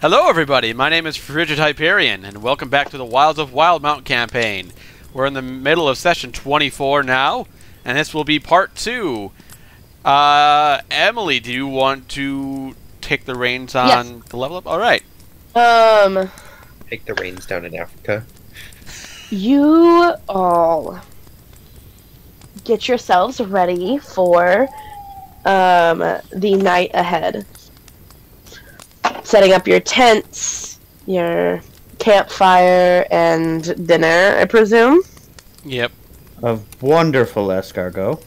Hello, everybody. My name is Frigid Hyperion, and welcome back to the Wilds of Wildemount campaign. We're in the middle of session 24 now, and this will be part two. Uh, Emily, do you want to take the reins on Yes. the level up? All right. Um, Take the reins down in Africa. you all get yourselves ready for um the night ahead. Setting up your tents, your campfire, and dinner, I presume. Yep. A wonderful escargot.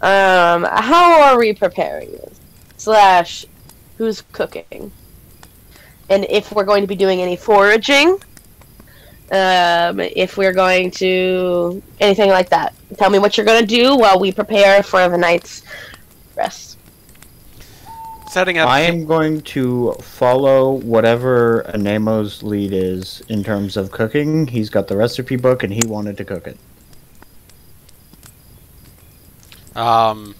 Um, how are we preparing this? Slash, who's cooking? And if we're going to be doing any foraging, um, if we're going to anything like that, tell me what you're going to do while we prepare for the night's rest. Setting up. I am going to follow whatever Animo's lead is in terms of cooking. He's got the recipe book and he wanted to cook it. Um,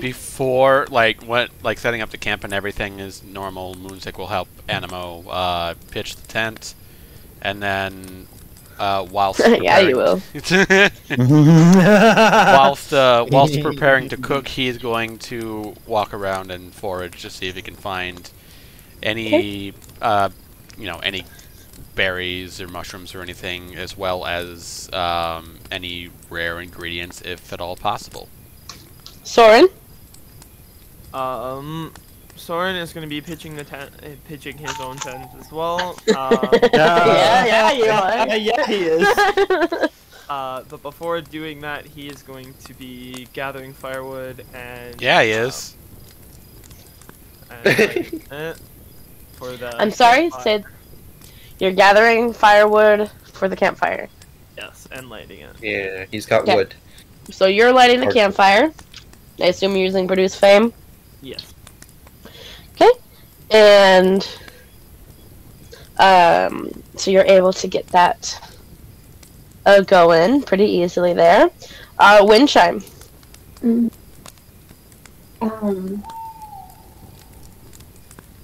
before like what like setting up the camp and everything is normal. Moonsick will help Animo uh, pitch the tent, and then uh, whilst yeah, you will. whilst uh, whilst preparing to cook, he's going to walk around and forage to see if he can find any uh, you know any berries or mushrooms or anything, as well as um, any rare ingredients, if at all possible. Soren, Um, Soren is going to be pitching the tent, uh, pitching his own tent as well. Uh, Yeah, yeah, you are. yeah, he is. uh, but before doing that, he is going to be gathering firewood and Yeah, he is. um, and lighting for the. I'm sorry, campfire. Sid. You're gathering firewood for the campfire. Yes, and lighting it. Yeah, he's got Okay. wood. So you're lighting the campfire. I assume you're using produce flame. Yes. And um, so you're able to get that uh, going pretty easily there. Uh, wind chime. Mm. Um.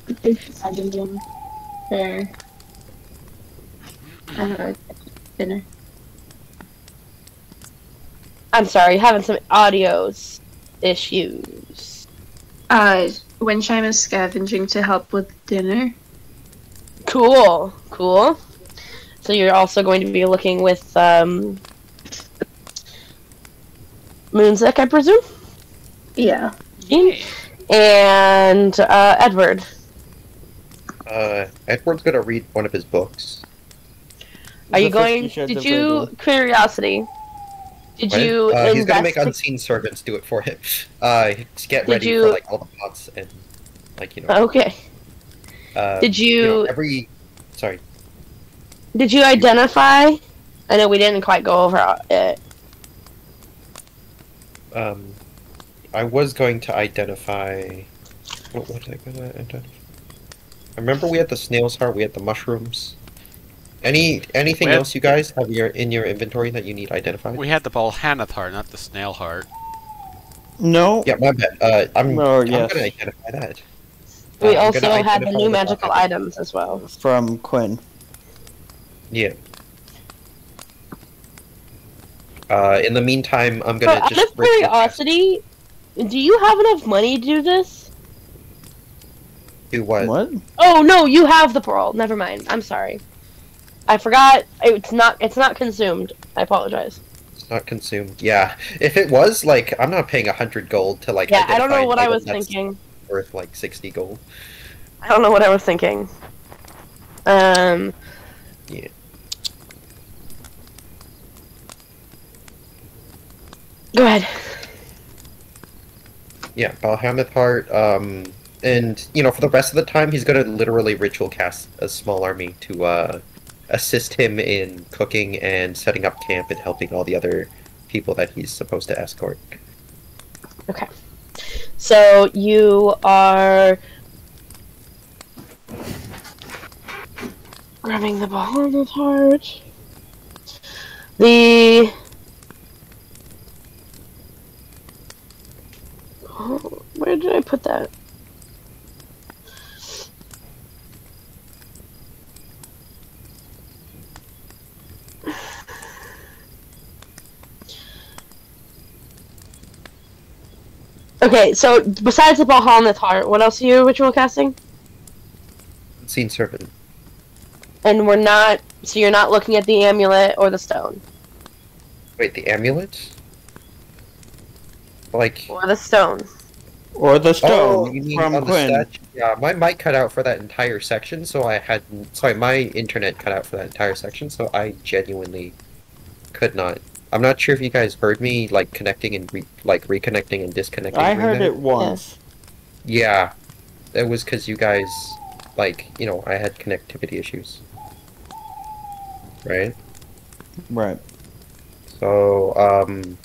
I did one for. I don't know, dinner. I'm sorry, having some audios issues. Uh, Windchime is scavenging to help with dinner. Cool, cool. So you're also going to be looking with um, Moonsick, I presume, Yeah. and uh, Edward. Uh, Edward's gonna read one of his books. Are you going? Did you curiosity? Did Right? you Uh, he's gonna make unseen servants do it for him. Uh, to get Did ready you- for like all the pots and like you know. Okay. uh, Did know, you every? Sorry. did you identify? I know we didn't quite go over it. Um, I was going to identify. What was I gonna identify? I remember we had the snail's heart. We had the mushrooms. Any anything had- else you guys have your in your inventory that you need identified? We had the Balhanath heart, not the snail heart. No. Yeah, my bad. Uh, I'm, Oh, I'm yes. gonna identify that. We Uh, also gonna had the new the magical Balhanath. items as well. From Quinn. Yeah. Uh, in the meantime, I'm gonna out just. of curiosity, do you have enough money to do this? Do what? What? Oh no, you have the pearl. Never mind. I'm sorry. I forgot. It's not. It's not consumed. I apologize. It's not consumed. Yeah. If it was, like, I'm not paying a hundred gold to like. Yeah, I don't know what I was thinking. Worth like sixty gold. I don't know what I was thinking. Um. Yeah. Go ahead. Yeah, Balhamith Heart. Um, and you know, for the rest of the time, he's gonna literally ritual cast a small army to uh assist him in cooking and setting up camp and helping all the other people that he's supposed to escort. Okay. So you are grabbing the Bahamut heart. The oh, where did I put that? Okay, so besides the Bahamut heart, what else are you ritual casting? Scene servant. And we're not. So you're not looking at the amulet or the stone Wait, the amulet? Like or the stone. Or the Oh, stone you mean from on the Quinn. statue? Yeah, my mic cut out for that entire section, so I had sorry, my internet cut out for that entire section, so I genuinely could not. I'm not sure if you guys heard me like connecting and re- like reconnecting and disconnecting. I heard it once. Yeah, it was because you guys like you know I had connectivity issues, right? Right. So um.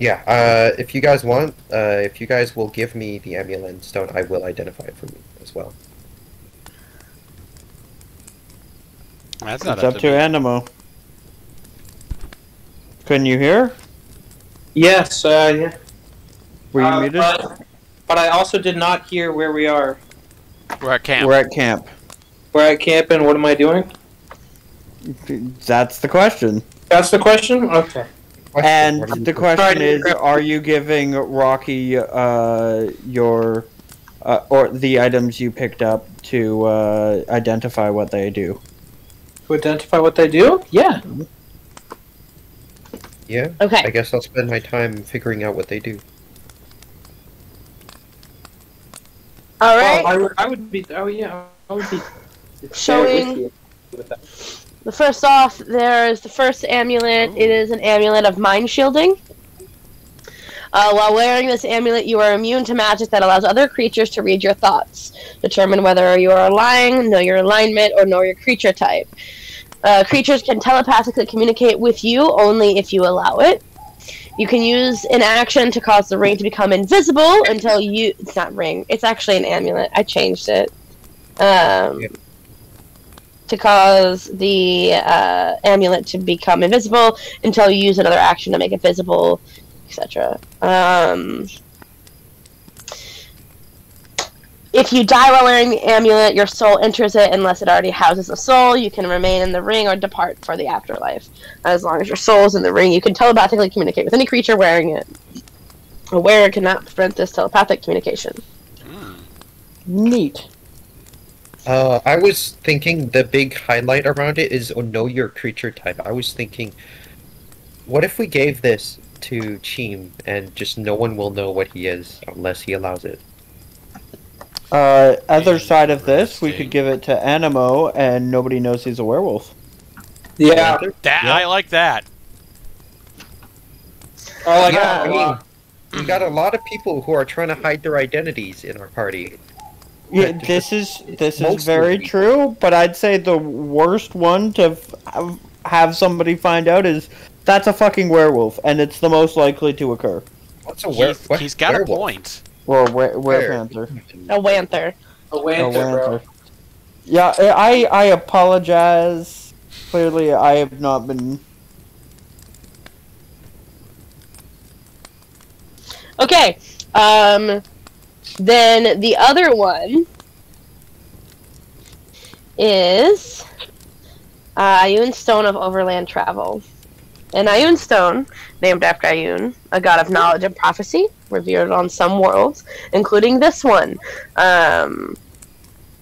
Yeah, uh, if you guys want, uh, if you guys will give me the amulet stone, I will identify it for me as well. That's not It's up to me. Animo. Couldn't you hear? Yes, uh, yeah. Were you Uh, muted? But, but I also did not hear where we are. We're at camp. We're at camp. Where I camp and what am I doing? That's the question. That's the question? Okay. Question, And what the question is, are you giving Rocky uh, your uh, or the items you picked up to uh, identify what they do? To identify what they do? Yeah. Yeah, Okay. I guess I'll spend my time figuring out what they do. All right. Well, I, would, I would be. Oh, yeah. I would be. Showing- with you with that. The first off, there's the first amulet. It is an amulet of mind shielding. Uh, while wearing this amulet, you are immune to magic that allows other creatures to read your thoughts, determine whether you are lying, know your alignment, or know your creature type. Uh, creatures can telepathically communicate with you only if you allow it. You can use an action to cause the ring to become invisible until you. It's not ring. It's actually an amulet. I changed it. Um. To cause the uh, amulet to become invisible until you use another action to make it visible, etc. Um, if you die while wearing the amulet, your soul enters it unless it already houses a soul. You can remain in the ring or depart for the afterlife. As long as your soul is in the ring, you can telepathically communicate with any creature wearing it. A wearer cannot prevent this telepathic communication. Mm. Neat. Uh, I was thinking the big highlight around it is oh, know your creature type. I was thinking, what if we gave this to Cheem and just no one will know what he is unless he allows it? Uh, other side of this, we could give it to Animo, and nobody knows he's a werewolf. Yeah. That Yeah. I like that. I like Yeah, that I a mean, we got a lot of people who are trying to hide their identities in our party. Yeah, this is this is very people- true, but I'd say the worst one to f- have- have somebody find out is that's a fucking werewolf, and it's the most likely to occur. What's a were- He's, he's got werewolf? a point. Or were, Where? werepanther. A wanther. A A Wanther, bro. Yeah, I I apologize. Clearly, I have not been. Okay. Um, then the other one is uh, Ioun Stone of Overland Travel. And Ioun Stone, named after Ioun, a god of knowledge and prophecy, revered on some worlds, including this one. Um,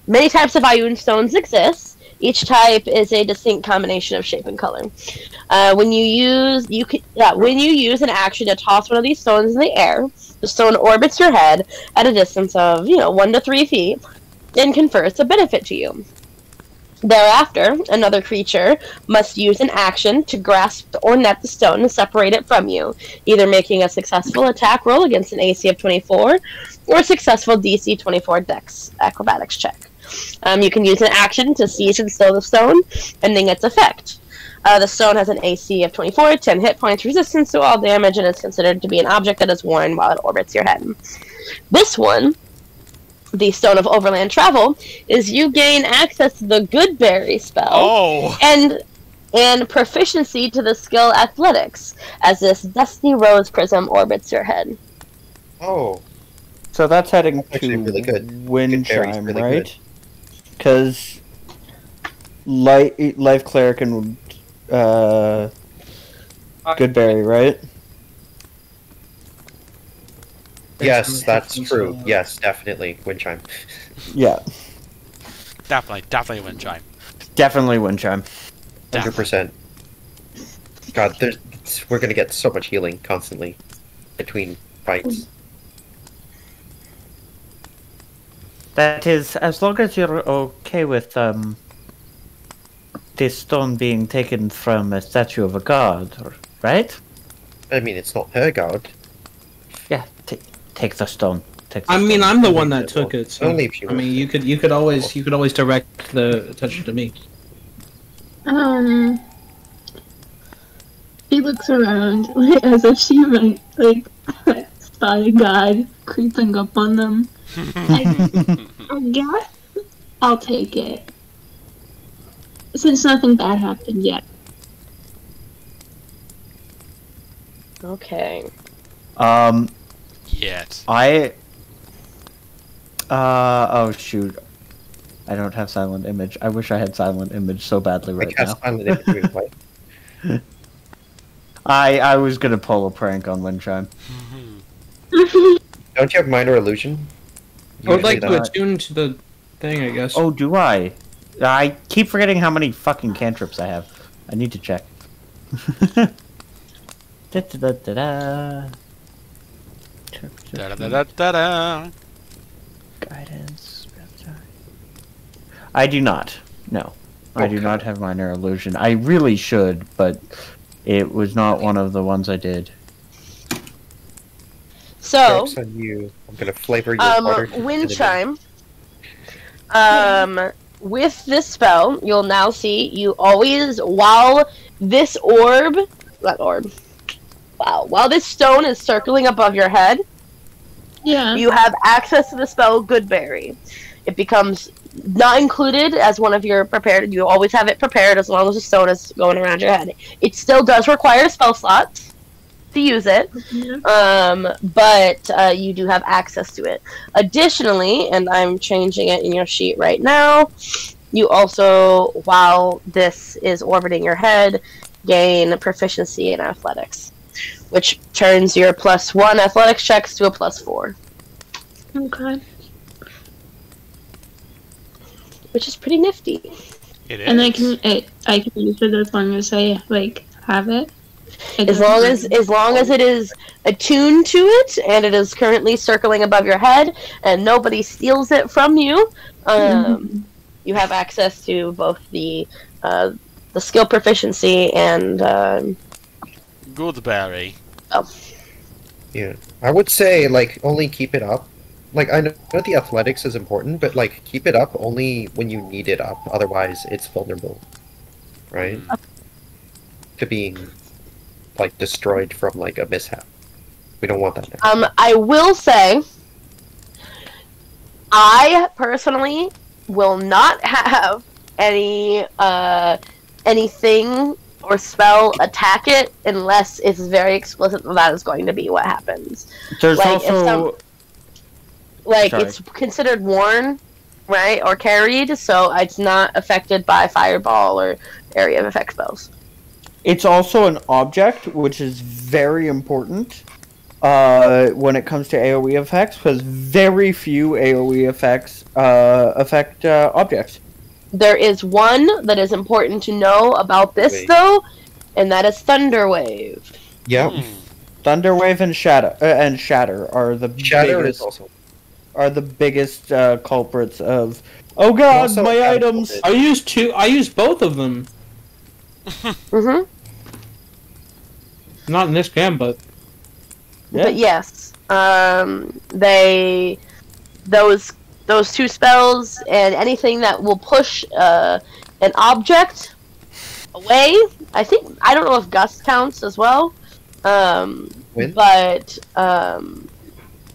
many types of Ioun stones exist. Each type is a distinct combination of shape and color. Uh, when you use you can, yeah, when you use an action to toss one of these stones in the air, the stone orbits your head at a distance of you know one to three feet, and confers a benefit to you. Thereafter, another creature must use an action to grasp or net the stone and separate it from you, either making a successful attack roll against an AC of 24 or a successful DC 24 Dex acrobatics check. Um, you can use an action to seize and stow the stone, ending its effect. Uh, the stone has an AC of 24, 10 hit points, resistance to all damage, and is considered to be an object that is worn while it orbits your head. This one, the Stone of Overland Travel, is you gain access to the Goodberry spell Oh, and and proficiency to the skill Athletics, as this Dusty Rose Prism orbits your head. Oh, So that's heading That's to really good. Wind Good Chime, really right? Because light life cleric and uh, I- Goodberry, right? Yes, that's It's- true. Yes, definitely. Wind chime. Yeah, Definitely, definitely wind chime. definitely wind chime. Hundred percent. God, there's we're gonna get so much healing constantly between fights. That is, as long as you're okay with um, this stone being taken from a statue of a god, right? I mean, it's not her god. Yeah, t- take the stone. Take the I mean, stone. I'm the one that took it. So, Only if you I mean, you could you could always you could always direct the attention to me. Um, she looks around like, as if she might like spy a guy creeping up on them. I, I guess I'll take it. Since nothing bad happened yet. Okay. Um, Yet. I. Uh oh shoot, I don't have silent image. I wish I had silent image so badly right cast now. silent image during. I I was gonna pull a prank on Windchime. Don't you have minor illusion? I would like to attune to the thing, I guess. Oh, do I? I keep forgetting how many fucking cantrips I have. I need to check. Da-da-da-da-da. Da da da da da da. Guidance. I do not. No, I do not have minor illusion. I really should, but it was not one of the ones I did. So, Joke's on you. I'm gonna flavor your um, wind chime. Um, with this spell, you'll now see you always while this orb, that orb. Wow, while this stone is circling above your head, Yeah. you have access to the spell Goodberry. It becomes not included as one of your prepared. You always have it prepared as long as the stone is going around your head. It still does require spell slots to use it, um, but uh, you do have access to it. Additionally, and I'm changing it in your sheet right now, you also, while this is orbiting your head, gain proficiency in athletics, which turns your plus one athletics checks to a plus four, Okay. which is pretty nifty. It is. And I can I, I can use it as long as I like have it. It As long as as long as it is attuned to it and it is currently circling above your head and nobody steals it from you, um, you have access to both the uh, the skill proficiency and um, Goodberry. Yeah, I would say like only keep it up. Like I know the athletics is important, but like keep it up only when you need it up. Otherwise, it's vulnerable, right? To being like destroyed from like a mishap. We don't want that. Now. Um, I will say, I personally will not have any uh, anything or spell attack it unless it's very explicit that that is going to be what happens. There's Like, also some- Like Sorry. it's considered worn, right, or carried, so it's not affected by fireball or area of effect spells. it's also an object, which is very important uh, when it comes to AOE effects, because very few AOE effects uh, affect uh, objects. There is one that is important to know about this Wait. though, and that is Thunderwave. Yep. Hmm. Thunderwave and Shatter uh, and Shatter are the shatter is biggest also. are the biggest uh, culprits of. Oh God, Also my items! I used two. I used both of them. Mm-hmm. Not in this game, but Yeah. But yes, um, they those those two spells and anything that will push uh, an object away. I think I don't know if gust counts as well. Um, but um,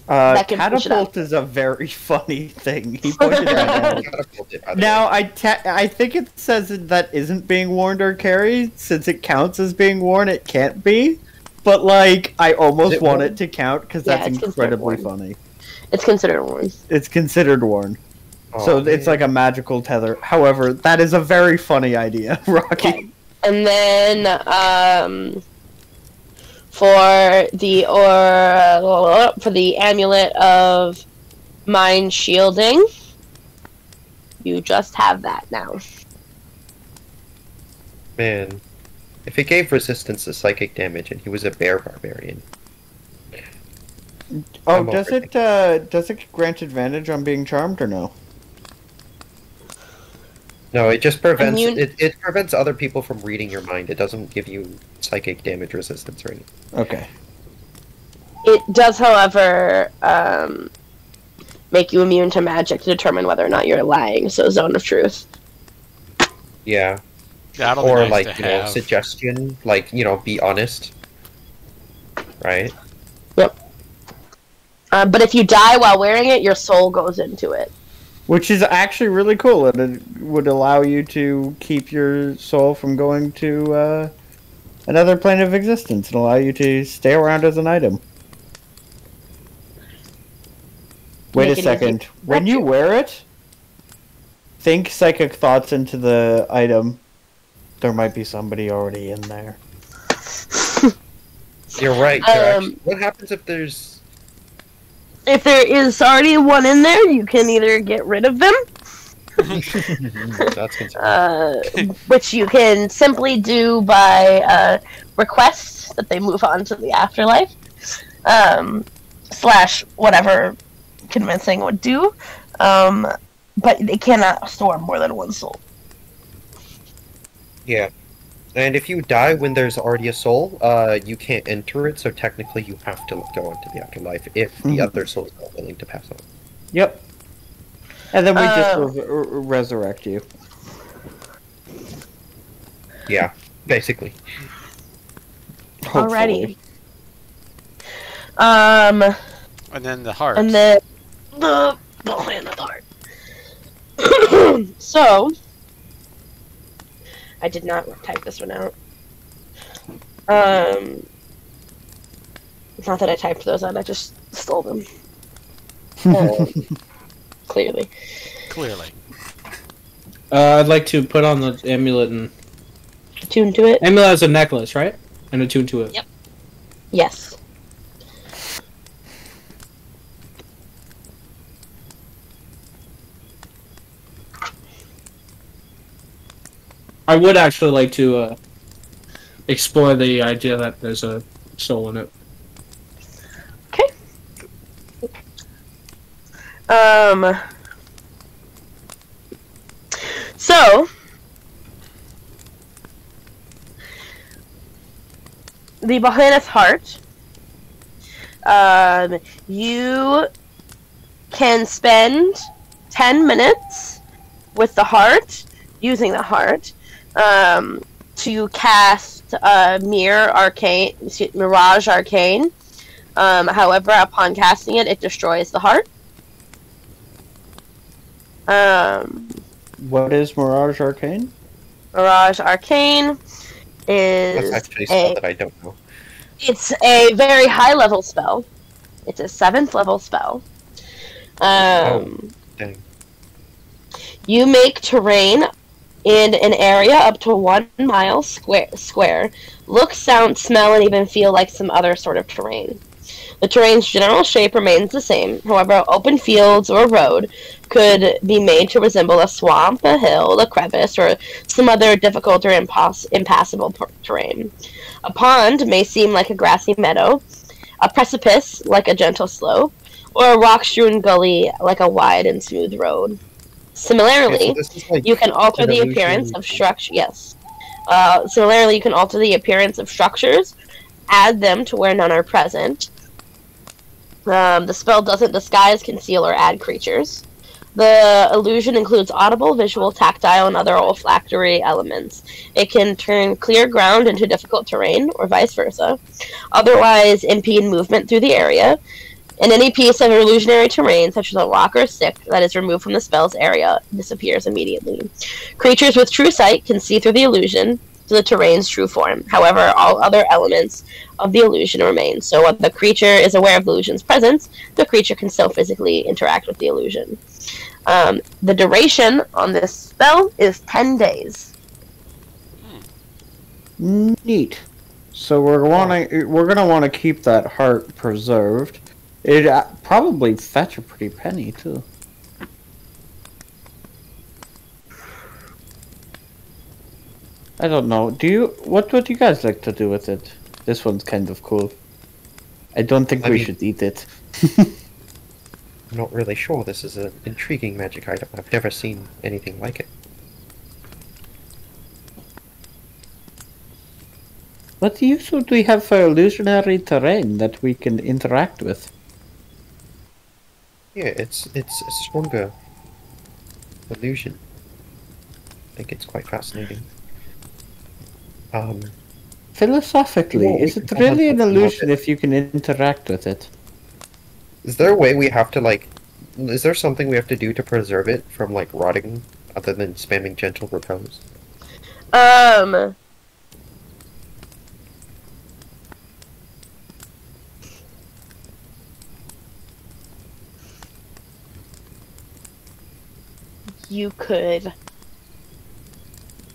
Uh, That can push it catapult is a very funny thing. He pointed that out. Catapulted, by the Now. I ta- I think it says that that isn't being warned or carried since it counts as being worn. It can't be, but like I almost it want worn? it to count because Yeah, that's it's incredibly worn. funny. It's considered worn. It's considered worn, Oh, so it's like a magical tether. However, that is a very funny idea, Rocky. Okay. And then um, for the or for the amulet of mind shielding. You just have that now. Man, if it gave resistance to psychic damage and he was a bear barbarian. Oh, I'm does overthinking. it uh, does it grant advantage on being charmed or no? No, it just prevents Immune- it, it prevents other people from reading your mind. It doesn't give you psychic damage resistance or anything. Okay. It does, however, um, make you immune to magic to determine whether or not you're lying. So, zone of truth. Yeah. That'll be or nice like to you know, suggestion, like, you know, be honest. Right? Uh, but if you die while wearing it, your soul goes into it. Which is actually really cool, and it would allow you to keep your soul from going to uh, another plane of existence and allow you to stay around as an item. Wait Make a it easy. second. When Gotcha. you wear it, think psychic thoughts into the item. There might be somebody already in there. You're right. there Um, what happens if there's If there is already one in there, you can either get rid of them, uh, which you can simply do by uh, request that they move on to the afterlife, um, slash whatever convincing would do. Um, but they cannot store more than one soul. Yeah. And if you die when there's already a soul, uh, you can't enter it, so technically you have to go on to the afterlife if the Mhm. other soul is not willing to pass on. Yep. And then we just Uh, re- re- resurrect you. Yeah, basically. Alrighty. Um, And then the heart. and then the the land of the heart. so, I did not type this one out. Um, it's not that I typed those out; I just stole them. Um, clearly, Clearly. Uh, I'd like to put on the amulet and tune to it. amulet as a necklace, right? And attune to it. Yep. Yes. I would actually like to uh, explore the idea that there's a soul in it. Okay. Um. So. The Behemoth Heart. Um, you can spend 10 minutes with the heart, using the heart, um, to cast uh, Mirror Arcane, excuse- Mirage Arcane. Um, however, upon casting it, it destroys the heart. Um, What is Mirage Arcane? Mirage Arcane That's is actually a spell that I don't know. it's a very high level spell. It's a seventh level spell. Um, dang. You make terrain in an area up to one mile square, square look, sound, smell, and even feel like some other sort of terrain. The terrain's general shape remains the same. However, open fields or road could be made to resemble a swamp, a hill, a crevice, or some other difficult or impass- impassable terrain. A pond may seem like a grassy meadow, a precipice like a gentle slope, or a rock-strewn gully like a wide and smooth road. Similarly, Okay, so like you can alter the appearance of structure. Yes. Uh, similarly, you can alter the appearance of structures, add them to where none are present. Um, the spell doesn't disguise, conceal, or add creatures. The illusion includes audible, visual, tactile, and other olfactory elements. It can turn clear ground into difficult terrain, or vice versa. Otherwise, impede movement through the area. And any piece of illusionary terrain, such as a rock or stick, that is removed from the spell's area disappears immediately. Creatures with true sight can see through the illusion to the terrain's true form. However, all other elements of the illusion remain. So, when the creature is aware of the illusion's presence, the creature can still physically interact with the illusion. Um, the duration on this spell is 10 days. Neat. So we're wanting we're gonna want to keep that heart preserved. It uh, probably fetch a pretty penny too. I don't know. Do you what would you guys like to do with it? This one's kind of cool. I don't think I we mean- should eat it. I'm not really sure. This is an intriguing magic item. I've never seen anything like it. What use would we have for illusionary terrain that we can interact with? Yeah, it's it's a stronger illusion. I think it's quite fascinating. Um, Philosophically, Well, is it really an illusion if you can interact with it? is there a way we have to like? Is there something we have to do to preserve it from like rotting, other than spamming gentle repose? Um. You could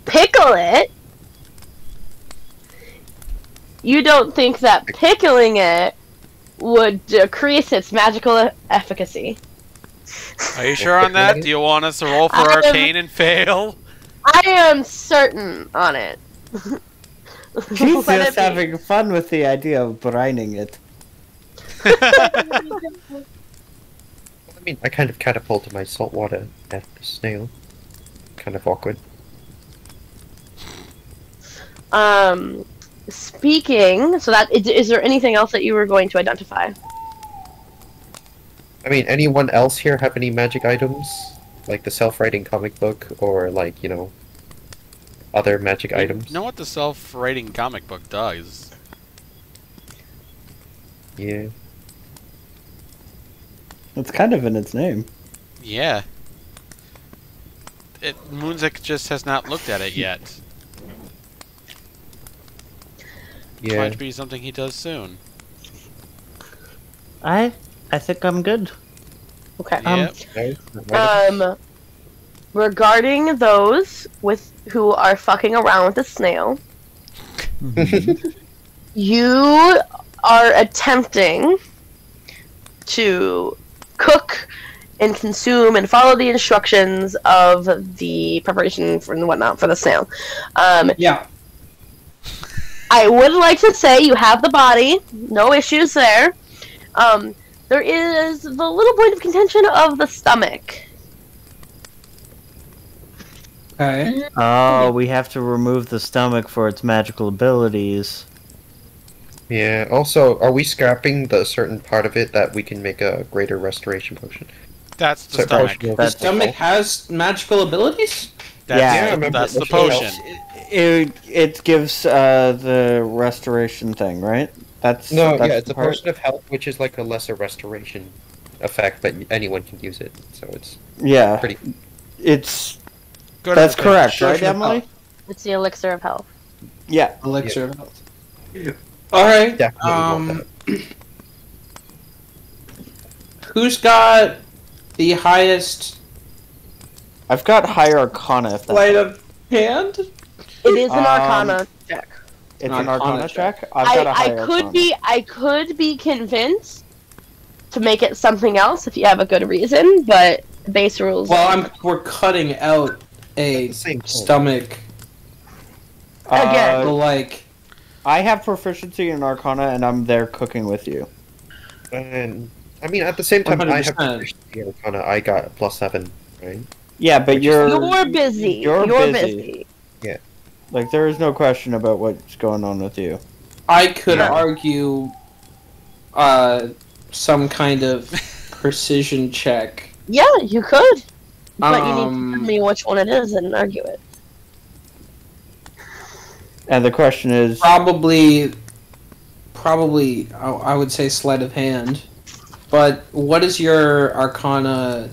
pickle it. You don't think that pickling it would decrease its magical e- efficacy? Are you sure on that? Do you want us to roll for I am- arcane and fail? I am certain on it. She's Let just having fun with the idea of brining it. I mean, I kind of catapulted my saltwater at the snail. Kind of awkward. Um, speaking, so that is, is there anything else that you were going to identify? I mean, anyone else here have any magic items? Like the self-writing comic book, or like, you know, other magic items? You know what the self-writing comic book does? Yeah. It's kind of in its name. Yeah. It Moonzik just has not looked at it yet. Yeah. Might be something he does soon. I I think I'm good. Okay. Um, Yep. Um, regarding those with who are fucking around with the snail, you are attempting to cook and consume and follow the instructions of the preparation for and whatnot for the snail. Um, Yeah. I would like to say you have the body, no issues there. Um, there is the little point of contention of the stomach. Okay. Oh, we have to remove the stomach for its magical abilities. Yeah. Also, are we scrapping the certain part of it that we can make a greater restoration potion? That's the So stomach. potion The That's- stomach has magical abilities? That's, Yeah, I remember that's the potion. It it gives uh, the restoration thing, right? That's No, that's yeah, it's a part- potion of health, which is like a lesser restoration effect, but anyone can use it. So it's Yeah, pretty. it's Go to that's correct, right, Emily? It's the elixir of health. Yeah. Elixir of health. Alright. Definitely want Um, who's got the highest I've got higher arcana. If that's sleight of hand? It is an Um, arcana check. it's an Arcana arcana check. check. I've got a I higher could arcana. be I could be convinced to make it something else if you have a good reason, but base rules. Well, I'm we're cutting out a At the same time. stomach Again. but like I have proficiency in arcana, and I'm there cooking with you. And I mean, at the same time, I have proficiency in Arcana. I got a plus seven, right? Yeah, but Which you're you're busy. you're You're, busy. busy. like there is no question about what's going on with you. I could Yeah. argue uh some kind of precision check. Yeah, you could. But you need to Um, tell me which one it is and argue it. And the question is, Probably probably I, I would say sleight of hand. But what is your arcana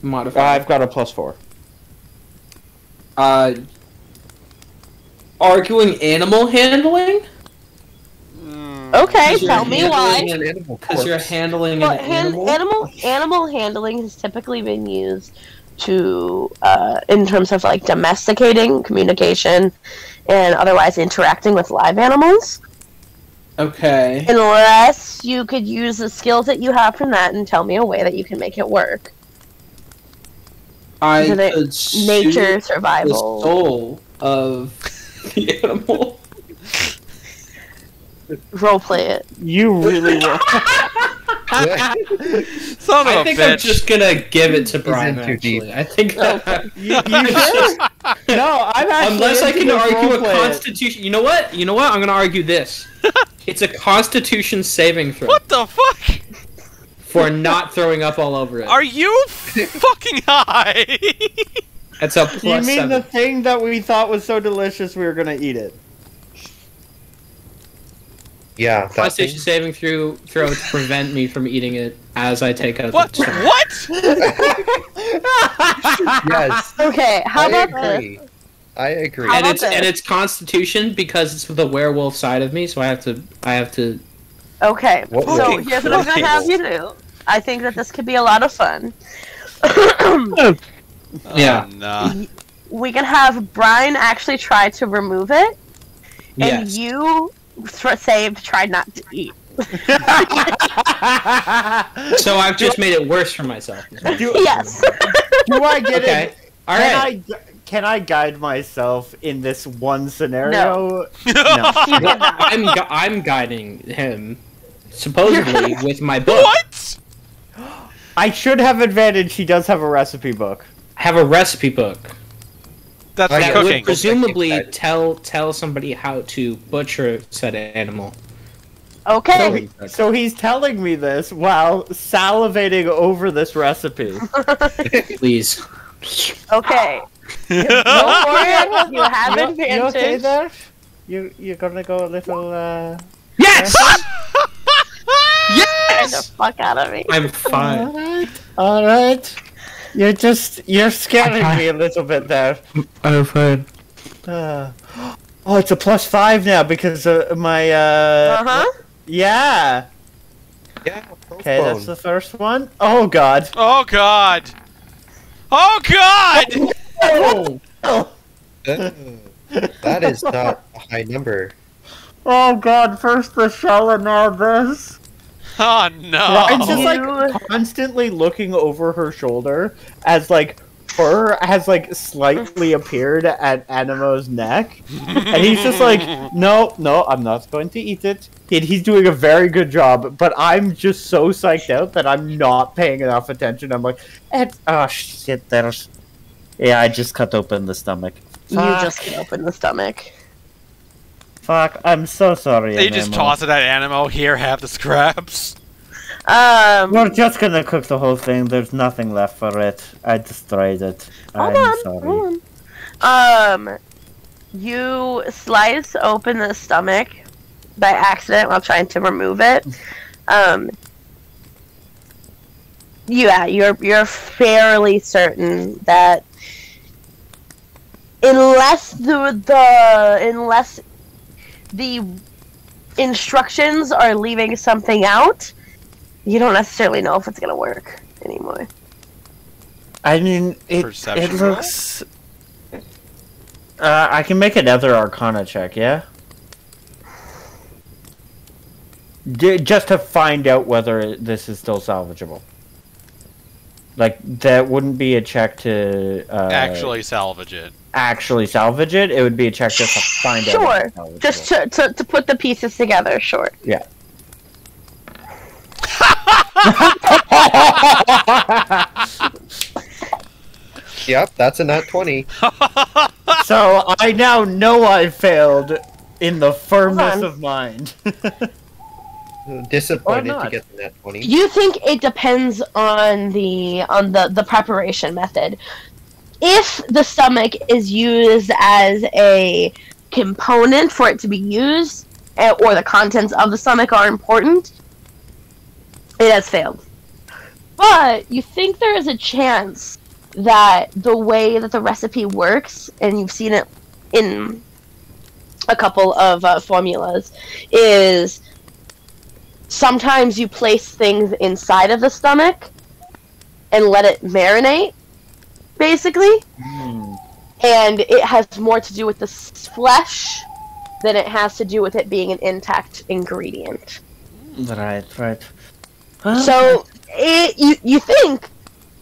modifier? I've got a plus four. Uh arguing animal handling? Mm, Okay, tell me why. animal Because you're handling Well, an hand, animal. animal animal handling has typically been used to uh, in terms of like domesticating, communication, and otherwise interacting with live animals. Okay. Unless you could use the skills that you have from that and tell me a way that you can make it work. I could Nature the survival. soul of the animal. Roleplay it. You really will. Son of I a think I'm just gonna give it to Brian. too Actually, deep. I think that. you, you should. No, I'm actually. Unless I can argue a roleplay. constitution. You know what? You know what? I'm gonna argue this. it's a constitution saving throw what the fuck? for not throwing up all over it. Are you fucking high? That's a plus You mean seven. the thing that we thought was so delicious we were gonna eat it? Yeah, that Constitution thing. saving throw throw to prevent me from eating it as I take out what? the stone. What? Yes, Okay, how I about this? I agree. How And about it's this? and it's constitution because it's the werewolf side of me, so I have to I have to Okay, What so here's what I'm gonna have you do. I think that this could be a lot of fun. Yeah. Oh, nah. we can have Brian actually try to remove it, and yes. you th- say try not to eat. So I've just made it worse for myself. do, Yes. do I get Okay. it? All can right. I can I guide myself in this one scenario? No. You cannot. I'm gu- I'm guiding him supposedly with my book. what? I should have advantage. He does have a recipe book. I have a recipe book That's the that would cooking. would presumably Excited. tell tell somebody how to butcher said animal. So, Okay. he- so he's telling me this while salivating over this recipe. Please. Okay. Go for it. You have You, you okay advantage. there? You you're gonna go a little. uh... Yes. Get the fuck out of me. I'm fine. Alright, alright. You're just you're scaring me a little bit there. I'm fine. Uh, oh, it's a plus five now because uh, my uh. Uh huh. Yeah. Yeah, Okay, that's the first one. Oh God. Oh god. Oh god! Oh. That is not a high number. Oh God! First the shell and now this. Oh no. It's just like constantly looking over her shoulder as like fur has like slightly appeared at Animo's neck, and he's just like, "No, no, I'm not going to eat it." And he's doing a very good job, but I'm just so psyched out that I'm not paying enough attention. I'm like, eh, "Oh shit, there's." Yeah, I just cut open the stomach. You Fuck, just can open the stomach. Fuck. I'm so sorry. They just Animo. toss it at Animo. Here, have the scraps. Um. We're just gonna cook the whole thing. There's nothing left for it. I destroyed it. Hold I'm on. sorry. Hold on. Um. You slice open the stomach by accident while trying to remove it. Um. Yeah, you're you're fairly certain that unless the the unless the instructions are leaving something out, you don't necessarily know if it's gonna work anymore. I mean, it, it Perception roll? looks. Uh, I can make another Arcana check, yeah. D- just to find out whether this is still salvageable. Like that wouldn't be a check to uh, Actually, salvage it. actually salvage it. It would be a check just to find out. if Sure. Just to, to, to put the pieces together, sure. yeah. Yep, that's a nat 20. So I now know I failed in the firmness of mind. Disappointed to get the nat 20. You think it depends on the on the the preparation method. If the stomach is used as a component for it to be used, eh, or the contents of the stomach are important, it has failed. But you think there is a chance that the way that the recipe works, and you've seen it in a couple of uh, formulas, is sometimes you place things inside of the stomach and let it marinate, basically. Hmm. And it has more to do with the flesh than it has to do with it being an intact ingredient. Right, right. So it, you you think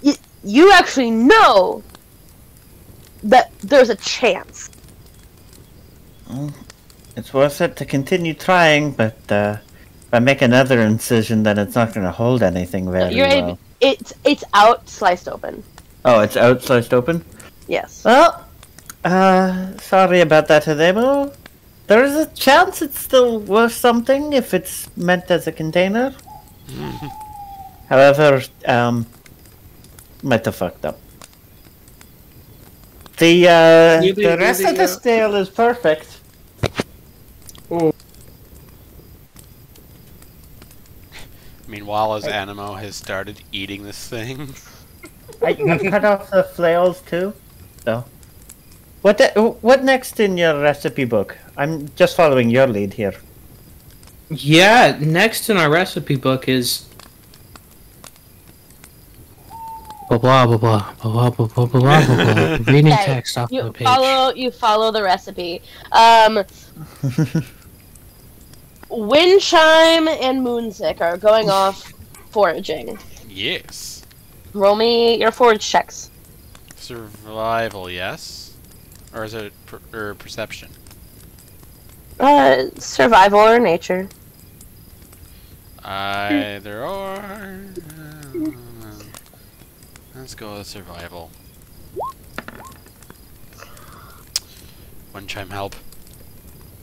you, you actually know that there's a chance. It's worth it to continue trying, but uh, if I make another incision, then it's not going to hold anything very You're well. able- It's it's out sliced open. Oh, it's out sliced open? Yes. Well, uh, sorry about that, Hidebo. There is a chance it's still worth something if it's meant as a container. However, um, might have fucked up. The, uh, the rest of the you- is perfect. Meanwhile, as Animo has started eating this thing. I cut off the flails too, though. What the, what next in your recipe book? I'm just following your lead here. Yeah, next in our recipe book is blah blah blah blah blah blah blah blah blah blah. blah. Reading Okay, text off You the page. follow you follow the recipe. Um, Wind chime and moonsick are going off foraging. yes. Roll me your forage checks. Survival, yes? Or is it per- or perception? Uh, survival or nature. Either or. Let's go with survival. One chime help.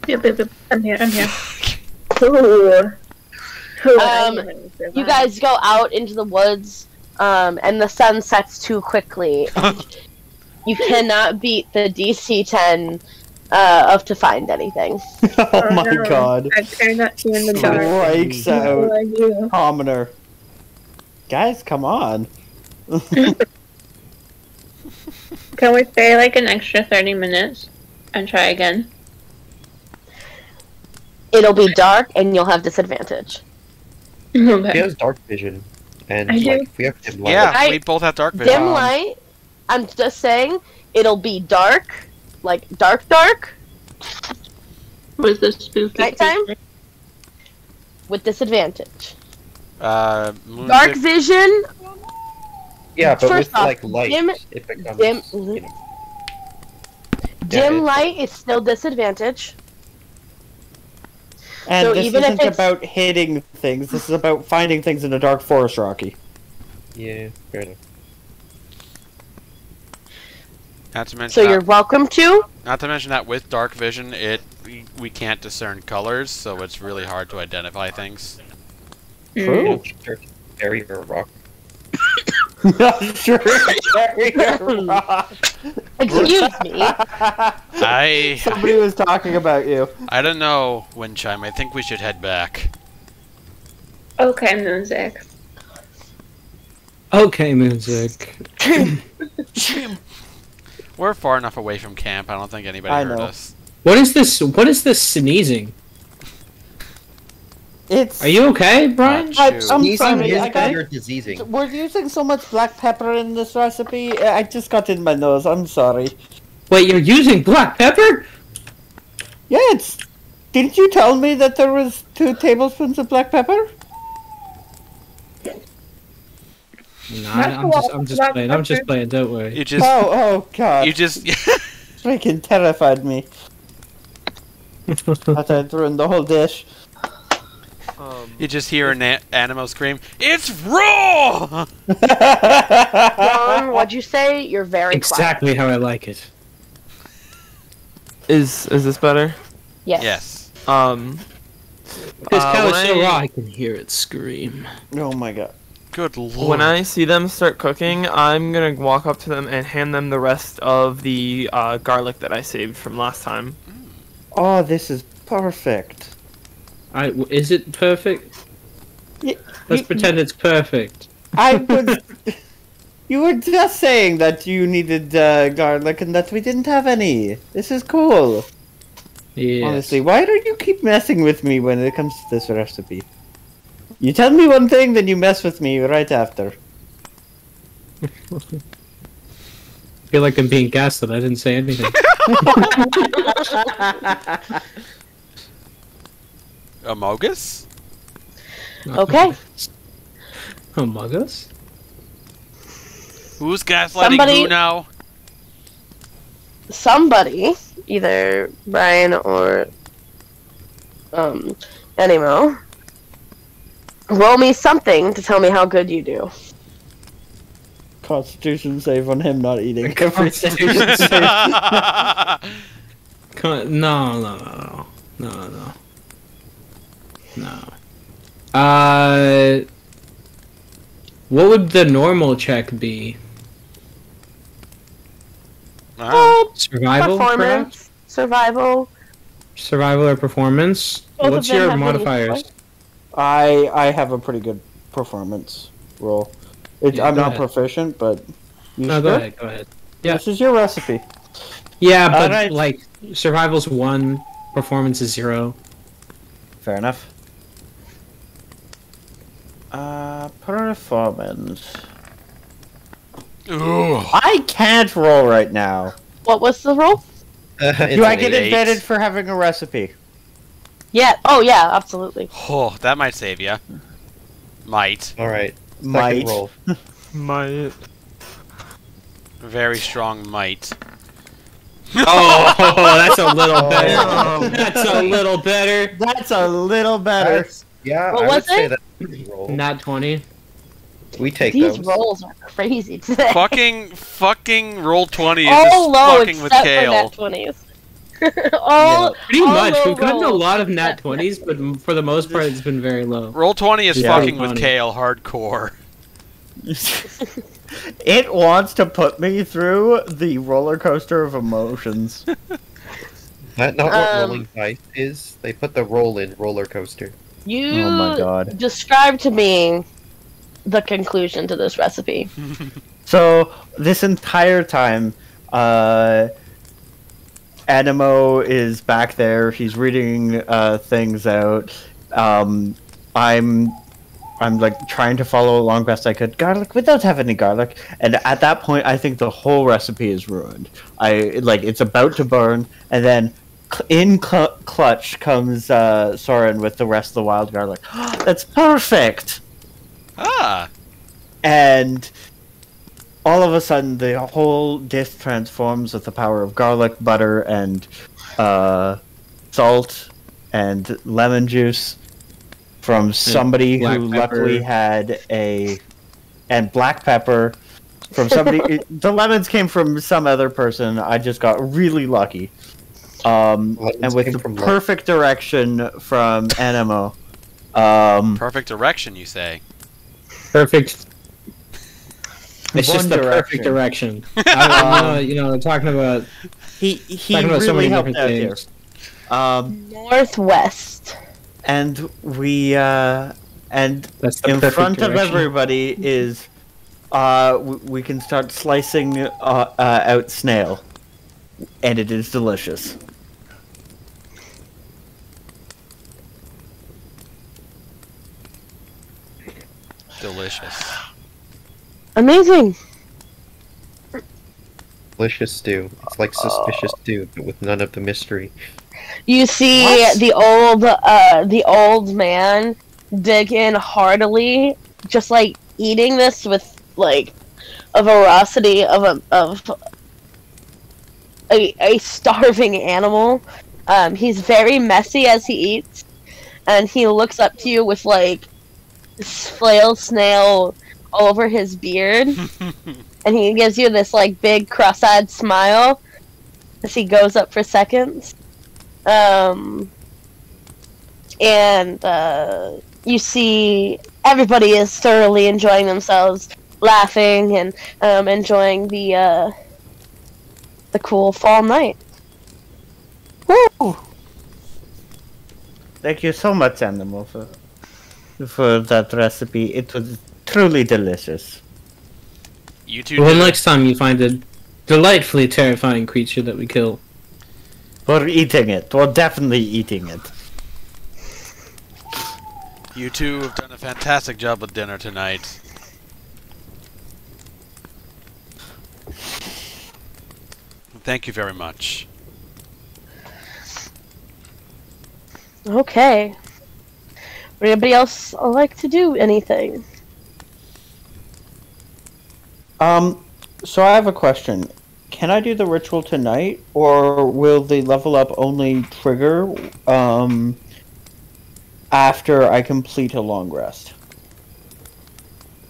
Yep, yep, yep. I'm here. I'm here. Ooh. Ooh, Um, need to survive. You guys go out into the woods, um, and the sun sets too quickly. you cannot beat the DC 10 uh, of to find anything. oh Oh, my no. god. I try not to in the dark. Strikes What out. do I do? Commoner. Guys, come on. Can we stay like an extra 30 minutes and try again? It'll be dark, and you'll have disadvantage. He Okay. has dark vision, and I do. like we have dim light. Yeah, I- we both have dark vision. Dim light, I'm just saying, it'll be dark, like dark, dark, Was this spooky? Nighttime? creature? with disadvantage. Uh, moon Dark sick- vision, Yeah, but First with off, like light, dim- it becomes dim- you know, dim it- light is still disadvantage. And So this even isn't it's- about hitting things, this is about finding things in the dark forest, Rocky. yeah, fair enough. Not to mention So that, you're welcome to. not to mention that with dark vision, it we, we can't discern colors, so it's really hard to identify things. Mm. You know, sure, Berry or rock. sure. You're rock. Excuse me. I Somebody was talking about you. I don't know, Wind Chime. I think we should head back. Okay, Moonsick. Okay, music. We're far enough away from camp. I don't think anybody I heard know. us. What is this? What is this sneezing? It's. Are you okay, Brian? I, I'm Sneezing sorry, is I got- diseasing. We're using so much black pepper in this recipe. I just got in my nose. I'm sorry. Wait, you're using black pepper? Yeah, it's. Didn't you tell me that there was two tablespoons of black pepper? No, I'm just, I'm just playing. I'm just playing. Don't worry. You just oh, oh god! you just freaking terrified me. Thought I'd ruined the whole dish. Um, you just hear an a- animal scream. It's raw. John, what'd you say? You're very Exactly how I like it. is is this better? Yes. yes. Um, This Uh, cow when is so I- raw, I can hear it scream. oh my god. Good lord. when I see them start cooking, I'm gonna walk up to them and hand them the rest of the uh, garlic that I saved from last time. Oh, this is perfect. I, w- is it perfect? Y- Let's you- pretend it's perfect. I would. you were just saying that you needed uh, garlic and that we didn't have any. This is cool. Yes. Honestly, why do you keep messing with me when it comes to this recipe? You tell me one thing, then you mess with me right after. I feel like I'm being gaslit. I didn't say anything. Amogus? Okay. Among Us? Who's gaslighting Somebody- who now? Somebody, either Brian or um, Animo, roll me something to tell me how good you do. Constitution save on him not eating everything. Con- no, no, no, no, no, no. No. Uh, what would the normal check be? Ah, Survival, perhaps? Performance, survival. Survival or performance? Both What's your modifiers? I I have a pretty good performance roll. It, Yeah, I'm not ahead. proficient, but you No, sure? go ahead, go ahead. Yeah. This is your recipe. Yeah, but Alright. like survival's one, performance is zero. Fair enough. Uh, performance. Ooh. I can't roll right now. What was the roll? Do I get eight. advantage for having a recipe? Yeah. Oh, yeah. Absolutely. Oh, that might save ya. Might. All right. Second Might. roll. My Very strong might. Oh, that's a little Oh. better. That's a little better. That's a little better. That's- yeah, What I was would say it? that's a pretty roll. Not 20. We take These those. rolls are crazy today. fucking, fucking roll 20 is all just low fucking with except for Kale. nat twenties. all Pretty all much. We've gotten a lot of nat 20s, but for the most part, it's been very low. Roll 20 is Yeah. fucking with Kale hardcore. it wants to put me through the roller coaster of emotions. That not what Um, rolling dice is. They put the roll in roller coaster. You Oh my god. describe to me the conclusion to this recipe. So this entire time, uh, Animo is back there. He's reading uh, things out. Um, I'm, I'm like trying to follow along best I could. Garlic, without don't any garlic, and at that point, I think the whole recipe is ruined. I like it's about to burn, and then. Cl- In cl- clutch comes uh, Soren with the rest of the wild Guard. garlic. That's perfect Ah. and all of a sudden the whole dish transforms with the power of garlic butter and uh, salt and lemon juice from somebody black who pepper. luckily had a and black pepper from somebody it- the lemons came from some other person i just got really lucky um, and with the from luck. perfect direction from animo um, Perfect direction, you say. Perfect. It's just the perfect direction. I, you, know, you know, talking about he he talking about really so many helped different out here. things. Um, Northwest. and we uh, and in perfect front of everybody is uh, w- we can start slicing uh, uh, out snail, and it is delicious. Delicious. Amazing. Delicious stew. It's like suspicious stew, but with none of the mystery. You see What? the old uh the old man dig in heartily, just like eating this with like a veracity of a of a, a starving animal. Um, he's very messy as he eats, and he looks up to you with like flail snail all over his beard, and he gives you this like big cross-eyed smile as he goes up for seconds. Um, and uh, you see everybody is thoroughly enjoying themselves, laughing and um, enjoying the uh, the cool fall night. Woo! Thank you so much, Animo, for for that recipe. It was truly delicious. You two Well, next time you find a delightfully terrifying creature that we kill. We're eating it. We're definitely eating it. you two have done a fantastic job with dinner tonight. Thank you very much. Okay. Would anybody else like to do anything? Um, so I have a question. Can I do the ritual tonight, or will the level up only trigger um, after I complete a long rest?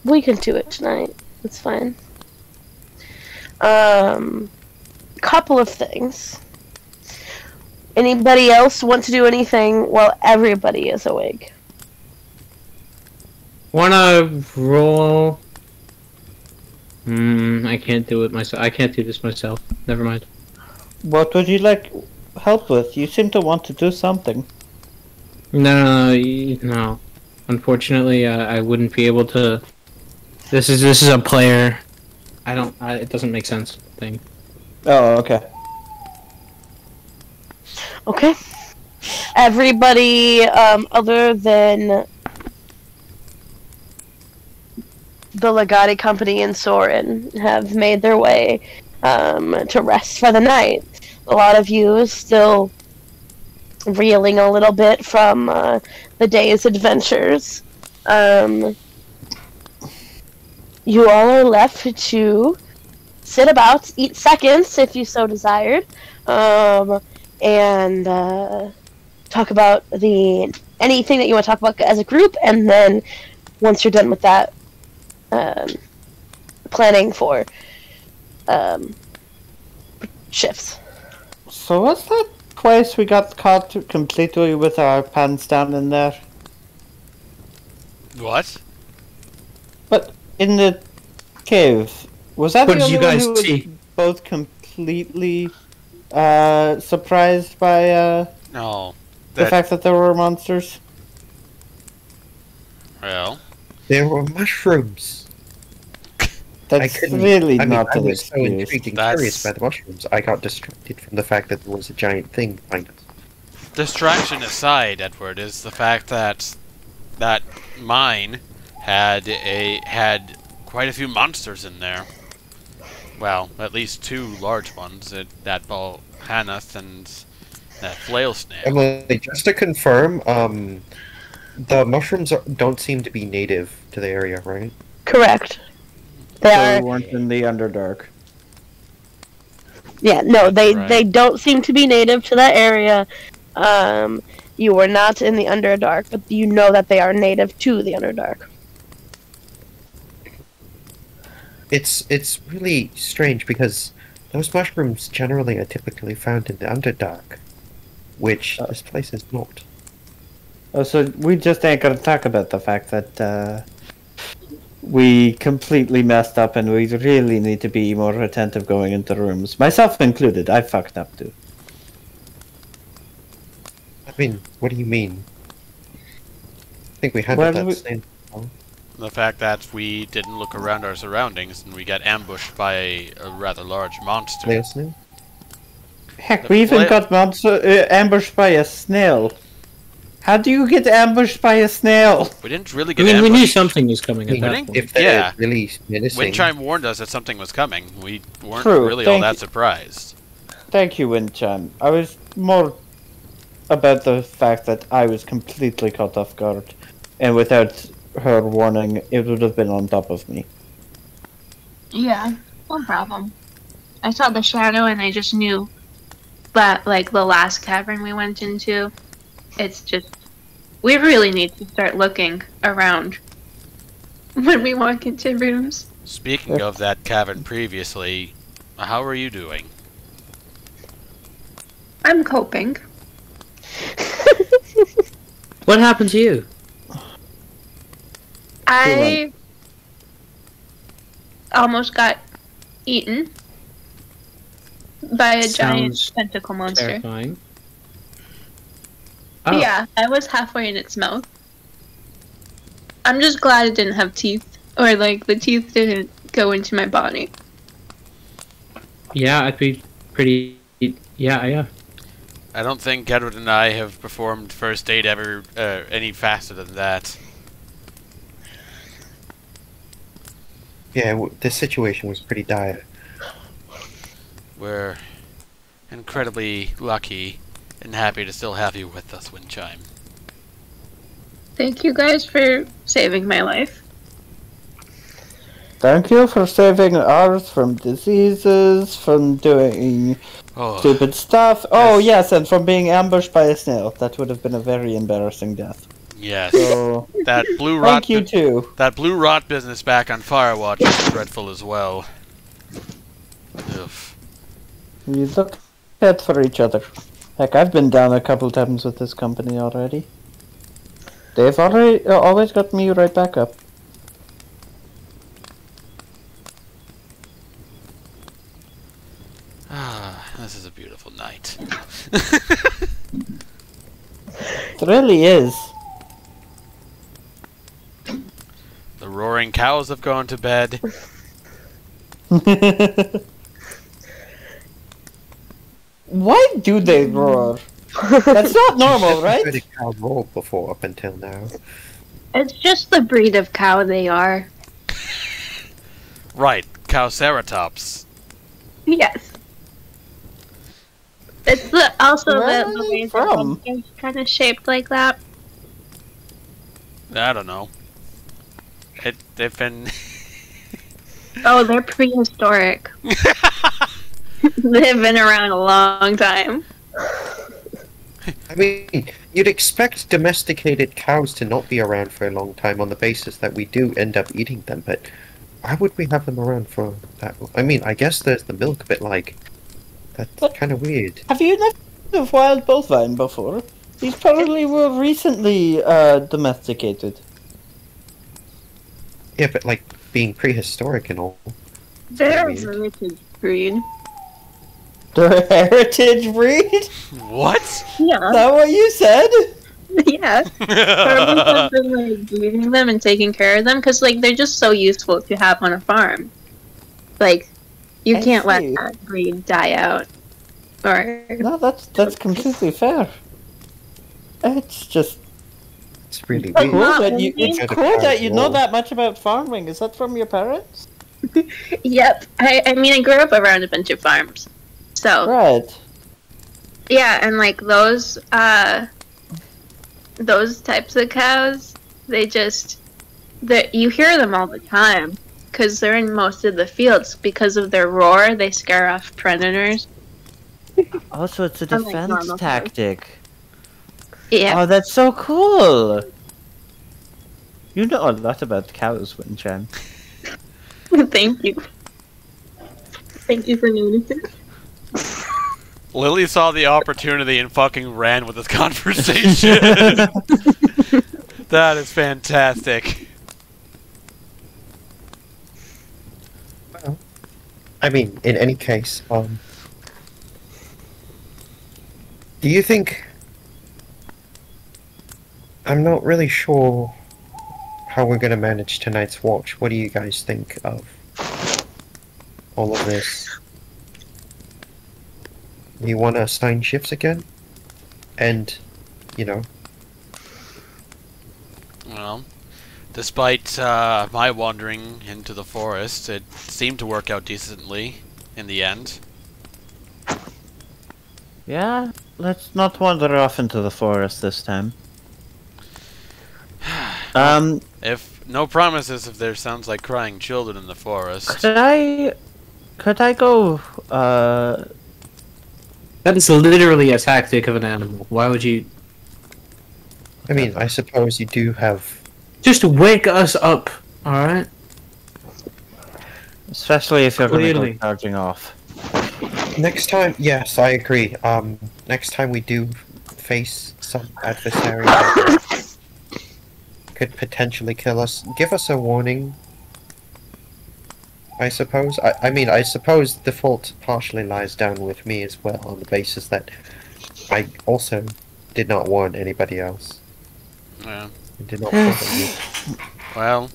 We can do it tonight. It's fine. Um, couple of things. Anybody else want to do anything while everybody is awake? Wanna roll? Hmm, I can't do it myself. I can't do this myself. Never mind. What would you like help with? You seem to want to do something. No, no, no. no. Unfortunately, uh, I wouldn't be able to. This is this is a player. I don't. I, it doesn't make sense. Thing. Oh, okay. Okay. Everybody, um, other than the Legati Company and Soren, have made their way um, to rest for the night. A lot of you still reeling a little bit from uh, the day's adventures. Um, you all are left to sit about, eat seconds if you so desired. Um, and uh, talk about the anything that you want to talk about as a group, and then once you're done with that, um, planning for um, shifts. So what's that place we got caught completely with our pants down in there? What? But in the cave, was that What the did you only one guys who was both completely uh, surprised by uh, No. the fact that there were monsters? well, There were mushrooms. That's I couldn't. really I mean, not I an was so intrigued and That's- curious by the mushrooms. I got distracted from the fact that there was a giant thing behind us. distraction aside, Edward, is the fact that that mine had a had quite a few monsters in there. Well, at least two large ones. It, that ball Hanath and that flail snail. Emily, just to confirm, um, the mushrooms are, don't seem to be native to the area, right? Correct. They So are... weren't in the Underdark. Yeah, no, they Right. they don't seem to be native to that area. Um, you were not in the Underdark, but you know that they are native to the Underdark. It's it's really strange because those mushrooms generally are typically found in the Underdark, which this place is not. Oh, so we just ain't gonna talk about the fact that uh, we completely messed up and we really need to be more attentive going into rooms. Myself included, I fucked up too. I mean, what do you mean? I think we handled Well, that we- same. The fact that we didn't look around our surroundings and we got ambushed by a, a rather large monster. Snail snail? Heck, The we even got monster, uh, ambushed by a snail. How do you get ambushed by a snail? We didn't really I get mean, we knew something was coming I at mean, that think point. if they're Yeah. really menacing, Windchime warned us that something was coming. We weren't True, really all that you. surprised. Thank you, Winchan. I was more about the fact that I was completely caught off guard, and without her warning, it would have been on top of me. Yeah, no problem. I saw the shadow and I just knew that, like, the last cavern we went into, it's just. We really need to start looking around when we walk into rooms. Speaking of that cavern previously, how are you doing? I'm coping. What happened to you? I almost got eaten by a giant tentacle monster. Terrifying. Oh, Yeah, I was halfway in its mouth. I'm just glad it didn't have teeth, or like the teeth didn't go into my body. yeah, I'd be pretty. Yeah, yeah. I don't think Edward and I have performed first aid ever uh, any faster than that. Yeah, w- this situation was pretty dire. We're incredibly lucky and happy to still have you with us, Windchime. Thank you guys for saving my life. Thank you for saving ours from diseases, from doing Oh, stupid stuff. Oh, Yes. yes, and from being ambushed by a snail. That would have been a very embarrassing death. Yes. So, That blue rot. thank you too. that blue rot business back on Firewatch is dreadful as well. Ugh. We look out for each other. Heck, I've been down a couple times with this company already. They've already uh, always got me right back up. Ah, this is a beautiful night. It really is. Roaring cows have gone to bed. Why do they roar? That's not normal, right? Heard a cow roar before up until now. It's just the breed of cow they are. Right, Cowceratops. Yes. It's the, also Where the, are the they way the from? kind of shaped like that. I don't know. It, they've been. Oh, they're prehistoric. They've been around a long time. I mean, you'd expect domesticated cows to not be around for a long time on the basis that we do end up eating them, but why would we have them around for that long? I mean, I guess there's the milk, but like, that's kind of weird. Have you never heard of wild bovine before? These probably were recently uh, domesticated. Yeah, but like being prehistoric and all. They're heritage breed. They're heritage breed? Is Yeah, Is that what you said? yeah. Farmers have been like breeding them and taking care of them because like they're just so useful to have on a farm. Like, you I can't let that breed die out. Or No, that's that's completely fair. It's just It's really But weird. cool that you. It's Kind of cool that you know that much about farming. Is that from your parents? Yep. I, I mean, I grew up around a bunch of farms. So, Right. yeah, and like those, uh, those types of cows, they just, that you hear them all the time because they're in most of the fields because of their roar. They scare off predators. Also, it's a Unlike defense normal cows. tactic. Yeah. Oh, that's so cool. You know a lot about cows, Winchan. Thank you. Thank you for noticing. Lily saw the opportunity and fucking ran with this conversation. that is fantastic. I mean, in any case, um, do you think? I'm not really sure how we're gonna manage tonight's watch. What do you guys think of all of this? You want to assign shifts again, and you know, Well, despite uh, my wandering into the forest, it seemed to work out decently in the end. Yeah, let's not wander off into the forest this time. Um, If no promises, if there sounds like crying children in the forest. could I, could I go, uh, That is literally a tactic of an animal. Why would you I mean, I suppose you do have. just to wake us up? All right. especially if you're going to Clearly. go charging off. Next time, yes, I agree. Um, next time we do face some adversary that could potentially kill us, give us a warning. I suppose. I, I mean, I suppose the fault partially lies down with me as well, on the basis that I also did not warn anybody else. Yeah. I did not. Well,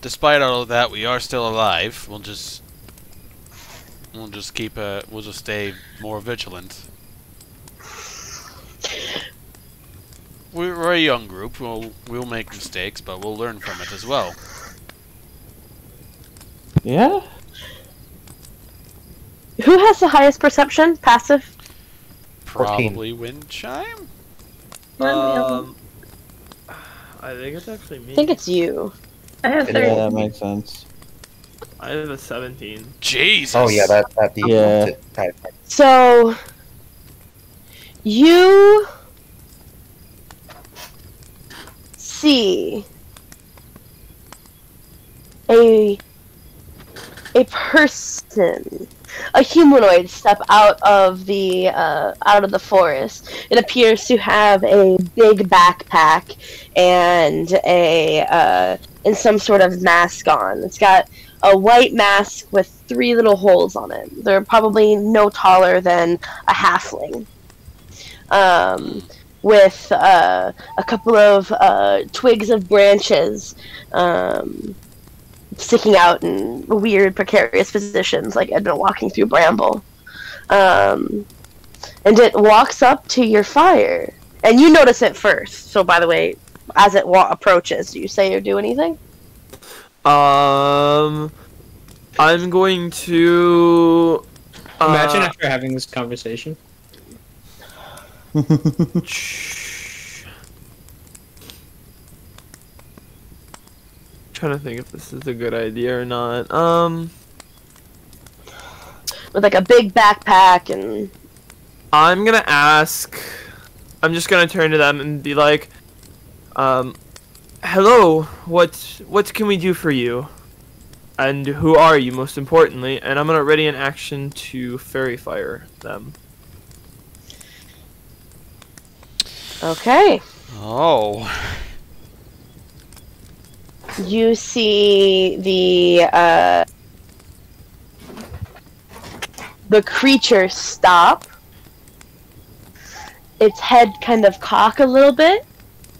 despite all of that, we are still alive. We'll just we'll just keep uh we'll just stay more vigilant. We're we're a young group. We'll we'll make mistakes, but we'll learn from it as well. Yeah? Who has the highest perception? Passive? Fourteen. Probably wind chime. Um, I think it's actually me. I think it's you. I have Yeah, Yeah, that makes sense. I have a 17. Jesus. Oh yeah, that that the Yeah. So you see a a person, a humanoid, step out of the uh, out of the forest. It appears to have a big backpack and a uh, and some sort of mask on. It's got a white mask with three little holes on it. They're probably no taller than a halfling. Um, with uh, a couple of uh, twigs of branches um, sticking out in weird, precarious positions, like I'd been walking through bramble. Um, and it walks up to your fire. And you notice it first. So, by the way, as it wa- approaches, do you say or do anything? Um, I'm going to. Uh, Imagine after having this conversation. Trying to think if this is a good idea or not. Um, With like a big backpack and I'm gonna ask. I'm just gonna turn to them and be like, um, hello. What what can we do for you? And who are you, most importantly? And I'm gonna ready an action to faerie fire them. Okay. Oh. you see the uh, the creature stop. Its head kind of cock a little bit.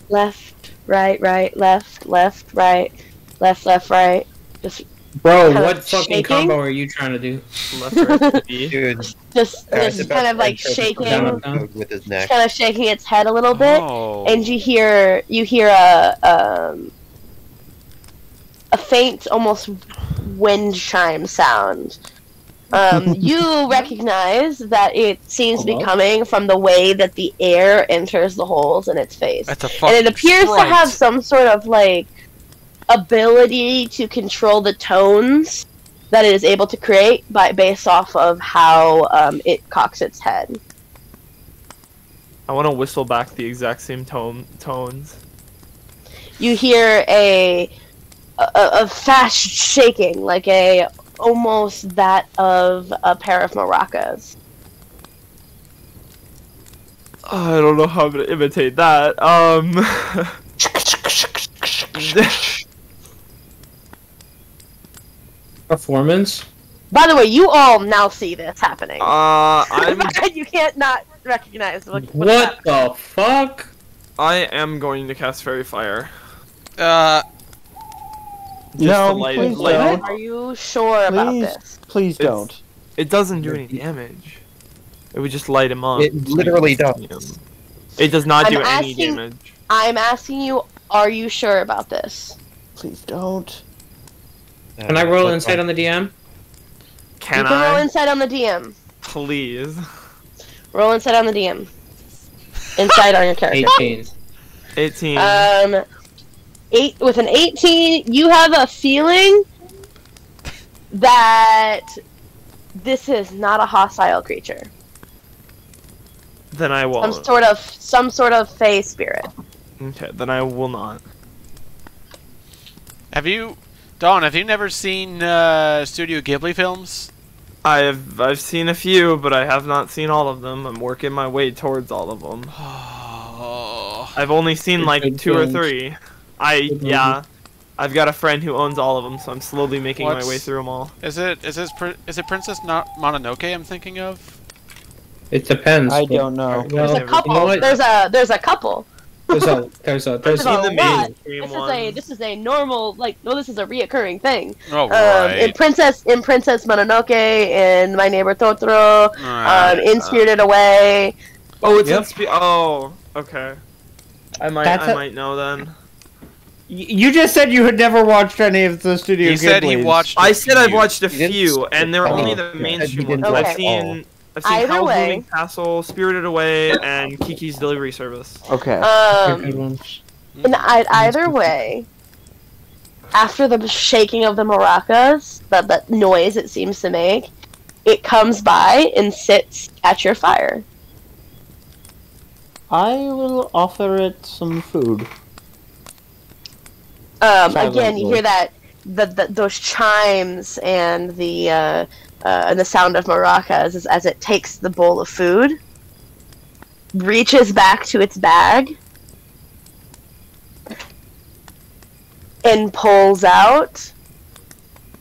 Left, right, right, left, left, right, left, left, right. Just, Bro, what fucking shaking? combo are you trying to do? Left, right, Dude, just, just kind of like shaking, down. down with his neck. kind of shaking its head a little bit. Oh. and you hear you hear a um, a faint, almost wind chime sound. Um, you recognize that it seems to be coming from the way that the air enters the holes in its face, That's a and it appears to have some sort of like ability to control the tones that it is able to create by based off of how um, it cocks its head. I want to whistle back the exact same tone tones. you hear a, a a fast shaking, like a almost that of a pair of maracas. I don't know how I'm gonna imitate that. Um. Performance? By the way, you all now see this happening. uh, I'm you can't not recognize what. what What the fuck? I am going to cast faerie fire. Uh, Just No, light, please light don't. Are you sure about this? Please don't. It doesn't do any damage. It would just light him up. It literally does. Yeah. It does not I'm do any asking- damage. I'm asking you. Are you sure about this? Please don't. Can I roll insight on the DM? Can you can roll I? inside on the DM. Please. Roll inside on the DM. Inside on your character. 18. 18. Um, eight with an eighteen, you have a feeling that this is not a hostile creature. then I won't. Some sort of some sort of fey spirit. Okay, then I will not. have you, Dawn? Have you never seen uh, Studio Ghibli films? I've I've seen a few, but I have not seen all of them. I'm working my way towards all of them. Oh. I've only seen Good like good two or three. I yeah. I've got a friend who owns all of them, so I'm slowly making What's- my way through them all. Is it is this is it Princess no- Mononoke I'm thinking of? It depends. I don't know. There's Well, a couple. You know there's a there's a couple. There's a there's a there's There's a a lot. This is a this is a normal like no this is a reoccurring thing. Oh Um, right. in Princess in Princess Mononoke, in My Neighbor Totoro, um, in Spirited Away. Oh, it's Yep. in spe- Oh, okay. I might That's I a- might know then. You just said you had never watched any of the Studio he said he watched. a I said I've watched a few, and they're oh, only the mainstream didn't ones. I've watch seen I've seen Either Howl's way. Moving Castle, Spirited Away, and Kiki's Delivery Service. Okay. They're Um, ones. In I- either way, after the shaking of the maracas, that that noise it seems to make, it comes by and sits at your fire. I will offer it some food. Um, again, you hear that the, the those chimes and the uh, uh, and the sound of maracas as, as it takes the bowl of food, reaches back to its bag, and pulls out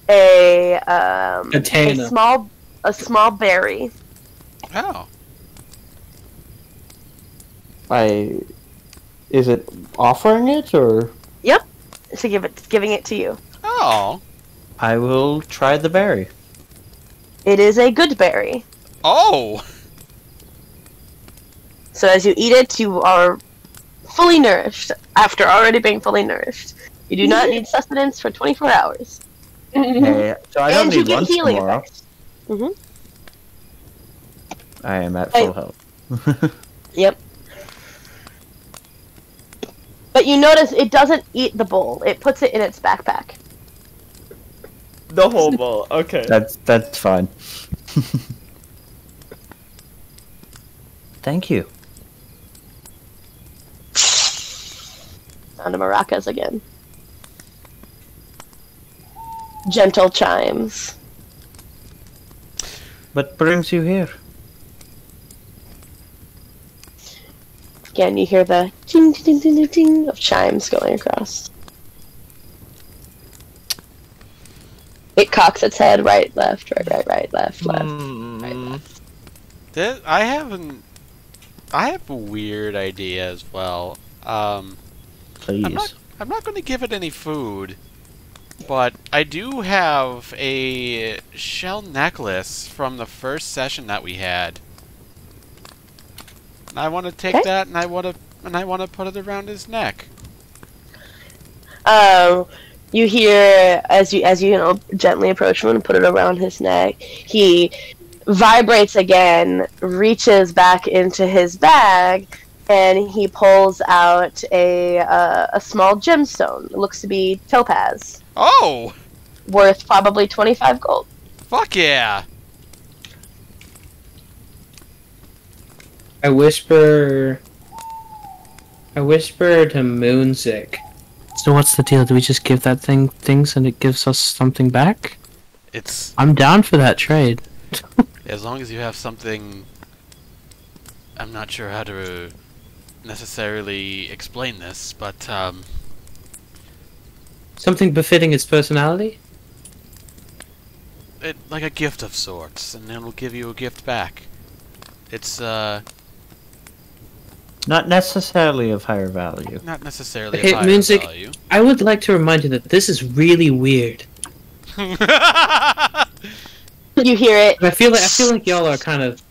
a um, a small a small berry. Oh. I. Is it offering it or? Yep. To give it, giving it to you. Oh. I will try the berry. It is a good berry. Oh. So as you eat it, you are fully nourished after already being fully nourished. You do not need sustenance for 24 hours. Hey, so I don't and you need get lunch healing tomorrow. effects. hmm I am at Hey. full health. Yep. But you notice it doesn't eat the bowl. It puts it in its backpack. The whole bowl. Okay. That's that's fine. Thank you. Sound of maracas again. Gentle chimes. What brings you here? Again, you hear the ding ding ding ding ding of chimes going across. It cocks its head right, left, right, right, right, left, left. Mm, This, I haven't. I have a weird idea as well. Um, Please. I'm not. I'm not going to give it any food, but I do have a shell necklace from the first session that we had. And I want to take Okay. that, and I want to, and I want to put it around his neck. Um, you hear as you as you, you know gently approach him and put it around his neck. He vibrates again, reaches back into his bag, and he pulls out a uh, a small gemstone. It looks to be topaz, Oh, worth probably twenty five gold. fuck yeah! I whisper. I whisper to Moonzik. So what's the deal? Do we just give that thing things and it gives us something back? It's I'm down for that trade. as long as you have something. I'm not sure how to necessarily explain this, but um, Something befitting its personality? it like a gift of sorts, and then it'll give you a gift back. It's uh Not necessarily of higher value. not necessarily Okay, a higher music- value. I would like to remind you that this is really weird. You hear it. I feel like I feel like y'all are kind of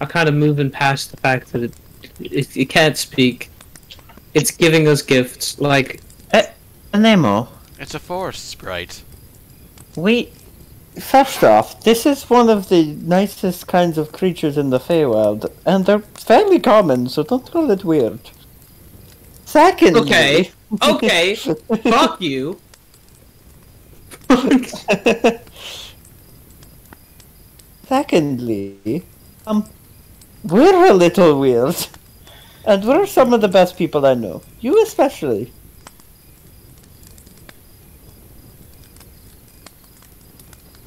are kind of moving past the fact that it it, it can't speak. It's giving us gifts. Like eh, Nemo, it's a forest sprite. we. First off, this is one of the nicest kinds of creatures in the Feywild, and they're fairly common, so don't call it weird. Secondly, Okay. okay, fuck you. Secondly, um, we're a little weird, and we're some of the best people I know. You especially.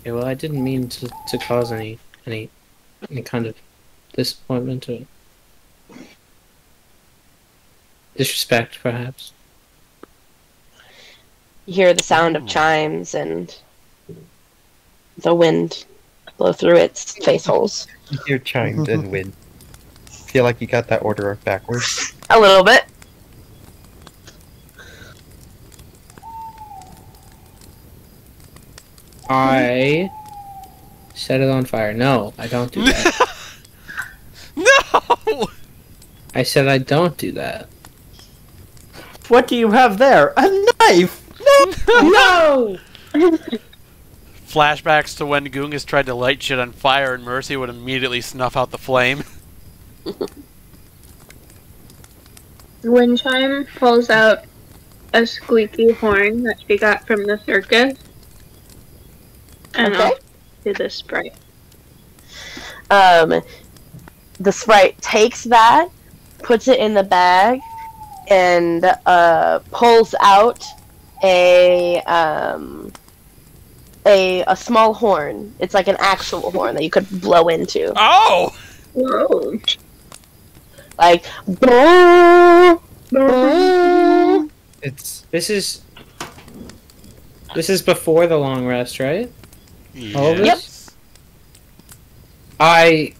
Okay, well, I didn't mean to, to cause any any any kind of disappointment or disrespect, perhaps. You hear the sound of hmm. chimes and the wind blow through its face holes. You hear chimed and wind. Feel like you got that order backwards. A little bit. I set it on fire. No, I don't do that. No! I said I don't do that. What do you have there? A knife! No! no! Flashbacks to when Goongus tried to light shit on fire and Mercy would immediately snuff out the flame. Wind Chime pulls out a squeaky horn that she got from the circus. And Okay. I'll do the sprite. Um, the sprite takes that, puts it in the bag, and uh, pulls out a um, a a small horn. It's like an actual horn that you could blow into, Oh! Whoa. like. It's This is this is before the long rest, right? All of Yes. I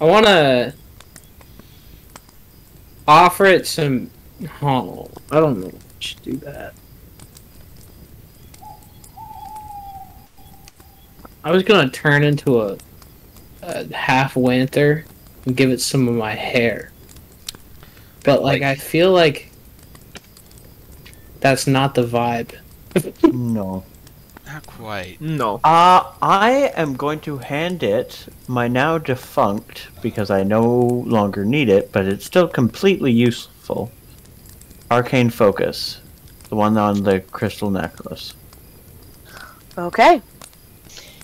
I want to offer it some. Oh, I don't know. if I should do that. I was gonna turn into a, a half wanther and give it some of my hair, but like I feel like that's not the vibe. No. Not quite. No. Uh, I am going to hand it my now defunct, because I no longer need it, but it's still completely useful. Arcane Focus. The one on the crystal necklace. Okay.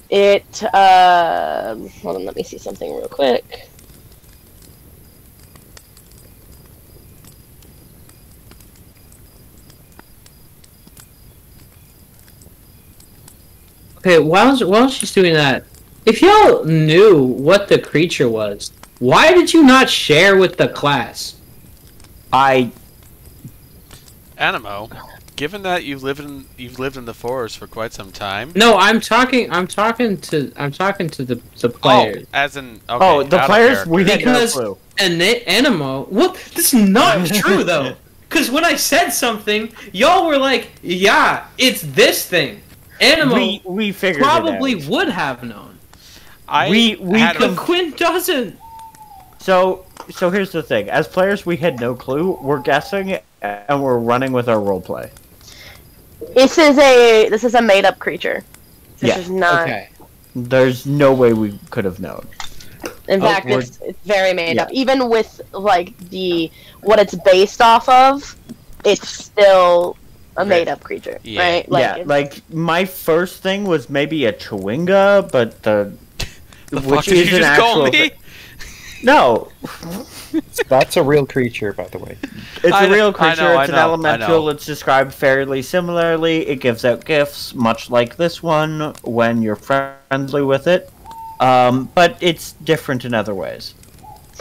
It. Um, hold on, let me see something real quick. Okay, while while she's doing that, if y'all knew what the creature was, why did you not share with the class? I Animo, given that you've lived in you've lived in the forest for quite some time. No, I'm talking. I'm talking to. I'm talking to the the oh, players. Oh, as in okay, oh the players we character. had no Because- clue. And they, Animo. What? This is not true though. Because when I said something, y'all were like, "Yeah, it's this thing." Animo We we figured probably it out. would have known, I we- we had a- but Quinn doesn't. So so here's the thing. As players, we had no clue. We're guessing and we're running with our role play. This is a this is a made up creature. This Yeah, is not. Okay. There's no way we could have known. In Oh, fact, we're- it's, it's very made Yeah. up. Even with like the what it's based off of, it's still a made up creature, Yeah. right? yeah, like my first thing was maybe a chwinga, but the, the fuck which did you is an just call actual me? thi- No, that's a real creature, by the way. it's I a real creature. know, it's an know, I elemental. It's described fairly similarly. It gives out gifts, much like this one, when you're friendly with it. Um, but it's different in other ways.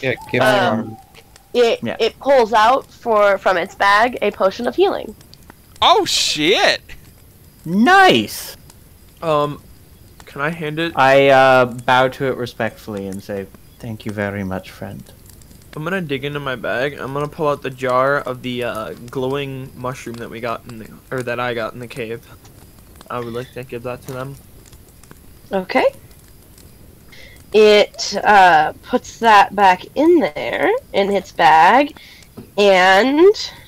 Yeah, give Um, it Yeah. it pulls out for from its bag a potion of healing. Oh shit! Nice. Um, can I hand it? I uh, bow to it respectfully and say, "Thank you very much, friend." I'm gonna dig into my bag. I'm gonna pull out the jar of the uh, glowing mushroom that we got in the, or that I got in the cave. I would like to give that to them. Okay. It uh, puts that back in there in its bag, and doo,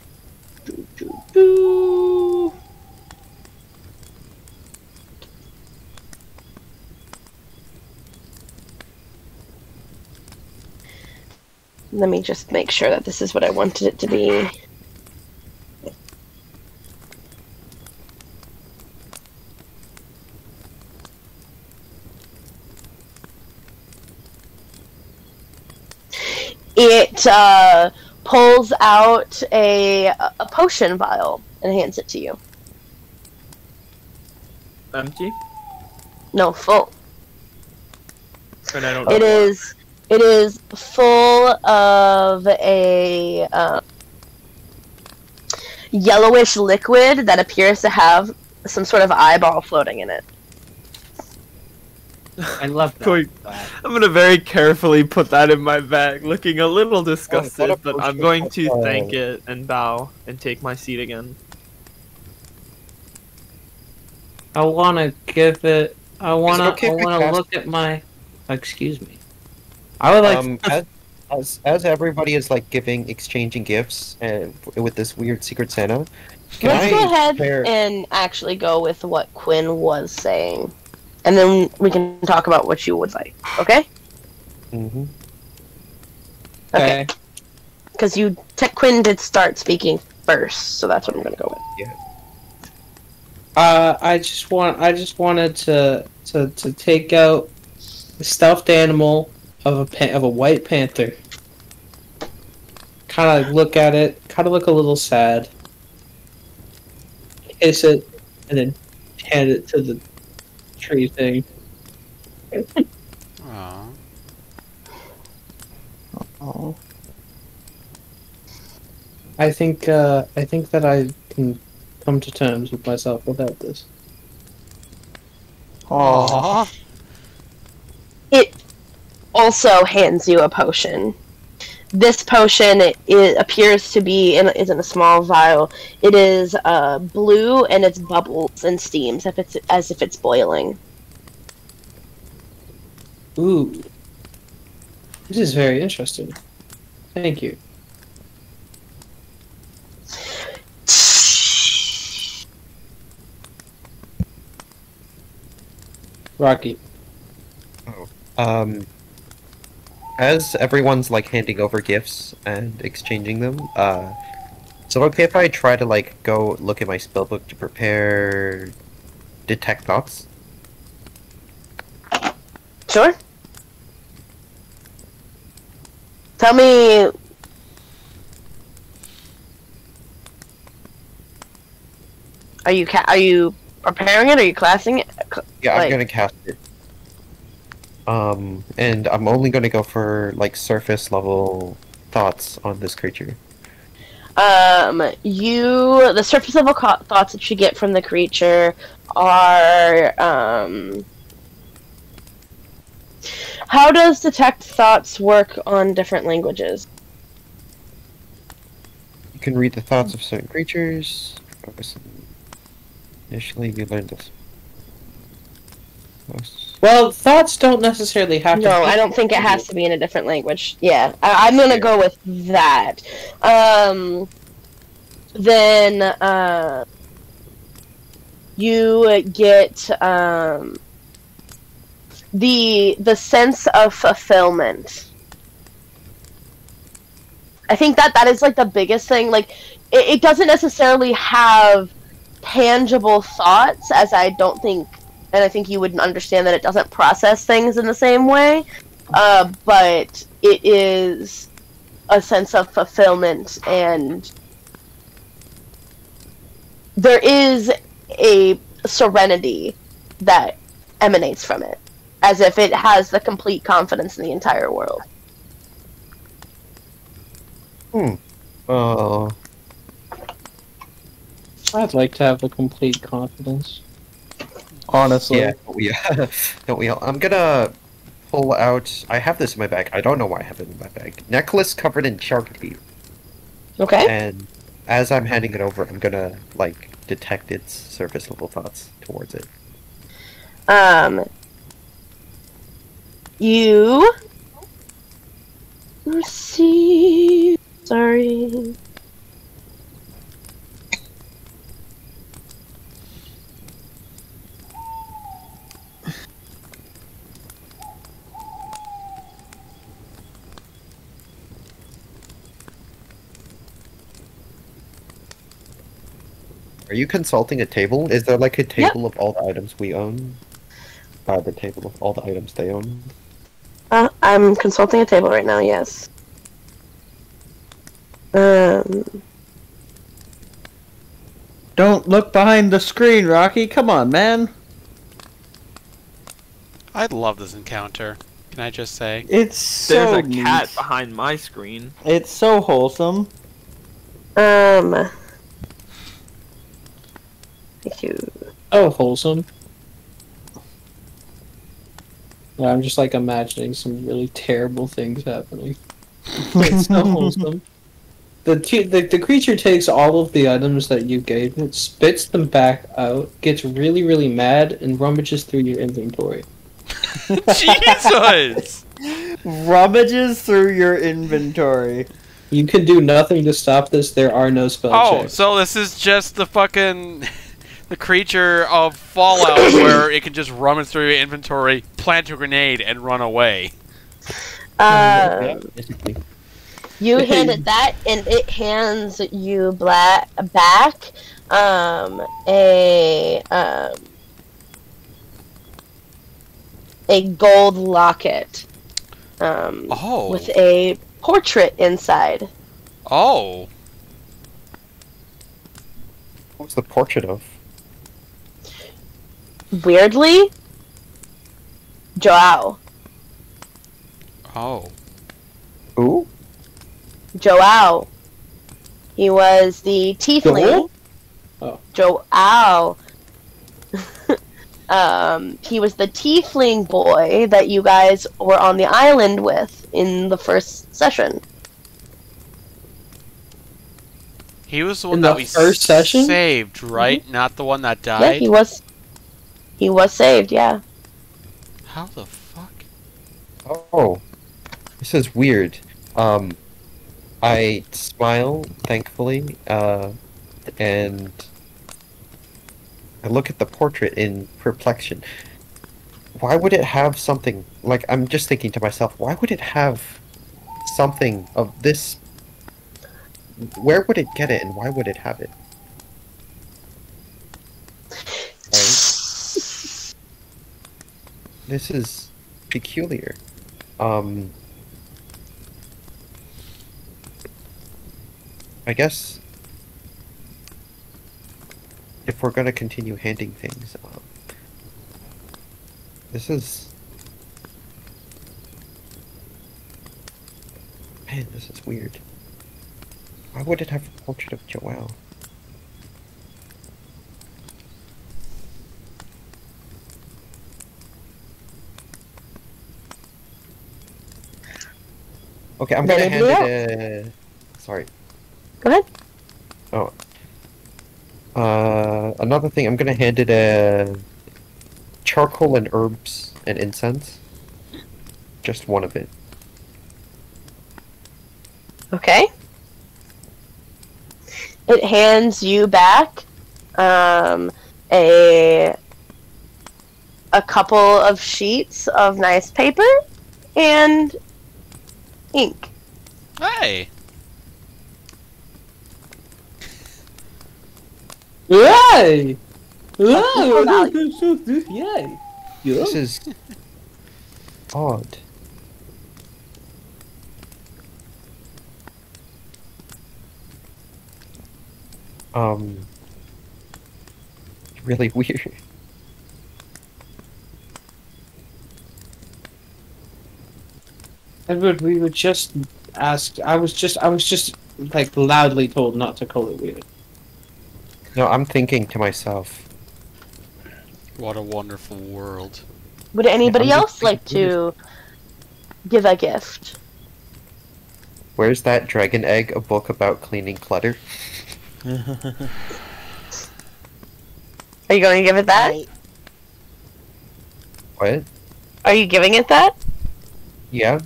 let me just make sure that this is what I wanted it to be. it uh, pulls out a a potion vial and hands it to you. Empty. No, full. And I don't. It is. It is full of a uh, yellowish liquid that appears to have some sort of eyeball floating in it. I love that. Going- I'm gonna very carefully put that in my bag, looking a little disgusted, a but I'm going to thank it and bow and take my seat again. I want to give it. I want okay to. I want to cast- look at my. Excuse me. I would like. um, as, as as everybody is like giving, exchanging gifts, and with this weird secret Santa, can Let's I go ahead prepare- and actually go with what Quinn was saying, and then we can talk about what you would like. Okay? Mhm. Okay. Because you, Te- Quinn did start speaking first, so that's what I'm gonna go with. Yeah. Uh, I just want I just wanted to to, to take out the stuffed animal of a pa- of a white panther. Kind of look at it, kind of look a little sad. Kiss it, and then hand it to the tree thing. Aw. Oh. I think uh, I think that I can come to terms with myself without this. Aw. It also hands you a potion. This potion it, it appears to be in, is in a small vial. It is uh, blue and it's bubbles and steams if it's as if it's boiling. Ooh, this is very interesting. Thank you. Rocky. Um, as everyone's like handing over gifts and exchanging them, uh, is it okay if I try to like go look at my spellbook to prepare detect thoughts? Sure. Tell me. Are you ca- are you preparing it? Are you classing it? Yeah, Like- I'm gonna cast it. Um, and I'm only gonna go for like surface level thoughts on this creature. Um, you the surface level thoughts that you get from the creature are um. How does detect thoughts work on different languages? You can read the thoughts of certain creatures. Initially, you learned this. Most- Well, thoughts don't necessarily have to. No, I don't think it has to be in a different language. Yeah, I- I'm gonna go with that. Um, then uh, you get um, the the sense of fulfillment. I think that that is like the biggest thing. Like, it, it doesn't necessarily have tangible thoughts, as I don't think and I think you would understand that it doesn't process things in the same way. Uh, but it is a sense of fulfillment, and there is a serenity that emanates from it, as if it has the complete confidence in the entire world. Hmm. Oh, I'd like to have the complete confidence. Honestly. yeah. don't We, don't we all? I'm gonna pull out. I have this in my bag. I don't know why I have it in my bag. Necklace covered in shark teeth. Okay. And as I'm handing it over, I'm gonna like detect its surface level thoughts towards it. Um, you receive. Sorry. Are you consulting a table? Is there like a table of all the items we own? Uh, the table of all the items they own. Uh, I'm consulting a table right now. Yes. Um. Don't look behind the screen, Rocky. Come on, man. I love this encounter. Can I just say? It's so There's a neat. cat behind my screen. It's so wholesome. Um. Thank you. Oh, wholesome. Yeah, I'm just like imagining some really terrible things happening. it's so wholesome. The, the the creature takes all of the items that you gave it, spits them back out, gets really really mad, and rummages through your inventory. Jesus! Rummages through your inventory. You can do nothing to stop this. There are no spell Oh, checks. so this is just the fucking the creature of Fallout where it can just rummage through your inventory, plant a grenade, and run away. Uh. You hand it that, and it hands you black back um, a um, a gold locket um, Oh. with a portrait inside. Oh. What's the portrait of? Weirdly, Joao. Oh. Who? Joao. He was the tiefling. Oh. Joao. um, he was the tiefling boy that you guys were on the island with in the first session. He was the one In that the we first session? saved, right? Not the one that died. Yeah, died. he was. He was saved. Yeah. How the fuck? Oh, this is weird. Um, I smile thankfully, uh, and I look at the portrait in perplexion. Why would it have something like? I'm just thinking to myself, why would it have something of this? Where would it get it, and why would it have it? Right? This is peculiar. Um, I guess if we're gonna continue handing things, um, this is man, this is weird. Why would it have a portrait of Joao? Okay, I'm gonna hand it a. Sorry. Go ahead. Oh. Uh, another thing, I'm gonna hand it a charcoal and herbs and incense. Just one of it. Okay. It hands you back um, a a couple of sheets of nice paper and ink. Hey. Yay! Oh, Yay! This is odd. Um, really weird. Edward, we were just asked. I was just, I was just like loudly told not to call it weird. No, I'm thinking to myself. What a wonderful world. Would anybody I'm else like to give a gift? Where's that dragon egg? A book about cleaning clutter. Are you going to give it that? What? Are you giving it that? Yeah.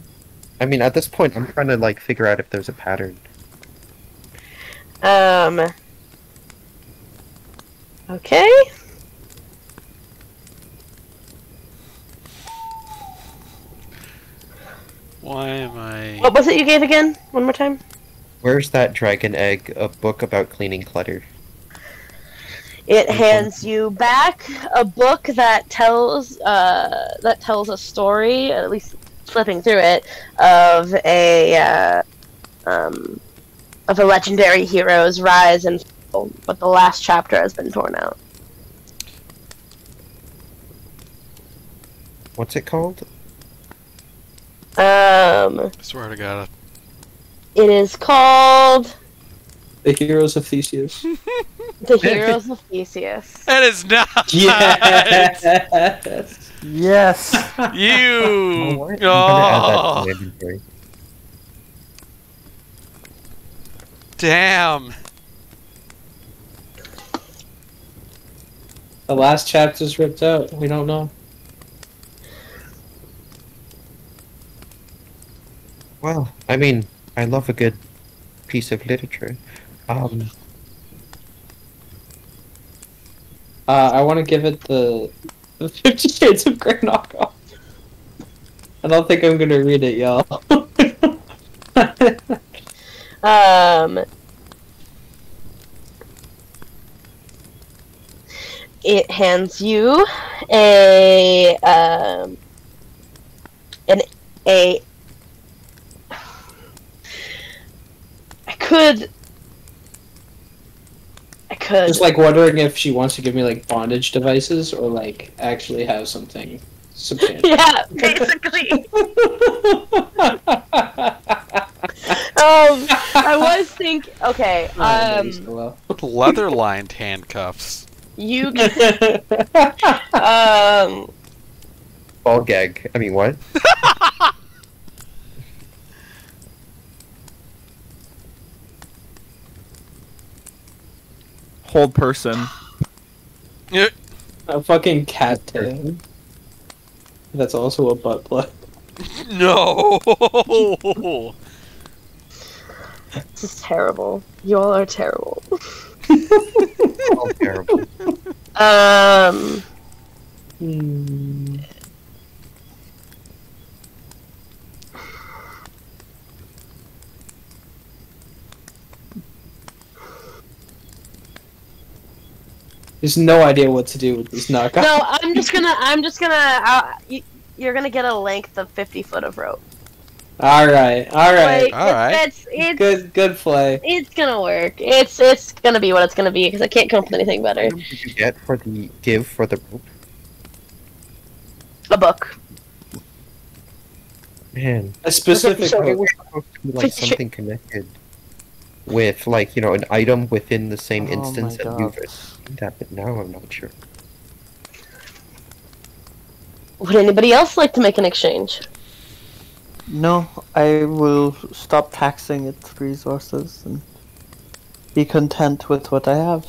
I mean, at this point, I'm trying to like figure out if there's a pattern. Um. Okay. Why am I? What was it you gave again? One more time. Where's that dragon egg? A book about cleaning clutter. It hands you back a book that tells uh, that tells a story, at least flipping through it, of a uh, um, of a legendary hero's rise and fall, but the last chapter has been torn out. What's it called? Um, I swear to God. it is called The heroes of Theseus. The Heroes of Theseus. That is not. yes. Yes. You. Oh, what? I'm gonna add that to Oh, damn. The last chapter's ripped out. We don't know. Well, I mean, I love a good piece of literature. Um, Uh, I want to give it the, the Fifty Shades of Grey knockoff. I don't think I'm gonna read it, y'all. Um, it hands you a um, an a. I could. I could. Just like wondering if she wants to give me like bondage devices or like actually have something substantial. yeah, basically. Um, I was think. Okay. Um, With leather-lined handcuffs. you. Can, Um. Ball gag. I mean, what? Hold person. Yeah. A fucking cat tail. That's also a butt plug. No. This is terrible. You all are terrible. All terrible. Um. Hmm. There's no idea what to do with this knockoff. No, I'm just gonna. I'm just gonna. Uh, you, you're gonna get a length of 50 foot of rope. All right, all right. Like, All right. It's it's Good, good play. it's gonna work. It's it's gonna be what it's gonna be because I can't come up with anything better. What did you get for the give for the rope? A book. Man, A specific. So- it was supposed to be like something connected with, like you know, an item within the same Oh instance my that you've God. that, but now I'm not sure. Would anybody else like to make an exchange? No, I will stop taxing its resources and be content with what I have.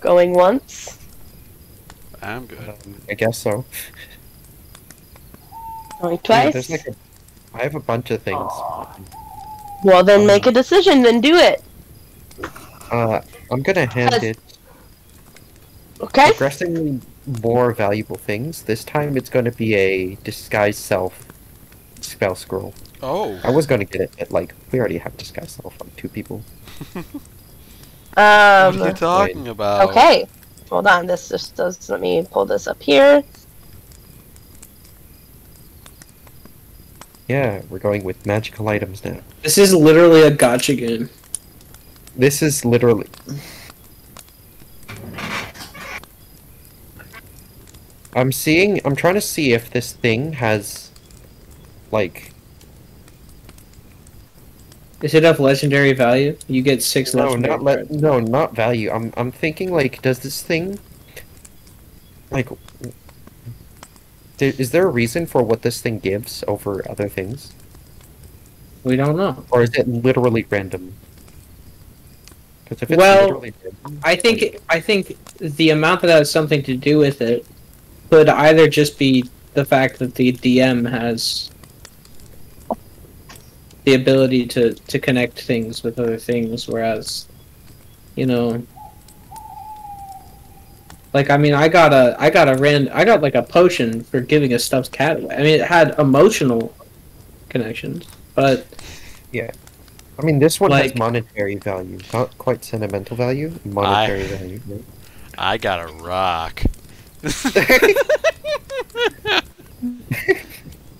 Going once. I'm good. Um, I guess so. Going Yeah, twice. there's like a, I have a bunch of things. Well, then make a decision. Then do it. Uh, I'm gonna hand Has- it Okay. progressively more valuable things. This time it's gonna be a disguise self spell scroll. Oh. I was gonna get it, but like we already have disguise self on two people. Um. What are you Um. talking about? Okay. Hold on. This just does. Let me pull this up here. Yeah, we're going with magical items now. This is literally a gotcha game. This is literally. I'm seeing. I'm trying to see if this thing has, like, Is it of legendary value? You get six no, legendary. not le- no, not value. I'm I'm thinking like, does this thing, like, is there a reason for what this thing gives over other things, We don't know. or is it literally random? Well, random, I think I think the amount that has something to do with it could either just be the fact that the DM has the ability to to connect things with other things, whereas you know, like I mean, I got a I got a rand I got like a potion for giving a stuffed cat away. I mean, it had emotional connections, but yeah. I mean, this one has monetary value, not quite sentimental value. Monetary value. right? I got a rock.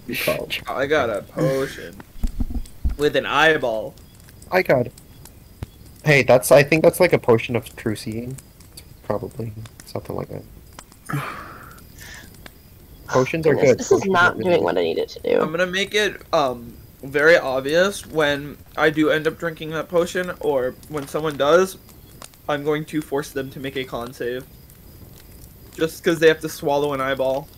You call it. I got a potion with an eyeball. I got. Hey, that's. I think that's like a potion of true seeing. Probably something like that. Potions are good. This is not are really doing what I needed to do. I'm gonna make it um very obvious when I do end up drinking that potion, or when someone does, I'm going to force them to make a con save. Just because they have to swallow an eyeball.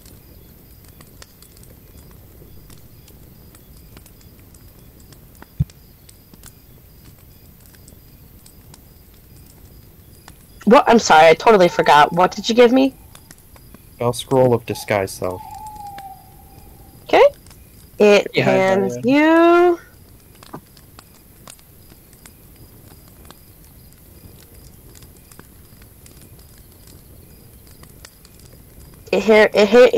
What? I'm sorry. I totally forgot. What did you give me? Spell scroll of disguise self. Okay. It Yeah, hands you. It, ha- it, ha-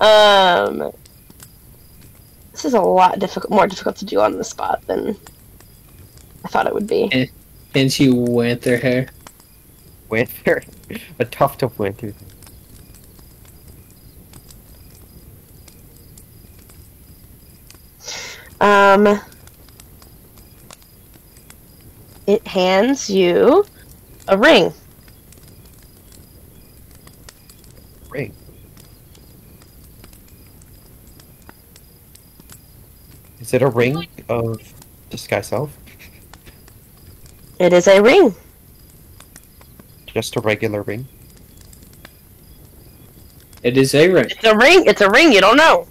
Um, this is a lot difficult, more difficult to do on the spot than I thought it would be. And she went their hair. Winter, a tuft of winter. Um, it hands you a ring. Ring. Is it a ring of disguise self? It is a ring. Just a regular ring? It is a ring. It's a ring. It's a ring. You don't know.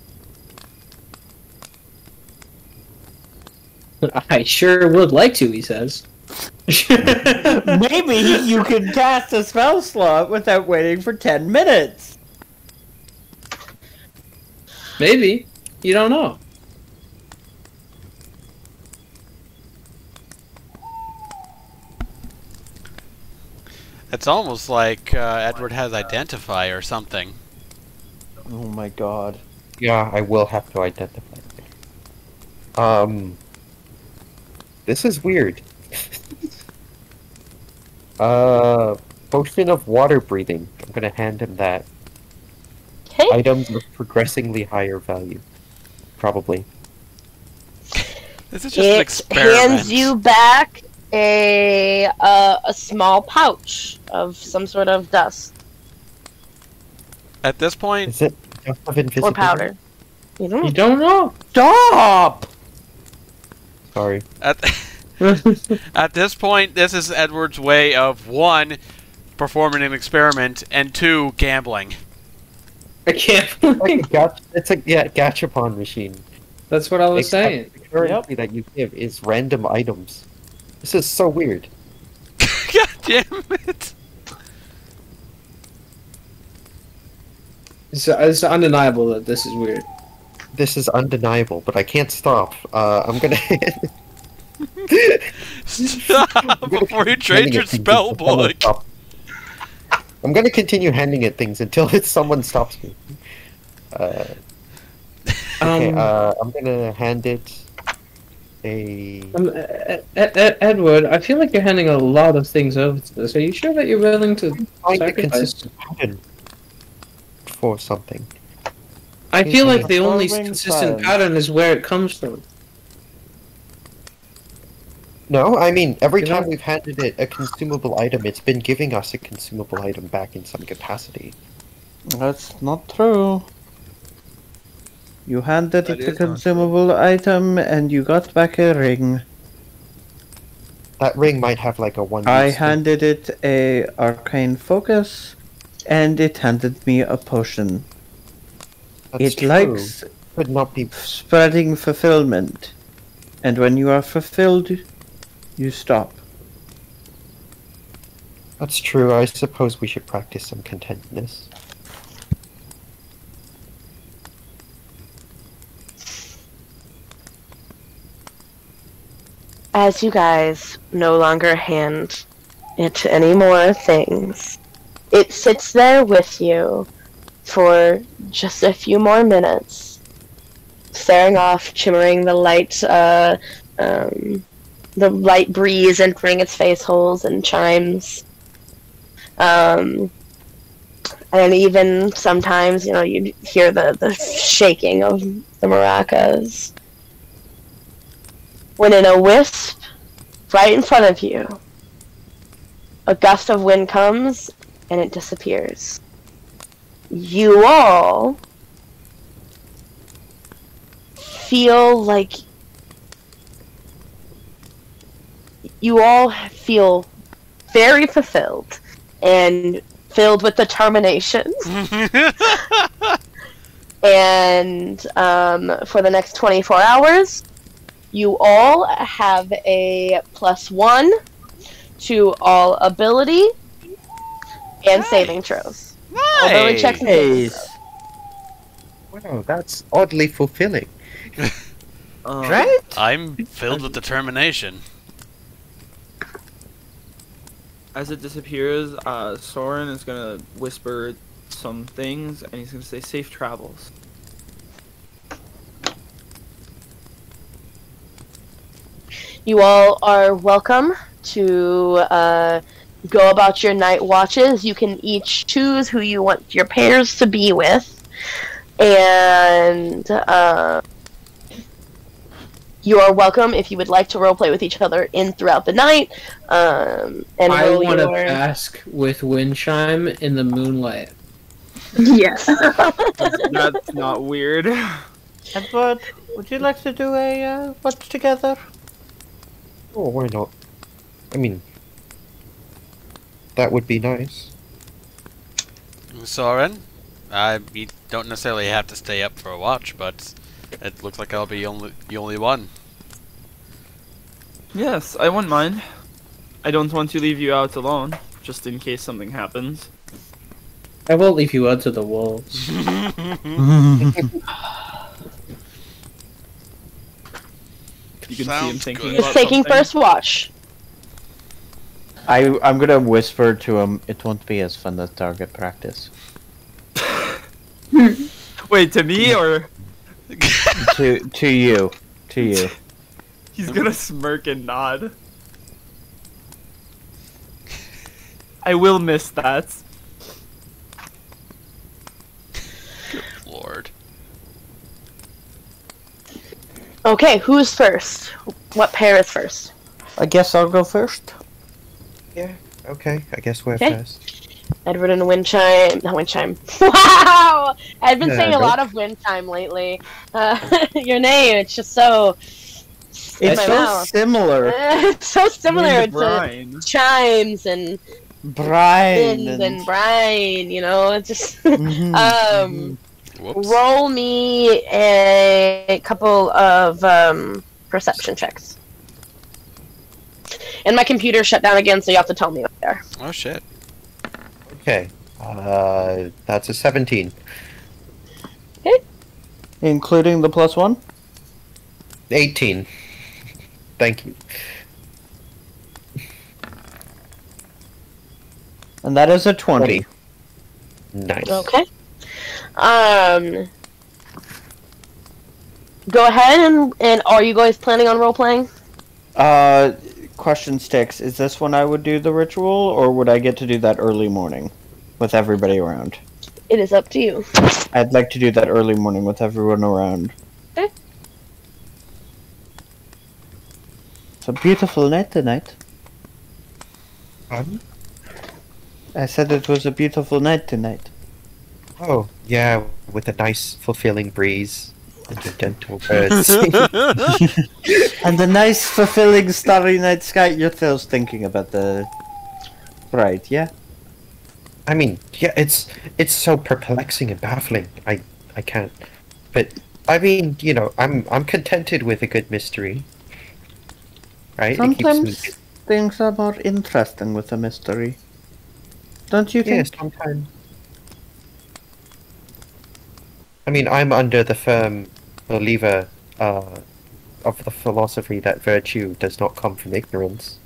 I sure would like to, he says. Maybe you can cast a spell slot without waiting for 10 minutes. Maybe. You don't know. It's almost like uh, Edward has identify or something. Oh my god. Yeah, I will have to identify. Um, this is weird. uh, potion of water breathing. I'm gonna hand him that. Okay. Items of progressingly higher value. Probably. This is just an It experiment. hands you back a uh, a small pouch of some sort of dust At this point, Is it dust of or powder. You don't You don't know. Stop! Sorry. at, at this point, this is Edward's way of one, performing an experiment, and two, gambling. I can't Like a believe gach- it's a yeah, gachapon machine. That's what I was Except saying. The currency that you give is random items. This is so weird. God damn it! It's, it's undeniable that this is weird. This is undeniable, but I can't stop. Uh, I'm gonna. Stop before you trade your spell book. I'm gonna continue handing it things until it's someone stops me. Uh, okay, Um, uh, I'm gonna hand it a. um, Ed, Ed, Edward, I feel like you're handing a lot of things over to this. Are you sure that you're willing to Find a sacrifice? consistent pattern for something. I feel like the only consistent plan. pattern is where it comes from. No, I mean every You time know- we've handed it a consumable item, it's been giving us a consumable item back in some capacity. That's not true. You handed That it a is not consumable item and you got back a ring. That ring might have like a one. I thing. handed it a arcane focus and it handed me a potion. That's it true. likes Could not be. spreading fulfillment. And when you are fulfilled, you stop. That's true. I suppose we should practice some contentness. As you guys no longer hand it any more things, it sits there with you for just a few more minutes, staring off, shimmering the light, uh, um, the light breeze entering its face holes and chimes. Um, and even sometimes, you know, you hear the, the shaking of the maracas when in a wisp, right in front of you, a gust of wind comes and it disappears. You all feel like you all feel very fulfilled and filled with determination. and um, for the next 24 hours, you all have a plus one to all ability and saving throws. All ability checks and saving Nice. throws. Wow, that's oddly fulfilling. Um, Right? I'm filled with determination. As it disappears, uh, Soren is gonna whisper some things, and he's gonna say safe travels. You all are welcome to uh, go about your night watches. You can each choose who you want your pairs to be with, and uh, you are welcome if you would like to roleplay with each other in throughout the night. Um, and I roll want to your- bask with Windchime in the moonlight. Yes. That's not weird. Edward, would you like to do a uh, watch together? Oh, why not? I mean, that would be nice. Soren, I you don't necessarily have to stay up for a watch, but it looks like I'll be only the only one. Yes, I wouldn't mind. I don't want to leave you out alone, just in case something happens. I won't leave you out to the wolves. You can see him Sounds thinking good. He's taking something. first watch. I I'm gonna whisper to him. It won't be as fun as target practice. Wait, to me or to to you, to you. he's gonna smirk and nod. I will miss that. Lord. Okay, who's first? What pair is first? I guess I'll go first. Yeah. Okay. I guess we're Okay. first. Edward and Windchime. Not Windchime. Wow! I've been Yeah, saying a lot of Windchime lately. Uh, your name, it's just so. in It's so mouth. similar. it's so similar to chimes and Brian wind and brine. You know, it's just. Mhm, um, Whoops. roll me a couple of um, perception checks. And my computer shut down again, so you have to tell me what they are. Oh shit. Okay. Uh, that's a 17. Okay. including the plus one. 18. Thank you. And that is a 20. Nice. Okay. Um. Go ahead and and are you guys planning on role playing? Uh, question sticks. Is this when I would do the ritual, or would I get to do that early morning with everybody around? It is up to you. I'd like to do that early morning with everyone around. Okay. It's a beautiful night tonight. Um, I said it was a beautiful night tonight. Oh, yeah, with a nice, fulfilling breeze and the gentle birds. And the nice, fulfilling starry night sky. You're still thinking about the. Right, yeah? I mean, yeah, it's it's so perplexing and baffling. I I can't. But I mean, you know, I'm I'm contented with a good mystery. Right? It keeps me- Sometimes things are more interesting with a mystery. Don't you Yeah, think? sometimes. I mean, I'm under the firm believer uh, of the philosophy that virtue does not come from ignorance.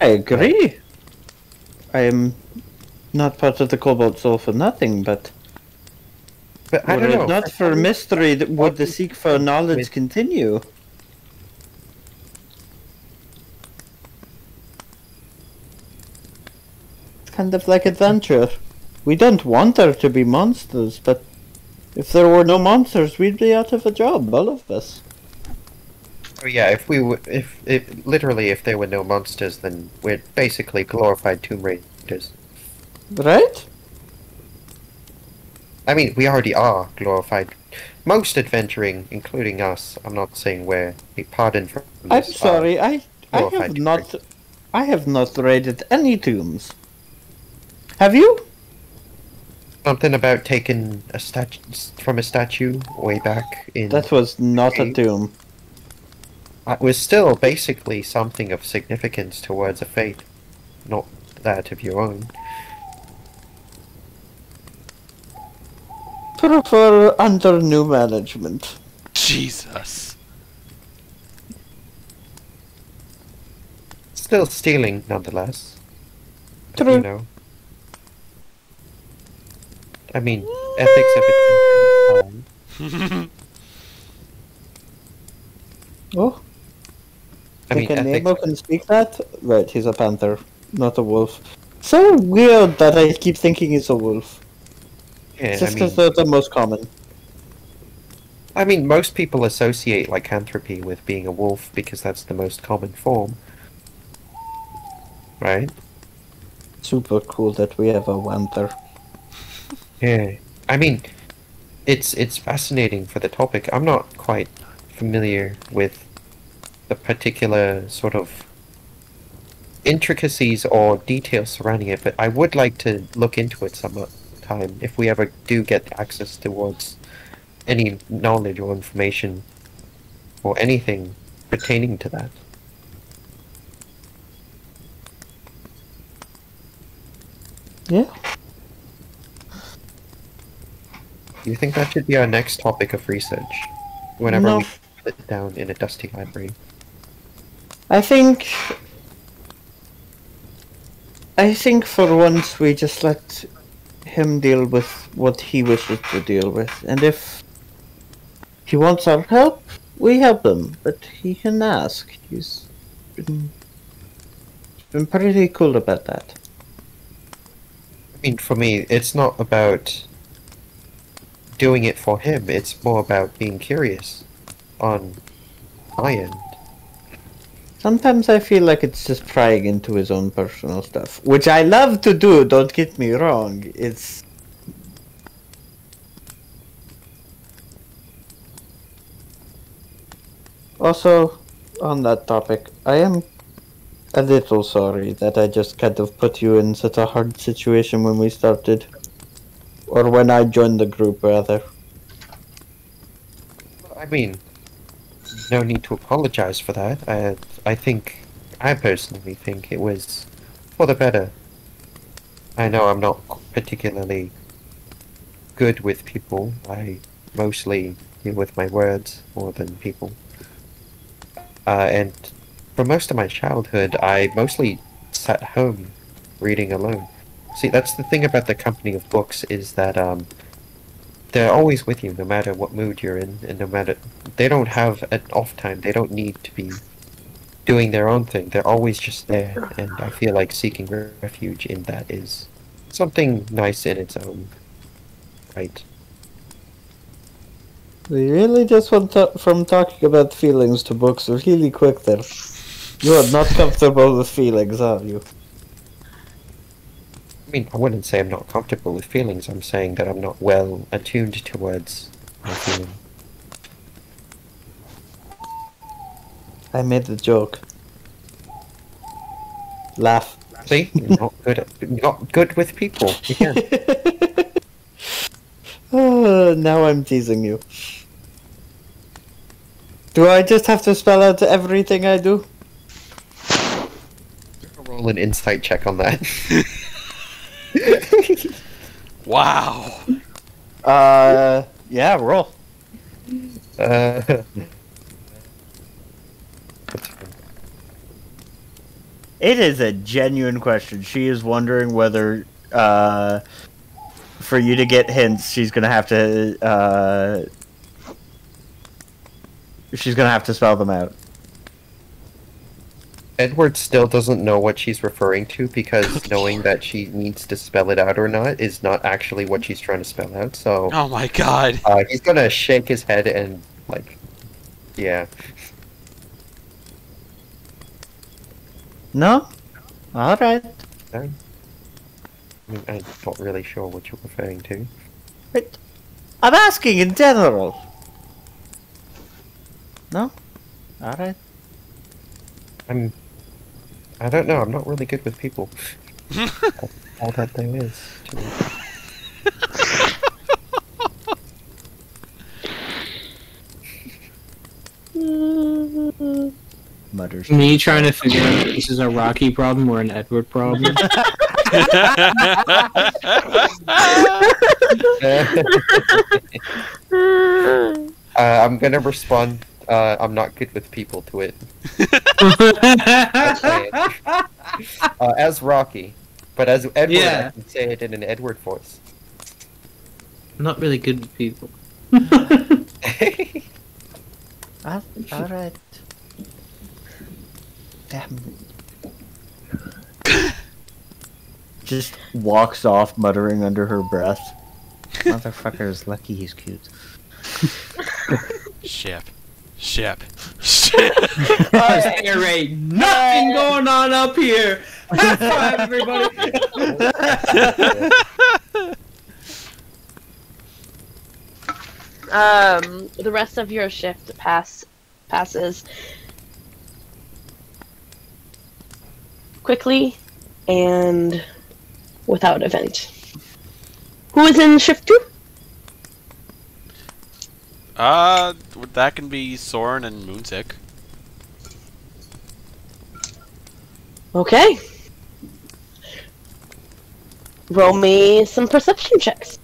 I agree. I am not part of the Cobalt Soul for nothing, but But I don't know. not for mystery, th- would the seek for knowledge with- continue? It's kind of like adventure. We don't want there to be monsters, but if there were no monsters, we'd be out of a job, all of us. Oh, yeah, if we were, if if literally if there were no monsters, then we're basically glorified Tomb Raiders. Right? I mean, we already are glorified. Most adventuring, including us, I'm not saying we're pardoned from I'm sorry, I I have not I have not raided any tombs. Have you? Something about taking a statue from a statue way back in. That was not a Okay. tomb. It was still basically something of significance towards a fate, not that of your own. Prefer under new management. Jesus. Still stealing, nonetheless. True. You know. I mean, ethics of it. Oh, I mean, a ethics. Can speak that? Right, he's a panther, not a wolf. So weird that I keep thinking he's a wolf. Yeah, Just I because mean, they're the most common. I mean, most people associate lycanthropy with being a wolf because that's the most common form. Right? Super cool that we have a panther. Yeah. I mean, it's it's fascinating for the topic. I'm not quite familiar with the particular sort of intricacies or details surrounding it, but I would like to look into it some time if we ever do get access towards any knowledge or information or anything pertaining to that. Yeah. Do you think that should be our next topic of research? Whenever No. we sit down in a dusty library. I think. I think for once we just let him deal with what he wishes to deal with, and if he wants our help, we help him. But he can ask. He's been, been pretty cool about that. I mean, for me, it's not about doing it for him. It's more about being curious on my end. Sometimes I feel like it's just prying into his own personal stuff, which I love to do. Don't get me wrong. It's also on that topic. I am a little sorry that I just kind of put you in such a hard situation when we started, or when I joined the group, rather. I mean, no need to apologize for that. I, I think, I personally think it was for the better. I know I'm not particularly good with people. I mostly deal with my words more than people. Uh, and for most of my childhood, I mostly sat home reading alone. See, that's the thing about the company of books is that um, they're always with you, no matter what mood you're in, and no matter they don't have an off time. They don't need to be doing their own thing. They're always just there, and I feel like seeking refuge in that is something nice in its own right. We really just went to- from talking about feelings to books really quick there. You are not comfortable with feelings, are you? I mean, I wouldn't say I'm not comfortable with feelings. I'm saying that I'm not well attuned towards my feeling. I made the joke. Laugh. See, you're not good at, not good with people. Yeah. Oh, now I'm teasing you. Do I just have to spell out everything I do? Roll an insight check on that. Wow. Uh, yeah, roll. Uh. It is a genuine question. She is wondering whether, uh, for you to get hints, she's gonna have to, uh, she's gonna have to spell them out. Edward still doesn't know what she's referring to because knowing that she needs to spell it out or not is not actually what she's trying to spell out. So Oh my god. uh, he's gonna shake his head and like, yeah. No? Alright. I mean, I'm not really sure what you're referring to. I'm asking in general. No? Alright. I'm. I don't know. I'm not really good with people. That's all that there is. To it. Mutters. Me trying to figure out if this is a Rocky problem or an Edward problem. uh, I'm gonna respond. Uh, I'm not good with people to it. Okay. uh, as Rocky, but as Edward, I can say it in an Edward voice. I'm not really good with people. Ah, alright. Damn. Just walks off muttering under her breath. Motherfucker is lucky he's cute. Ship. Ship. Ship. there ain't nothing going on up here. High five, everybody. Um, the rest of your shift pass passes quickly and without event. Who is in shift two? Uh, that can be Soren and Moonzik. Okay. Roll me some perception checks.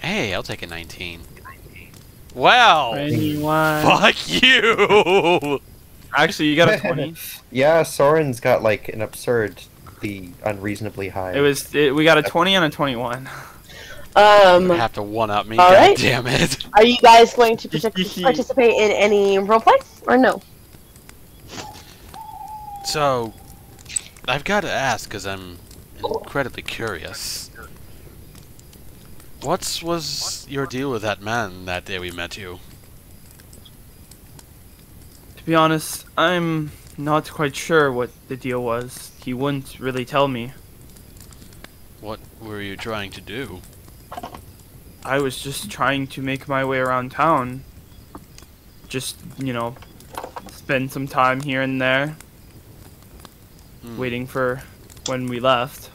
Hey, I'll take a 19. Wow! Anyone? Fuck you! Actually, you got a 20. yeah, Soren's got like an absurdly unreasonably high. It was it, we got a 20 and a 21. Um, have to one up me, All god right. damn it. are you guys going to participate in any roleplay or no? So, I've got to ask because I'm incredibly curious. What was your deal with that man that day we met you? To be honest, I'm not quite sure what the deal was. He wouldn't really tell me. What were you trying to do? I was just trying to make my way around town. Just, you know, spend some time here and there, Hmm. waiting for when we left.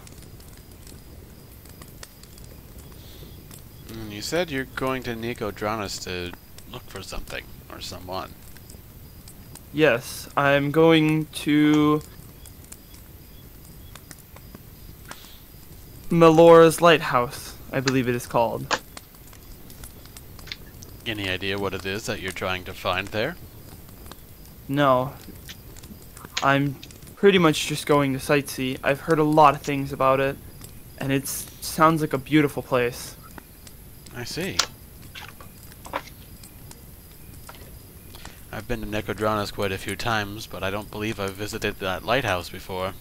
Mm, You said you're going to Nicodranas to look for something or someone. Yes, I'm going to Melora's Lighthouse, I believe it is called. Any idea what it is that you're trying to find there? No. I'm pretty much just going to sightsee. I've heard a lot of things about it, and it sounds like a beautiful place. I see. I've been to Nicodranas quite a few times, but I don't believe I've visited that lighthouse before.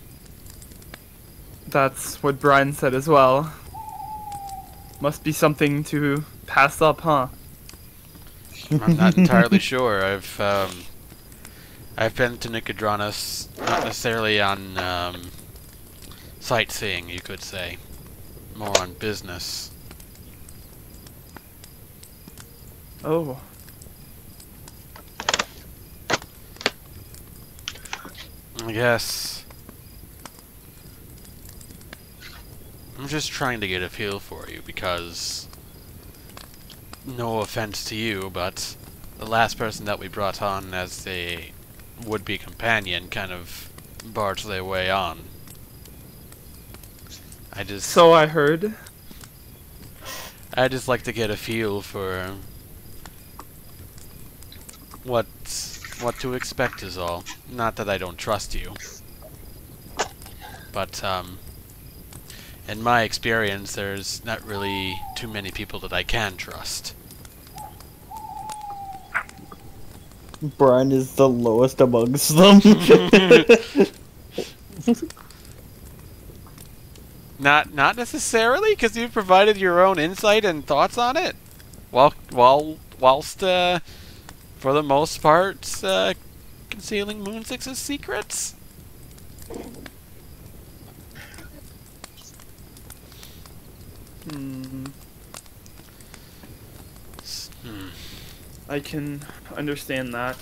That's what Brian said as well. Must be something to pass up, huh? I'm not entirely sure. I've um, I've been to Nicodranas, not necessarily on um, sightseeing, you could say, more on business. Oh. I guess. I'm just trying to get a feel for you because. No offense to you, but the last person that we brought on as a would be companion kind of barged their way on. I just. So I heard. I just like to get a feel for. What what to expect is all. Not that I don't trust you. But, um, in my experience, there's not really too many people that I can trust. Brian is the lowest amongst them. Not not necessarily, because you've provided your own insight and thoughts on it. While while whilst uh, for the most part uh, concealing Moonzik's secrets. Hmm. I can understand that.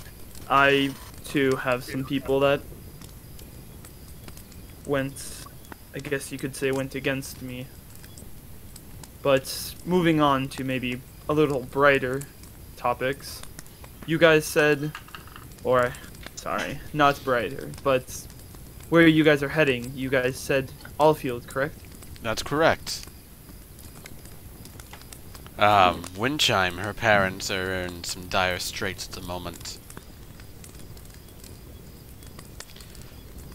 I, too, have some people that went, I guess you could say, went against me. But moving on to maybe a little brighter topics. You guys said, or, sorry, not brighter, but where you guys are heading, you guys said Alfield, correct? That's correct. Um, Windchime, her parents are in some dire straits at the moment.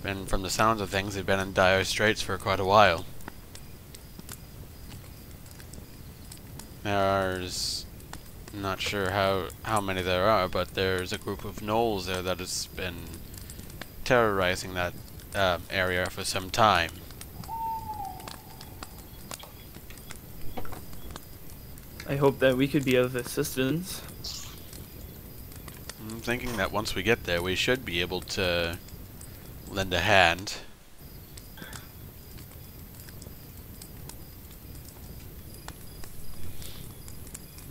and from the sounds of things, they've been in dire straits for quite a while. There's not sure how how many there are, but there's a group of gnolls there that has been terrorizing that uh, area for some time. I hope that we could be of assistance. I'm thinking that once we get there, we should be able to lend a hand.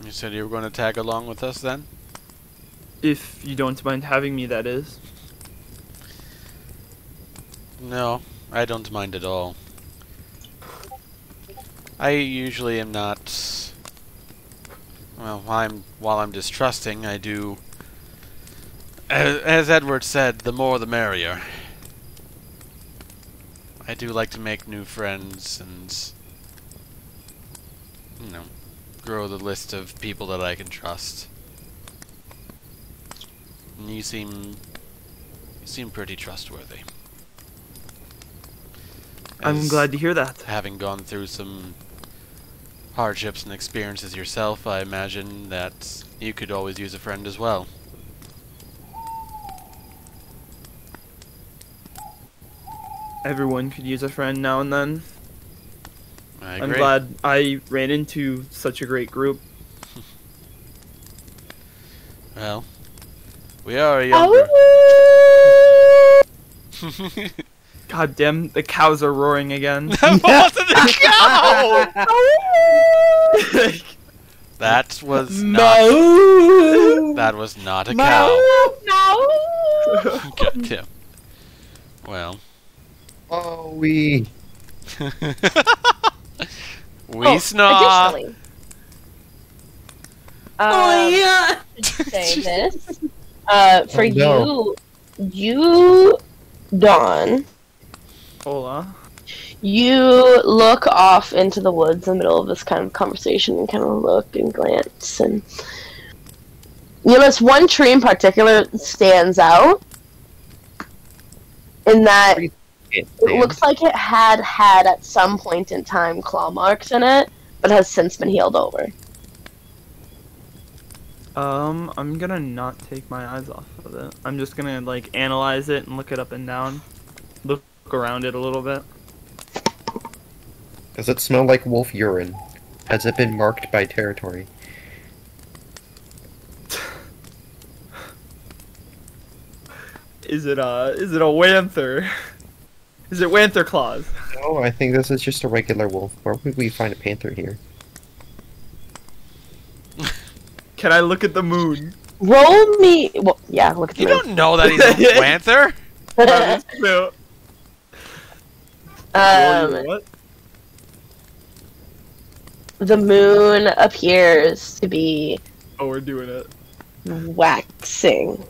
You said you were going to tag along with us then? If you don't mind having me, that is. No, I don't mind at all. I usually am not. Well, I'm while I'm distrusting, I do. As, as Edward said, the more the merrier. I do like to make new friends and, you know, grow the list of people that I can trust. And you seem, you seem pretty trustworthy. I'm glad to hear that. Having gone through some hardships and experiences yourself, I imagine that you could always use a friend as well. Everyone could use a friend now and then. I I'm glad I ran into such a great group. Well, we are a younger. God damn, the cows are roaring again. that wasn't a cow. that was not. That was not a cow. God damn. Well, Oh, we. we Oh, snaw. Additionally, oh yeah. Say this uh, for Oh, no. you, you, Dawn. Hola. You look off into the woods in the middle of this kind of conversation and kind of look and glance and you notice one tree in particular stands out in that it looks like it had had at some point in time claw marks in it, but has since been healed over. Um, I'm gonna not take my eyes off of it. I'm just gonna like analyze it and look it up and down. Look around it a little bit. Does it smell like wolf urine? Has it been marked by territory? Is it a is it a wanther? Is it wanther claws? No, I think this is just a regular wolf. Where would we find a panther here? Can I look at the moon? Roll me. Well, yeah, look at the You moon. don't know that he's a panther. No. um, what? the moon appears to be Oh, we're doing it. waxing.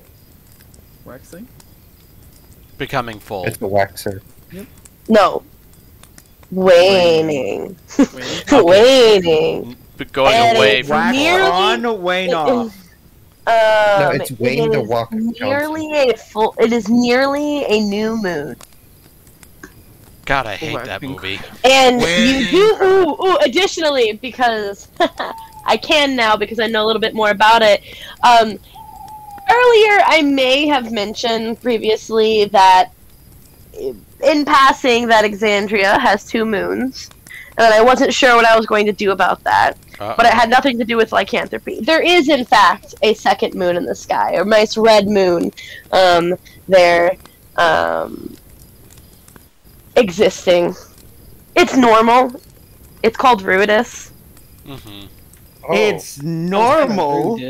Waxing? Becoming full. It's a waxer. No. Waning. Wait. Waning. But going And away it's from Wax nearly- on, wane It off. is- Um, it's it the Walker Nearly a full. It is nearly a new moon, God, I hate Oh, I that think- movie. and Wayne. you do. Ooh, ooh, additionally, because I can now because I know a little bit more about it. Um, earlier, I may have mentioned previously that, in passing, that Exandria has two moons, and I wasn't sure what I was going to do about that. Uh-oh. but it had nothing to do with lycanthropy. There is, in fact, a second moon in the sky, a nice red moon. Um, there, um, existing. It's normal. It's called Ruidus. Mhm. Oh, It's normal.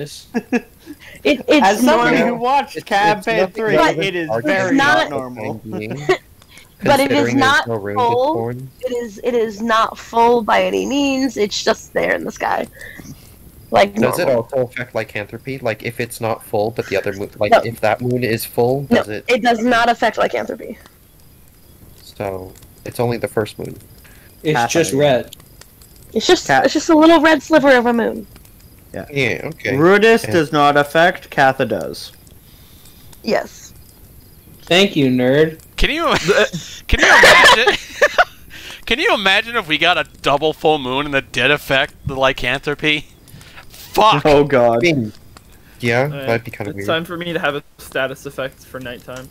It, it's As somebody normal, who watched It's- Campaign it's 3, other it is very not- not normal. but it is not no full. It is. It is not full by any means. It's just there in the sky, like Does it also affect lycanthropy? Like if it's not full, but the other moon, like No. if that moon is full, No, does it? it does not affect lycanthropy. So it's only the first moon. It's Half just red. It's just. Cat- It's just a little red sliver of a moon. Yeah. Yeah. Okay. Ruidus Yeah. does not affect, Catha does. Yes. Thank you, nerd. Can you can you imagine? can you imagine if we got a double full moon and it did affect the lycanthropy? Fuck. Oh god. yeah, Alright, that'd be kind of It's weird. time for me to have a status effect for nighttime.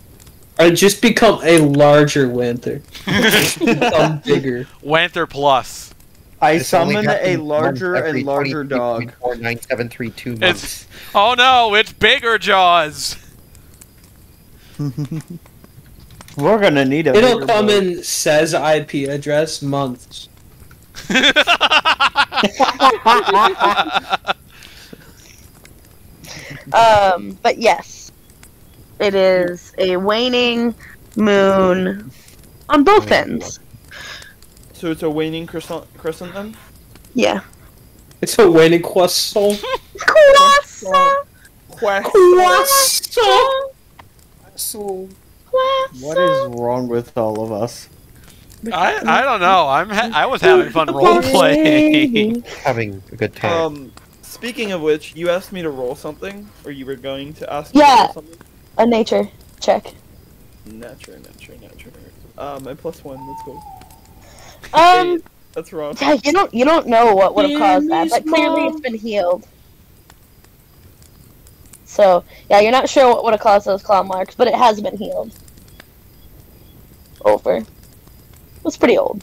I just become a larger Wanther. become bigger. Wanther plus. I This summon a larger and larger dog. 23.49732 months. It's oh no, it's bigger jaws. We're gonna need a It'll come boat. in says IP address months. Um, but yes, it is a waning moon on both ends. So it's a waning crescent, crescent then? Yeah. It's a waning croissant. Croissant, Croissant. croissant. What is wrong with all of us? I I don't know. I'm ha- I was having fun role playing. Having a good time. Um, speaking of which, you asked me to roll something, or you were going to ask me Yeah. to roll something? A nature check. Nature, nature, nature. Uh, my plus one, let's go. Um, That's wrong. yeah, you don't you don't know what would have caused that, Give but clearly it's been healed. So yeah, you're not sure what would have caused those claw marks, but it has been healed. Over. It was pretty old.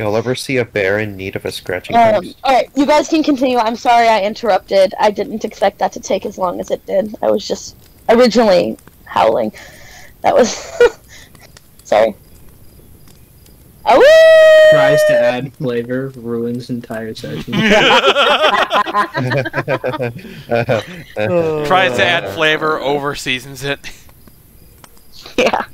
You'll ever see a bear in need of a scratching Um, post? all right, you guys can continue. I'm sorry I interrupted. I didn't expect that to take as long as it did. I was just originally howling. That was sorry. Oh! Tries to add flavor, ruins entire session. Tries to add flavor, over seasons it. Yeah.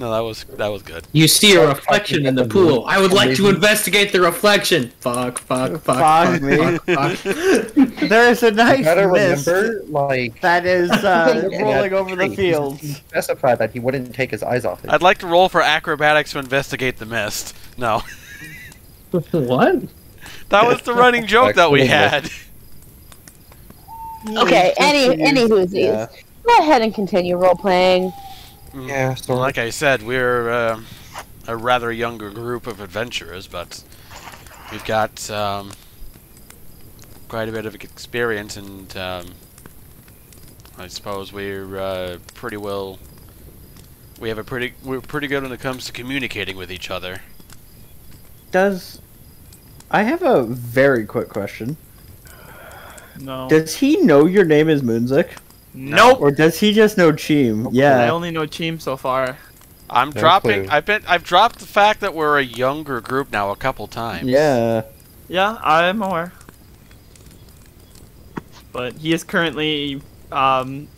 No, that was that was good. You see a reflection in the pool. I would like to investigate the reflection. Fuck, fuck, fuck. Fuck me. fuck, fuck. There is a nice gotta mist remember, like, that is uh, rolling over the tree. fields. specify that he wouldn't take his eyes off it. I'd like to roll for acrobatics to investigate the mist. No, what? that was the running joke that we had. Okay, any any who's Yeah. Go ahead and continue role playing. Yeah, so Like I said, we're uh, a rather younger group of adventurers, but we've got um, quite a bit of experience, and um, I suppose we're uh, pretty well. We have a pretty. We're pretty good when it comes to communicating with each other. Does I have a very quick question? No. Does he know your name is Moonzik, Nope. or does he just know Cheem? Yeah. I only know Cheem so far. I'm No dropping. clue. I've been. I've dropped the fact that we're a younger group now a couple times. Yeah. Yeah, I'm aware. But he is currently um,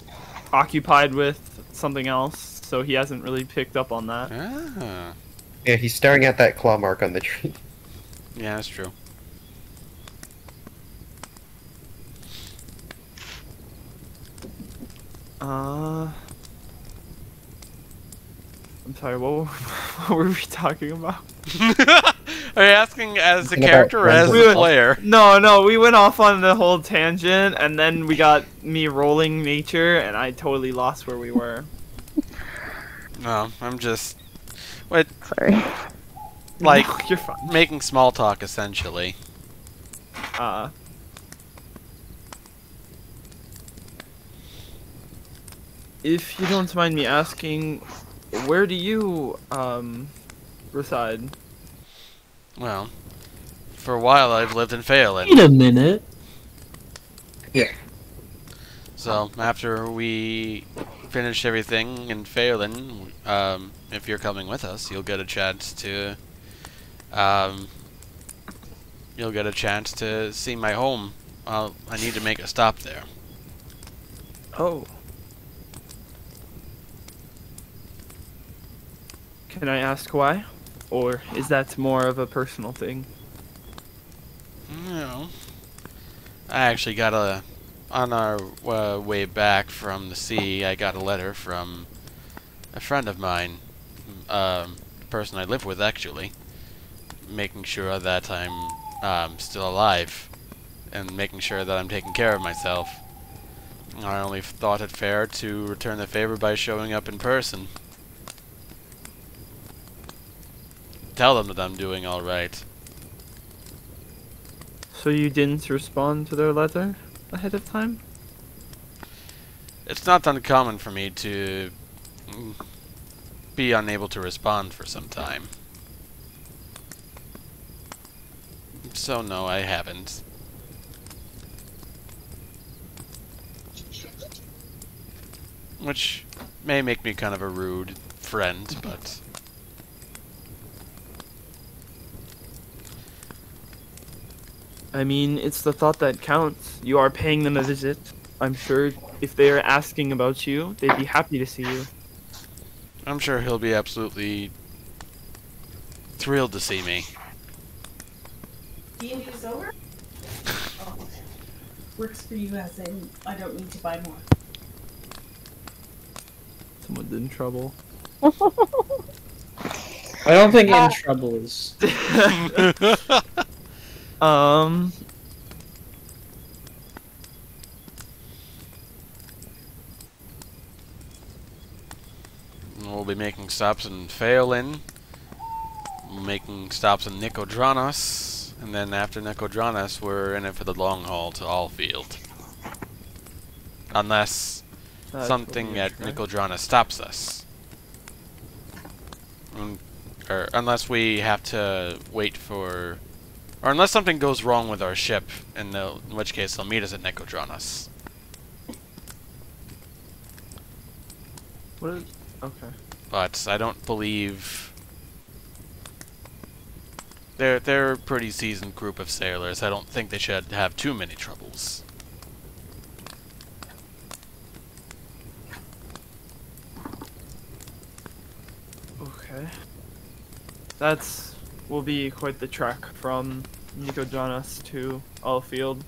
occupied with something else, so he hasn't really picked up on that. Ah, yeah, he's staring at that claw mark on the tree. yeah, that's true. Uh, I'm sorry. What, were- what were we talking about? Are you asking as a character or as friends a player? No, no, we went off on the whole tangent, and then we got me rolling nature, and I totally lost where we were. No, I'm just What? Sorry. like No, you're fine. making small talk essentially. Uh, if you don't mind me asking, where do you um reside? Well, for a while I've lived in Phelan. Wait a minute. Yeah. So after we finish everything in Phelan, um, if you're coming with us, you'll get a chance to, um, you'll get a chance to see my home. I'll, I need to make a stop there. Oh. Can I ask why? Or is that more of a personal thing? No. I actually got a. On our uh, way back from the sea, I got a letter from a friend of mine, um, the person I live with actually, making sure that I'm um, still alive and making sure that I'm taking care of myself. I only thought it fair to return the favor by showing up in person. Tell them that I'm doing alright. So you didn't respond to their letter ahead of time? It's not uncommon for me to be unable to respond for some time. So no, I haven't. Which may make me kind of a rude friend, but I mean, it's the thought that counts. You are paying them a visit. I'm sure if they are asking about you, they'd be happy to see you. I'm sure he'll be absolutely thrilled to see me. D&D's over? Oh, okay. Works for you as in, I don't need to buy more. Someone's in trouble. I don't think Uh, in trouble is. Um, We'll be making stops in Phelan, making stops in Nicodranas, and then after Nicodranas, we're in it for the long haul to Alfield. Unless that's something at. Nicodranas stops us. Mm, or unless we have to wait for... Or unless something goes wrong with our ship, in, the, in which case they'll meet us at Nicodranas. What is? Okay. but I don't believe they're they're a pretty seasoned group of sailors. I don't think they should have too many troubles. Okay. That's will be quite the trek from Nicodranas to Alfield.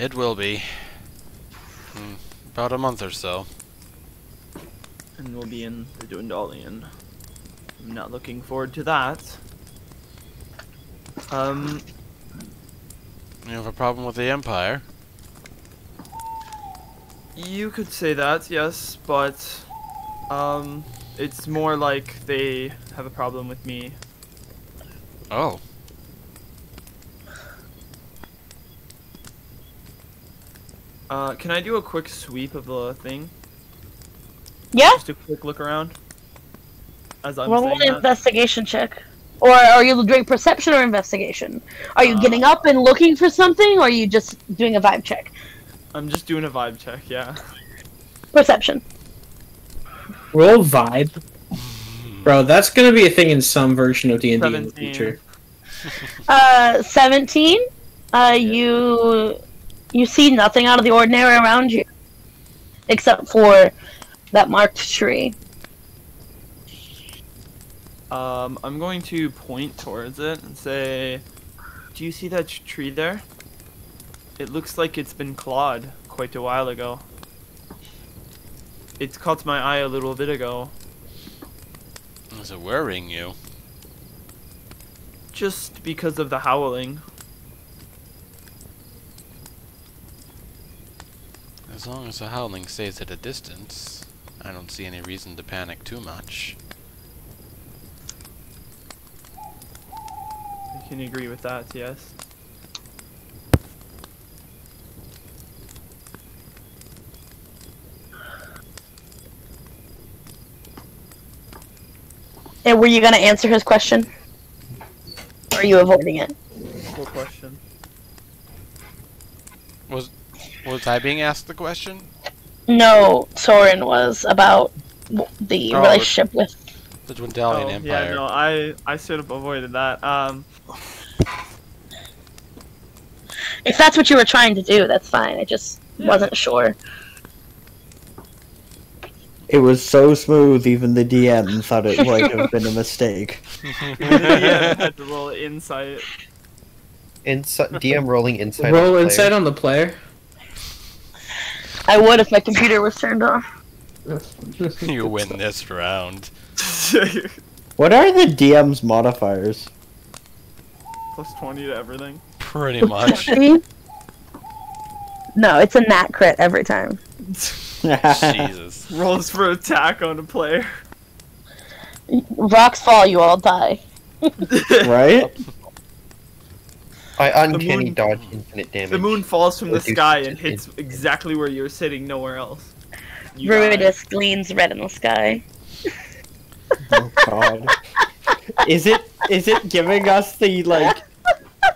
It will be Hmm, about a month or so. and we'll be in the Dwendalian. I'm not looking forward to that. Um, You have a problem with the Empire? you could say that, yes, but um, it's more like they have a problem with me. Oh, Uh, can I do a quick sweep of the thing? Yeah? Just a quick look around. As I'm Roll an that. investigation check. Or are you doing perception or investigation? Are you Uh, getting up and looking for something, or are you just doing a vibe check? I'm just doing a vibe check, yeah. Perception. Roll vibe. Bro, that's gonna be a thing in some version of D&D in the future. Uh, 17. Uh, you you see nothing out of the ordinary around you, except for that marked tree. Um, I'm going to point towards it and say, "Do you see that tree there? It looks like it's been clawed quite a while ago. It caught my eye a little bit ago. is it worrying you? Just because of the howling. As long as the howling stays at a distance, I don't see any reason to panic too much. I can agree with that, yes. And were you gonna answer his question? Or are you avoiding it? Cool question. Was was I being asked the question? No, Soren was about the Oh, relationship with. The Dwendalian oh, Empire. yeah, no, I I should have avoided that. Um, If that's what you were trying to do, that's fine. I just wasn't sure. It was so smooth, even the DM thought it might have been a mistake. yeah, had to roll insight. Insi- DM rolling inside. Roll the insight on the player. I would if my computer was turned off. you win this round. What are the DM's modifiers? Plus 20 to everything. Pretty much. No, it's a nat crit every time. Jesus. Rolls for attack on a player. Rocks fall, you all die. right? I uncanny moon- dodge infinite damage. The moon falls from the sky and hits infinite. exactly where you're sitting, nowhere else. You die. Ruidus gleams red in the sky. Oh god. Is it is it giving us the like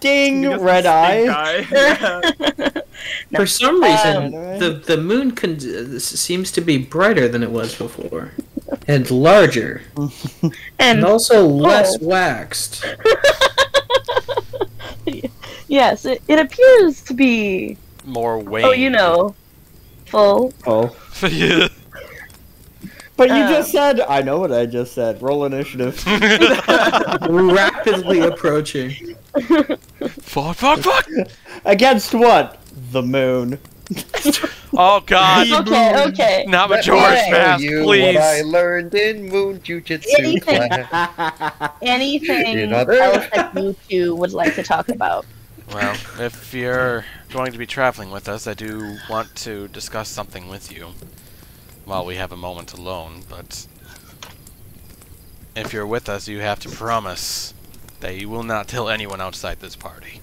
ding red eye? eye. Yeah. For some reason, Um, the the moon con- uh, seems to be brighter than it was before, and larger, and And also less Oh. waxed. yes, it, it appears to be. More weight. Oh, you know, full. Oh. yeah. But you Uh. just said I know what I just said. Roll initiative. Rapidly approaching. fuck, fuck, fuck! Against what? The moon. Oh god. Okay, okay. Not Let me Majora's show Mask, you what I learned in Moon Jujutsu Anything. class. Anything In other- else that you two would like to talk about? Well, if you're going to be traveling with us, I do want to discuss something with you while we have a moment alone, but if you're with us, you have to promise that you will not tell anyone outside this party.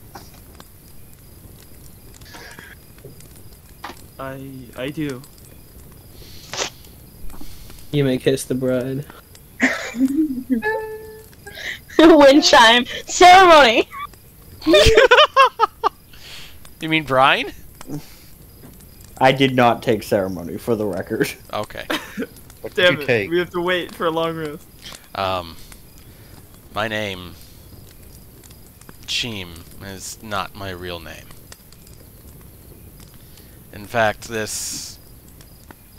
I I do. You may kiss the bride. Wind chime ceremony. You mean Brian? I did not take ceremony for the record. Okay. What did Damn you it, take? we have to wait for a long rest. Um, my name, Cheem, is not my real name. In fact, this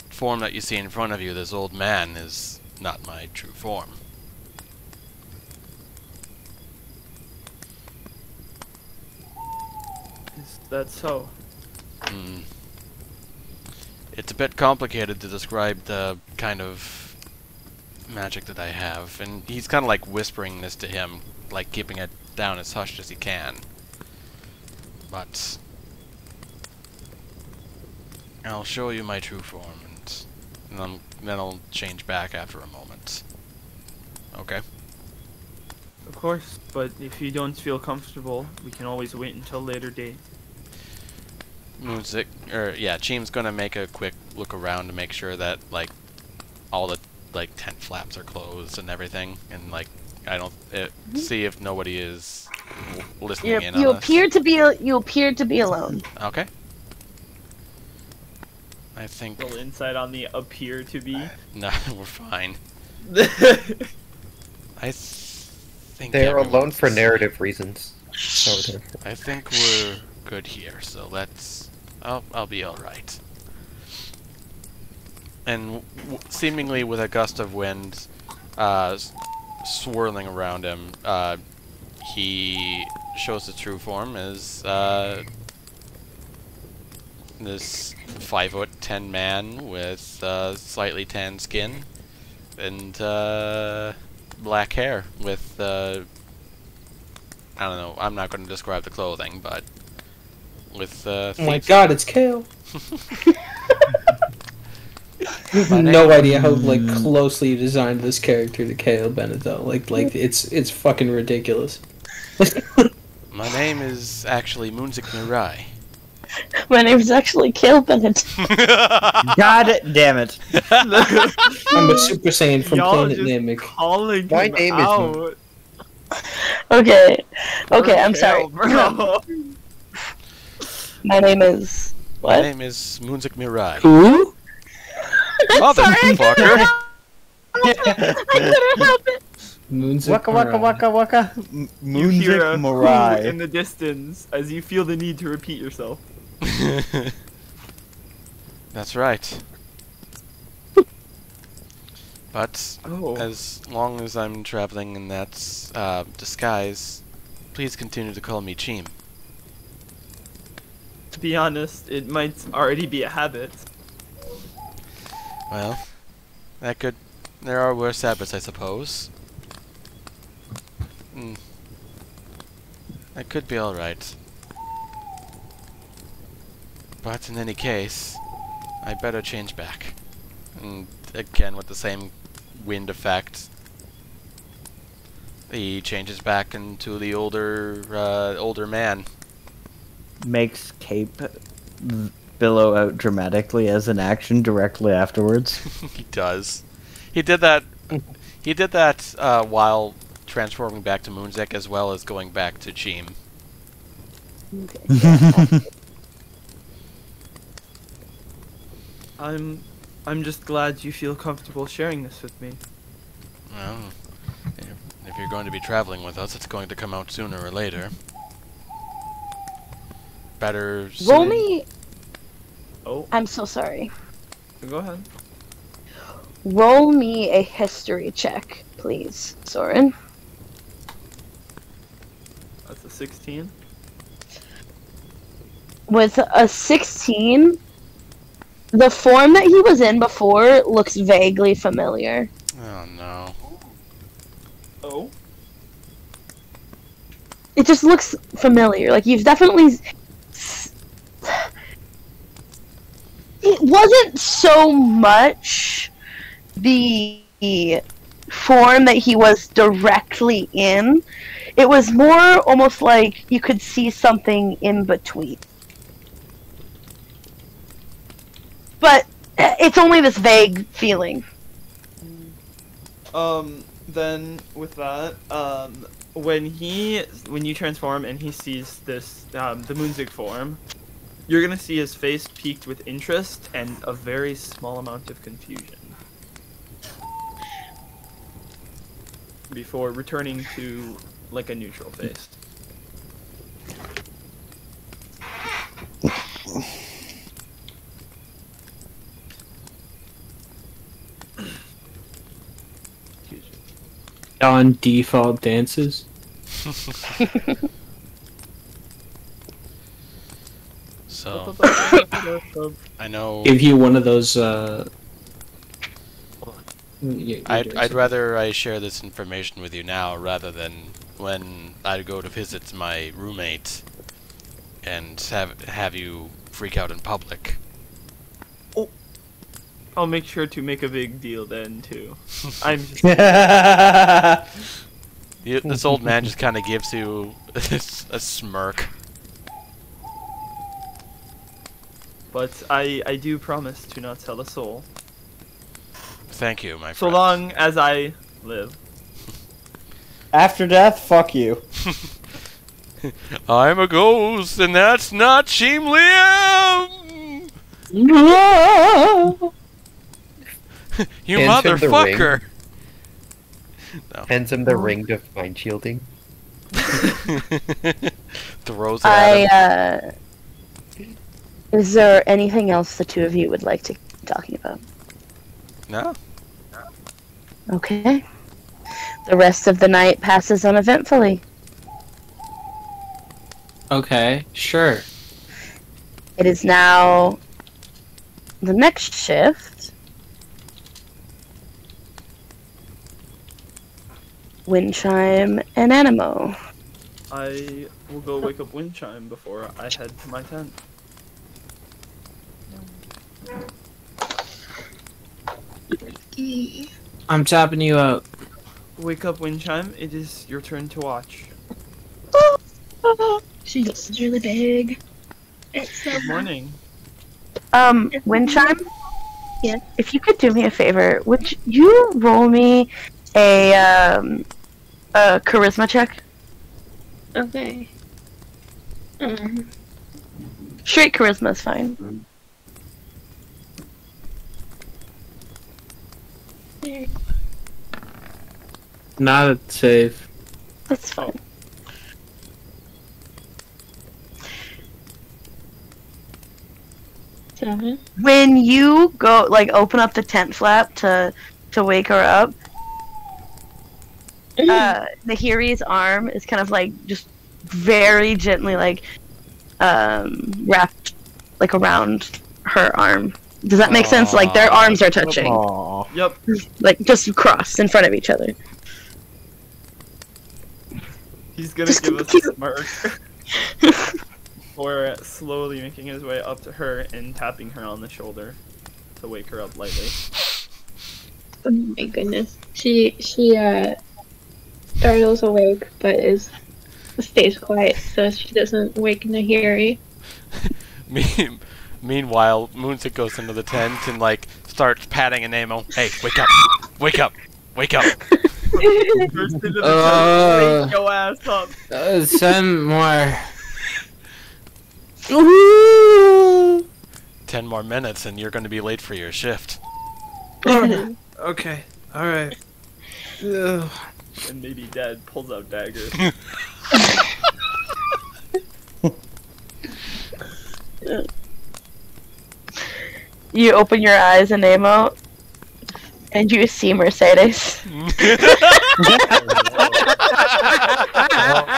form that you see in front of you, this old man, is not my true form. Is that so? Mm. It's a bit complicated to describe the kind of magic that I have, and he's kind of like whispering this to him, like keeping it down as hushed as he can. But I'll show you my true form, and, and then, then I'll change back after a moment. Okay. Of course, but if you don't feel comfortable, we can always wait until later date. Music, or yeah, Cheem's gonna make a quick look around to make sure that like all the like tent flaps are closed and everything, and like I don't uh, see if nobody is listening You, in you on us. appear to be you appear to be alone. Okay. I think Little insight on the appear to be. no, we're fine. I think They're alone for narrative reasons. I think we're good here, so let's. I'll, I'll be alright. And seemingly with a gust of wind uh, swirling around him, uh, he shows his true form as uh, this 5 foot 10 man with uh, slightly tan skin and uh, black hair with uh, I don't know. I'm not going to describe the clothing, but with uh, Oh my god, it's Kale. No idea how like closely you designed this character to Kale Bennett though. Like like it's it's fucking ridiculous. My name is actually Moonzik Mirai. My name is actually Kale Bennett. God damn it. I'm a Super Saiyan from Y'all Planet just Namek. calling My him name is- out. Okay, okay, I'm sorry. Bro. My name is My name is Moonzik Mirai. Who? Motherfucker! I couldn't help it. Moonzik Waka waka waka waka. M- You hear a Mirai. in the distance as you feel the need to repeat yourself. That's right. But Oh. as long as I'm traveling in that uh, disguise, please continue to call me Cheem. To be honest, it might already be a habit. Well, that could. There are worse habits, I suppose. Hmm. That could be alright. But in any case, I better change back. And again, with the same wind effect, he changes back into the older, uh, older man. Makes cape billow out dramatically as an action directly afterwards. he does. He did that. He did that uh, while transforming back to Moonzik, as well as going back to Cheem. Okay. I'm I'm just glad you feel comfortable sharing this with me. Well, if- if you're going to be traveling with us, it's going to come out sooner or later. Better. Roll me. Oh, I'm so sorry. go ahead. Roll me a history check, please, Soren. That's a 16. With a 16, the form that he was in before looks vaguely familiar. Oh no. Oh. It just looks familiar. Like you've definitely. It wasn't so much the form that he was directly in. It was more almost like you could see something in between. But it's only this vague feeling. Um, then with that, um, when he, when you transform and he sees this, um, the Moonzik form, you're gonna see his face peaked with interest and a very small amount of confusion. Before returning to, like, a neutral face. On default dances. So I know. Give you one of those. Uh... I'd, I'd rather I share this information with you now rather than when I go to visit my roommate and have have you freak out in public. Oh, I'll make sure to make a big deal then too. I'm just this old man just kind of gives you a smirk. But I, I do promise to not tell a soul. Thank you, my So friend. So long as I live. After death, fuck you. I'm a ghost, and that's not Cheem Liam! You Hands him the ring. motherfucker! Hands him the ring to mind shielding. Throws it at I, him. uh. Is there anything else the two of you would like to keep talking about? No? Okay. The rest of the night passes uneventfully. Okay, sure. It is now the next shift. Windchime and Animo. I will go wake up Windchime before I head to my tent. I'm tapping you out. Wake up Windchime, it is your turn to watch. She's really big. It's so Good morning. Um, Windchime. Yeah. If you could do me a favor, would you roll me a um a charisma check? Okay. Um, Straight charisma is fine. There. Not a save. That's fine. Seven. When you go like open up the tent flap to to wake her up, uh, Nahiri's arm is kind of like just very gently like um wrapped like around her arm. Does that make sense? Like their arms are touching, Aw. Yep. like just crossed in front of each other. He's gonna Just give us a cute. smirk. before slowly making his way up to her and tapping her on the shoulder to wake her up lightly. Oh my goodness. She she uh startles awake but is stays quiet so she doesn't wake Nahiri. Me- Meanwhile, Moonzik goes into the tent and like starts patting Animo. Hey, wake up! Wake up! Wake up! Burst into the Uh. tent, your ass up. Uh, send more. Ten more minutes and you're going to be late for your shift. Okay, alright. Ugh. And maybe Dad pulls out dagger. You open your eyes in Amo, and you see Mercedes. Uh,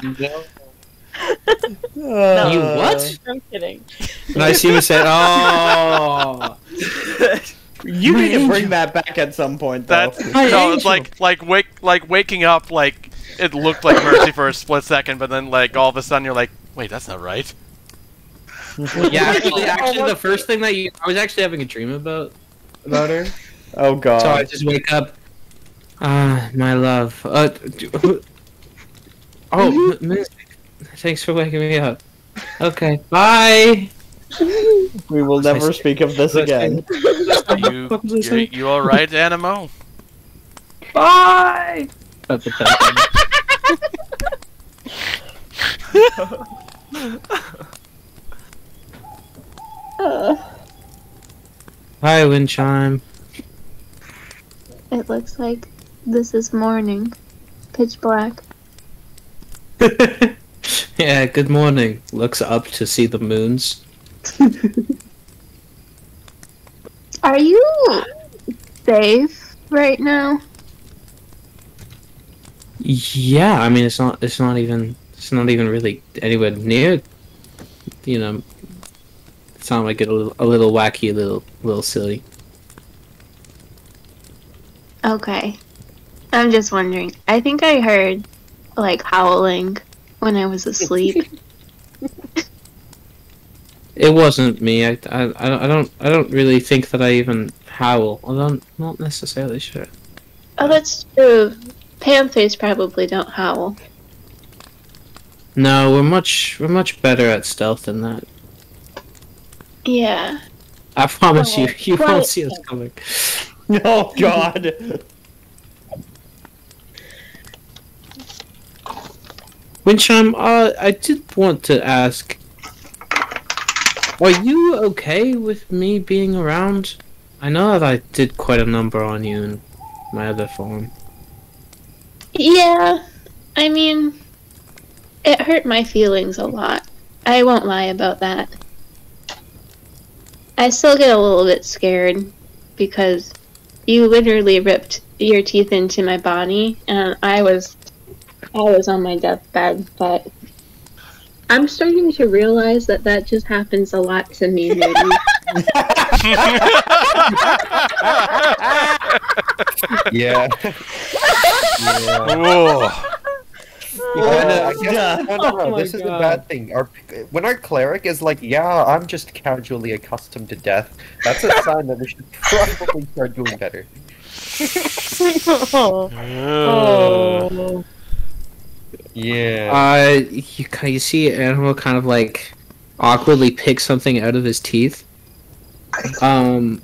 You what? I'm kidding. And I see Mercedes. "Oh, You My need to bring that back at some point, though. That's My no, it's like like wake like waking up like it looked like Mercy for a split second, but then like all of a sudden you're like, wait, that's not right. Yeah." Actually, actually, the first thing that you, I was actually having a dream about about her. oh god. So I just wake up. Ah, my love. Uh, d- who- oh, M- thanks for waking me up. Okay, bye. we will never speak of this again. You you, you all right, Animo? Bye. That's a Uh, Hi, Windchime. it looks like this is morning. Pitch black. yeah, good morning. Looks up to see the moons. Are you safe right now? Yeah, I mean it's not it's not even it's not even really anywhere near you know it's not like a little, a little wacky, a little little silly. Okay. I'm just wondering. I think I heard like howling when I was asleep. It wasn't me. I, I, I I don't I don't really think that I even howl. I'm not, not necessarily sure. oh, that's true. Panthers probably don't howl. No, we're much we're much better at stealth than that. Yeah. I promise you, Oh, you right. won't see us coming. Oh god. Windchime, uh, I did want to ask, are you okay with me being around? I know that I did quite a number on you in my other form. Yeah. I mean, it hurt my feelings a lot. I won't lie about that. I still get a little bit scared because you literally ripped your teeth into my body and I was I was on my deathbed, but I'm starting to realize that that just happens a lot to me maybe. Yeah. yeah. Whoa. Yeah, I guess, Yeah. I don't Oh this is a bad thing. Our, when our cleric is like, yeah, I'm just casually accustomed to death, that's a sign that we should probably start doing better. Oh. Yeah. Uh, you, ca- you see Animal kind of like awkwardly pick something out of his teeth. Um,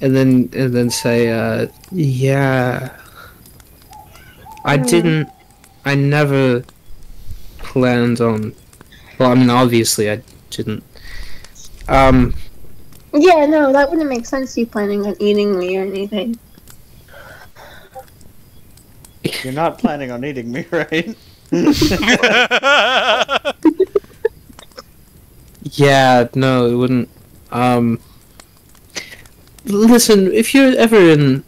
and then and then say, uh, yeah. I didn't. I never planned on. Well, I mean, obviously, I didn't. Um, yeah, no, that wouldn't make sense you planning on eating me or anything. You're not planning on eating me, right? Yeah, no, it wouldn't. Um, listen, if you're ever in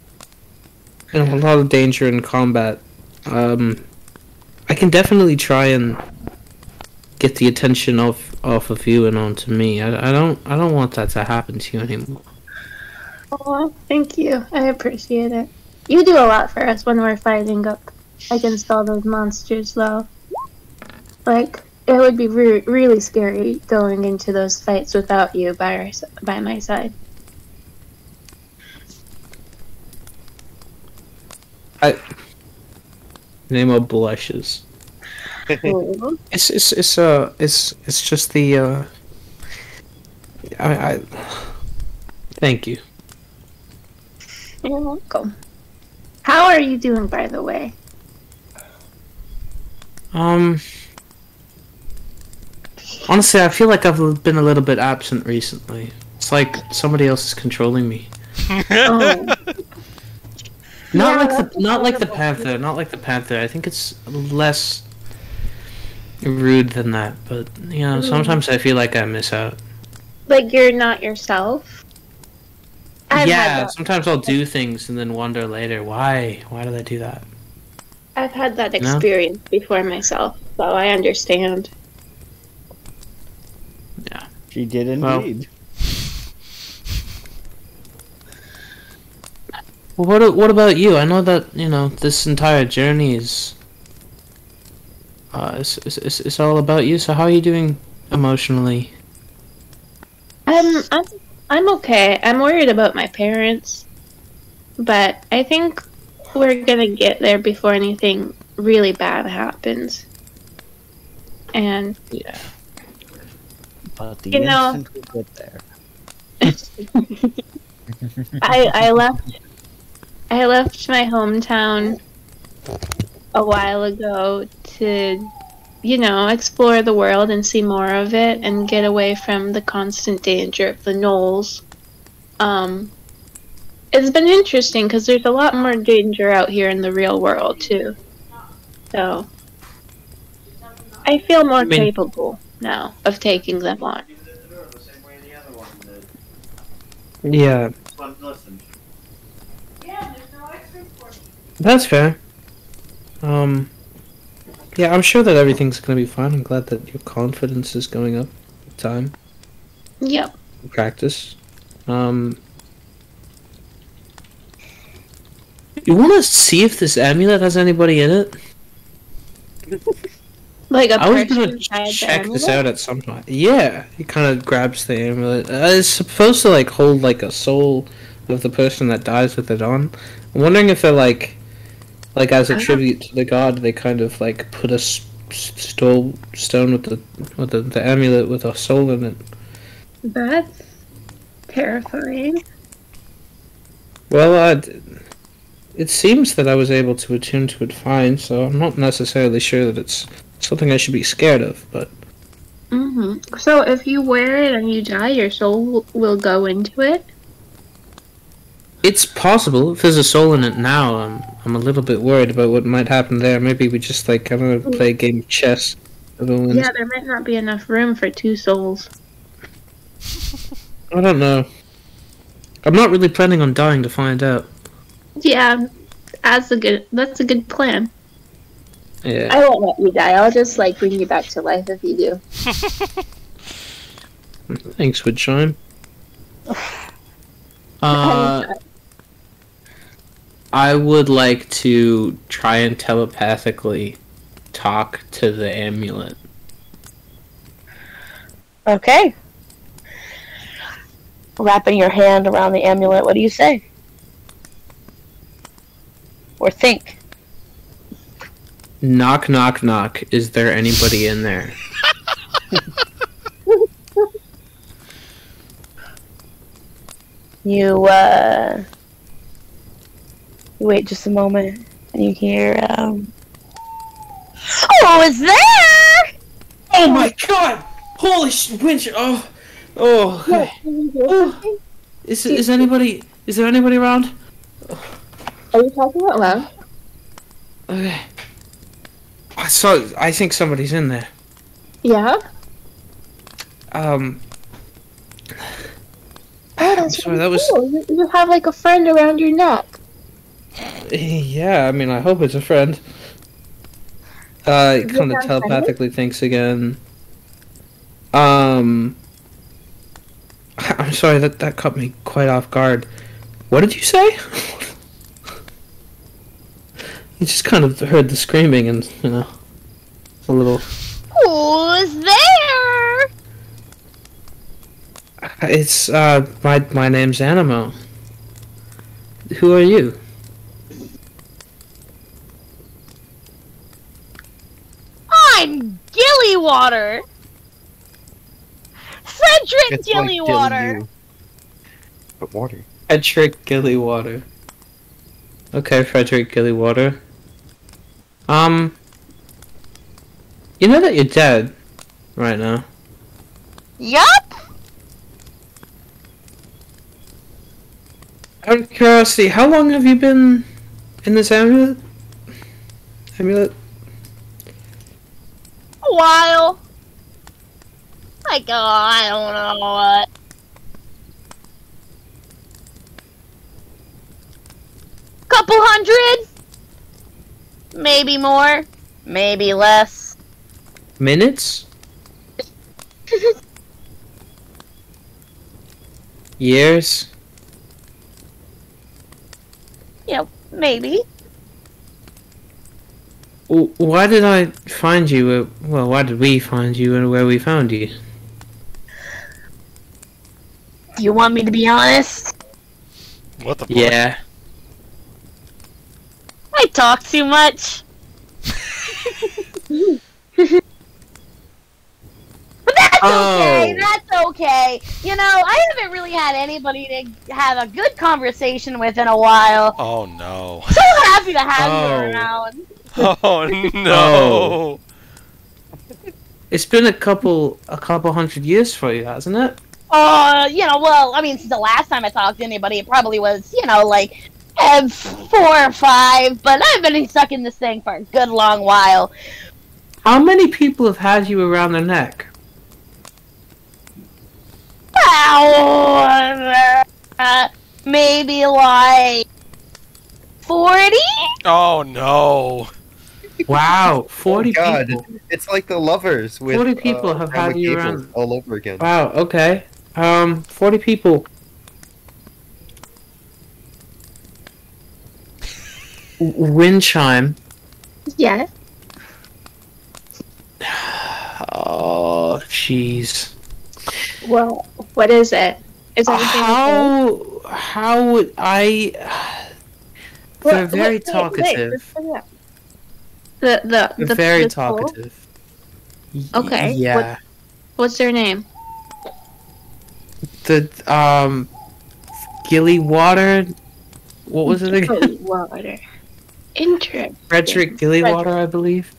in a lot of danger in combat, um, I can definitely try and get the attention off off of you and onto me. I, I don't I don't want that to happen to you anymore. Oh, thank you. I appreciate it. You do a lot for us when we're fighting up against all those monsters, though. Like it would be re- really scary going into those fights without you by our, by my side. Nemo blushes. It's it's it's uh it's it's just the uh. I I. Thank you. You're welcome. How are you doing, by the way? Um. Honestly, I feel like I've been a little bit absent recently. It's like somebody else is controlling me. Oh, Not Yeah, like the not like the panther. Not like the panther. I think it's less rude than that. But you know, Mm. sometimes I feel like I miss out. like you're not yourself. I've yeah, sometimes I'll do things and then wonder later why. Why did I do that? I've had that No? experience before myself, so I understand. Yeah, she did indeed. Well, what what about you? I know that you know this entire journey is. Uh, it's, it's, it's, it's all about you. So how are you doing emotionally? I'm I'm I'm okay. I'm worried about my parents, but I think we're gonna get there before anything really bad happens. And Yeah. But the you know- instant we get there. I I left I left my hometown a while ago to you know explore the world and see more of it and get away from the constant danger of the gnolls. Um, it's been interesting because there's a lot more danger out here in the real world too. So I feel more mean- capable now of taking them on. Yeah. That's fair. Um. Yeah, I'm sure that everything's gonna be fine. I'm glad that your confidence is going up with time. Yep. practice. Um, you want to see if this amulet has anybody in it? Like a I was gonna check this out at some point. Yeah, he kind of grabs the amulet. Uh, it's supposed to like hold like a soul of the person that dies with it on. I'm wondering if they're like, like as a Ah. tribute to the god, they kind of like put a stole stone with the with the, the amulet with a soul in it. That's terrifying. Well, d- it seems that I was able to attune to it fine, so I'm not necessarily sure that it's something I should be scared of, but hmm So if you wear it and you die, your soul will go into it. It's possible. If there's a soul in it now, I'm, I'm a little bit worried about what might happen there. Maybe we just, like, I don't know, play a game of chess. Whoever. Yeah, there might not be enough room for two souls. I don't know. I'm not really planning on dying to find out. Yeah, that's a good. That's a good plan. Yeah. I won't let you die. I'll just like bring you back to life if you do. Thanks, Woodshine. Uh, I would like to try and telepathically talk to the amulet. Okay. Wrapping your hand around the amulet, what do you say? Or think? Knock, knock, knock. Is there anybody in there? You, uh. You wait just a moment, and you hear, um. Oh, is there? Oh my god! Holy sh- winter! Oh, oh. Okay. Oh. Is is anybody? Is there anybody around? Are you talking out loud? Okay. I saw. I think somebody's in there. Yeah. Um. Oh, that's sorry, really that was- cool. You, you have like a friend around your neck. Yeah, I mean, I hope it's a friend. Uh, it kind of sound friendly? telepathically thinks again. Um. I'm sorry that that caught me quite off guard. What did you say? you just kind of heard the screaming and you know, a little. Who's there? It's uh my my name's Animo. Who are you? I'm Gillywater. Frederick It's like Gillywater. you. But water. Frederick Gillywater. Okay, Frederick Gillywater. Um, you know that you're dead right now. Yup. Out of curiosity, how long have you been in this amulet? Amulet? A while. Like, oh, I don't know what. Couple hundred? Maybe more. Maybe less. Minutes? Years? Yep, maybe. W- Why did I find you? uh, Well, why did we find you and where we found you? Do you want me to be honest? What the fuck? Yeah. I talk too much. but that's okay. Oh. That's okay. You know, I haven't really had anybody to have a good conversation with in a while. Oh no. So happy to have Oh. you around. Oh no. It's been a couple a couple hundred years for you, hasn't it? Uh, you know, well, I mean, since the last time I talked to anybody, it probably was, you know, like uh, four or five. But I've been stuck in this thing for a good long while. How many people have had you around the neck? Ow, uh, maybe like forty. Oh no. Wow, forty God. people. It's like the lovers with 40 people uh, have Grandma had you around. all over again. Wow, okay. Um, forty people. Windchime. Yes. Oh, jeez. Well, what is it? Is everything okay? How how would I? They're What- very talkative. wait, wait, talkative. just hurry up. The the the very the talkative. Y- Okay, what- Yeah. What's their name? The um, Gillywater. What was it again? Water. Interesting. Frederick Gillywater, I believe.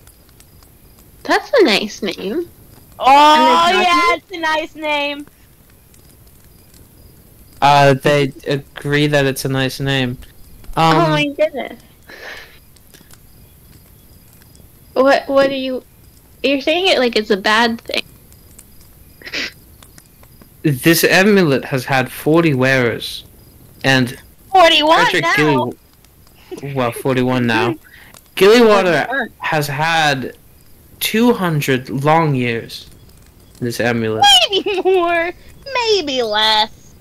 That's a nice name. Oh And it's yeah, it's a nice name. Uh, they agree that it's a nice name. Um, oh my goodness. What what are you you're saying it like it's a bad thing. this amulet has had 40 wearers, and Forty-one Frederick now. Gilly, well, 41 now. Gillywater has had 200 long years. This amulet. Maybe more. Maybe less.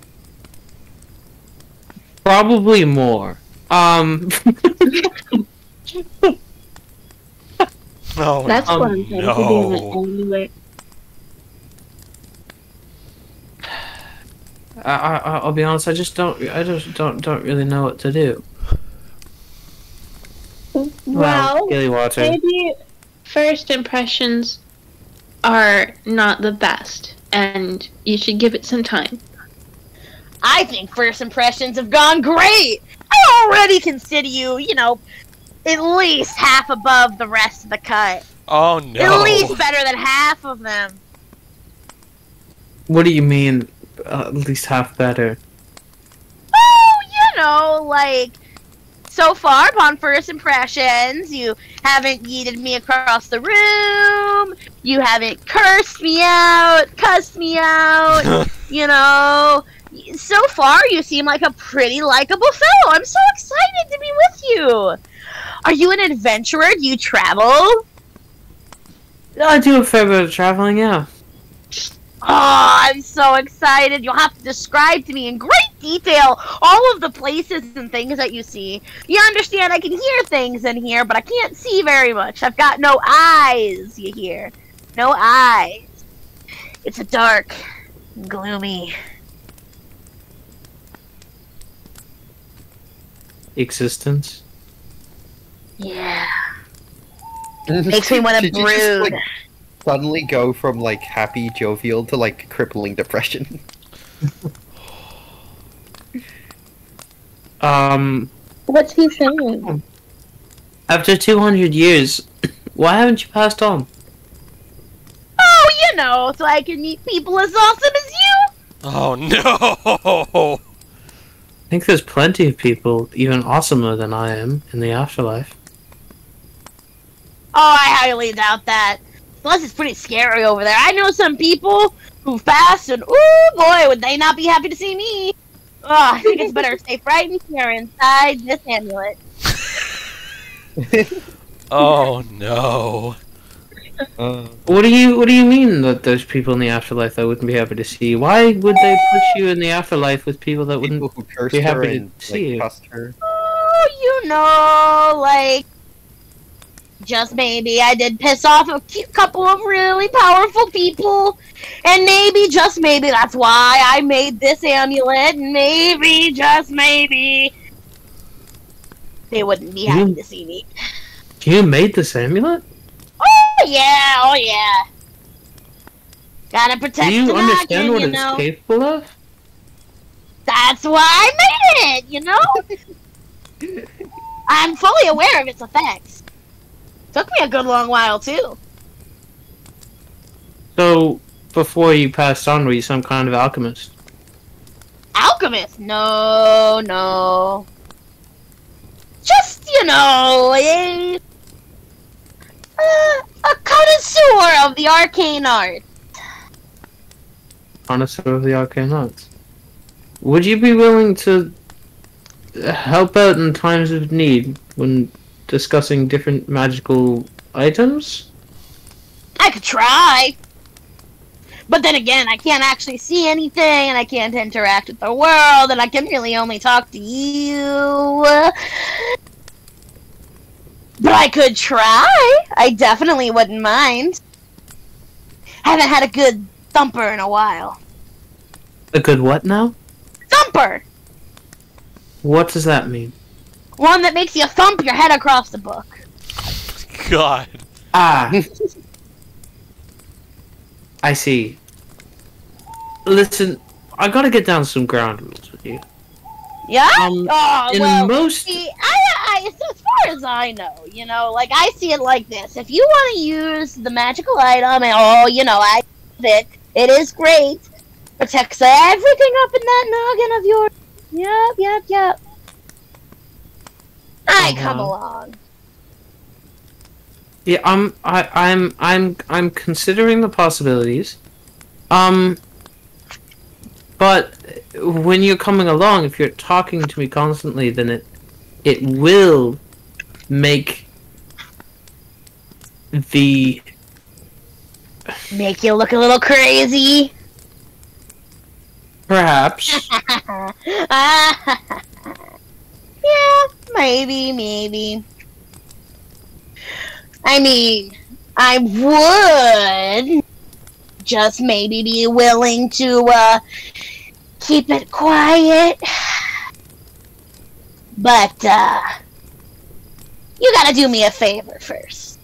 Probably more. Um, Oh That's Um, what I'm trying to do in no. an amulet. I, I, I'll be honest. I just don't. I just don't don't really know what to do. Well, Gillywater. maybe first impressions are not the best, and you should give it some time. I think first impressions have gone great. I already consider you, you know, at least half above the rest of the cut. Oh no. At least better than half of them. What do you mean? Uh, at least half better. Oh, you know, like so far upon first impressions, you haven't yeeted me across the room. You haven't cursed me out, cussed me out. you know, so far you seem like a pretty likable fellow. I'm so excited to be with you. Are you an adventurer? Do you travel? I do a fair bit of traveling. Yeah. Oh, I'm so excited. You'll have to describe to me in great detail all of the places and things that you see. You understand, I can hear things in here, but I can't see very much. I've got no eyes, you hear. no eyes. It's a dark, gloomy. Existence. Yeah. Makes me want to Did you just, brood. like, suddenly go from like happy jovial to like crippling depression. Um, What's he saying? after 200 years, why haven't you passed on? Oh, you know, so I can meet people as awesome as you. Oh no! I think there's plenty of people even awesomer than I am in the afterlife. Oh, I highly doubt that. Plus, it's pretty scary over there. I know some people who fast, and oh boy, would they not be happy to see me. Oh, I think it's better to stay right in here inside this amulet. Oh no! Uh, What do you What do you mean that those people in the afterlife that wouldn't be happy to see you? Why would they put you in the afterlife with people that wouldn't? who cursed be her happy to and see like you. her. Oh, you know, like just maybe I did piss off a couple of really powerful people, and maybe just maybe that's why I made this amulet. And maybe just maybe they wouldn't be happy You- to see me. You made this amulet? Oh yeah, oh yeah. Gotta protect Do you the understand noggin, what you it's know. capable of? That's why I made it, you know? I'm fully aware of its effects. Took me a good long while, too. So before you passed on, were you some kind of alchemist? Alchemist? No, no. Just, you know, a, a, a connoisseur of the arcane art. Connoisseur of the arcane arts. Would you be willing to help out in times of need when discussing different magical items? I could try. But then again, I can't actually see anything, and I can't interact with the world, and I can really only talk to you. But I could try. I definitely wouldn't mind. Haven't had a good thumper in a while. A good what now? Thumper! What does that mean? One that makes you thump your head across the book. God. Ah. I see. Listen, I gotta get down some ground rules with you. Yeah? Um, oh, in well, most- see, I, I, as far as I know, you know, like, I see it like this. If you want to use the magical item, and, oh, you know, I it, it is great. Protects everything up in that noggin of yours. Yep, yep, yep. I come along. Yeah, I'm I, I'm I'm I'm considering the possibilities. Um but when you're coming along, if you're talking to me constantly, then it it will make the Make you look a little crazy. perhaps yeah, maybe, maybe. I mean, I would just maybe be willing to uh, keep it quiet. But uh, you gotta do me a favor first.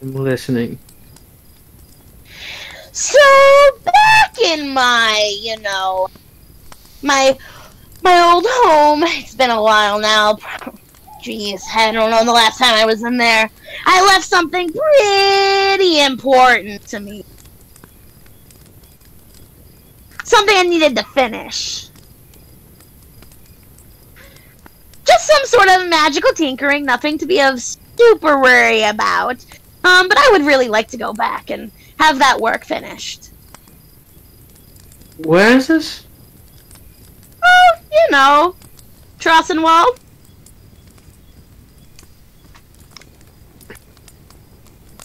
I'm listening. So back in my, you know, my my old home. It's been a while now. Jeez, I don't know the last time I was in there. I left something pretty important to me. Something I needed to finish. Just some sort of magical tinkering, nothing to be of super worry about. Um, but I would really like to go back and have that work finished. Where is this? Oh, you know, Trostenwald.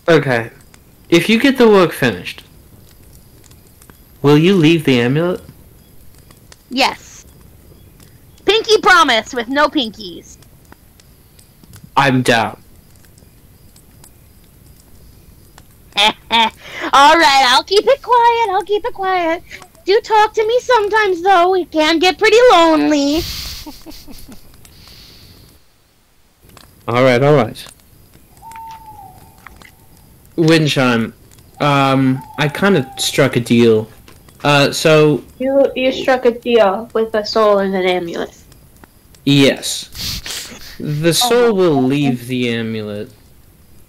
Okay. If you get the work finished, will you leave the amulet? Yes. Pinky promise with no pinkies. I'm down. All right, I'll keep it quiet. I'll keep it quiet. Do talk to me sometimes, though. It can get pretty lonely. All right, all right. Windchime, um, I kind of struck a deal. Uh, so You you struck a deal with a soul and an amulet. yes, the soul will leave the amulet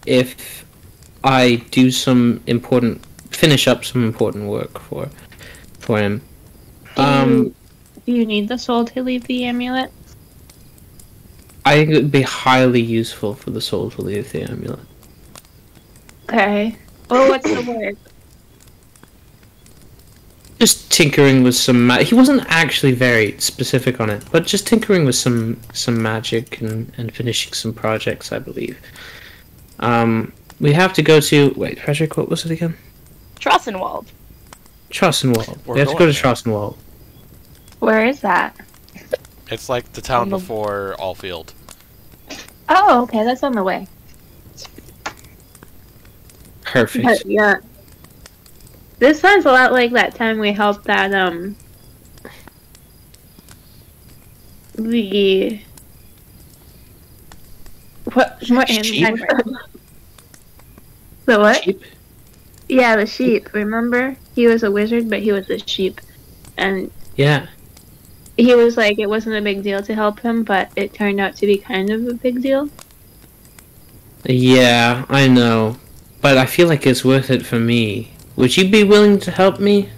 if I do some important, finish up some important work for, for him. Do Um, you, do you need the soul to leave the amulet? I think it would be highly useful for the soul to leave the amulet. Okay. Well, what's the word? just tinkering with some ma- he wasn't actually very specific on it but just tinkering with some some magic and, and finishing some projects i believe um we have to go to wait frederick what was it again Trostenwald. Trostenwald. We're we have to go to there. Trostenwald. Where is that? It's like the town the- before Alfield. Oh, okay, that's on the way. Perfect. But yeah. This sounds a lot like that time we helped that um the what what Sheep? the what? Sheep? Yeah, the sheep. Remember? He was a wizard, but he was a sheep, and Yeah. he was like it wasn't a big deal to help him, but it turned out to be kind of a big deal. Yeah, I know. But I feel like it's worth it for me. Would you be willing to help me?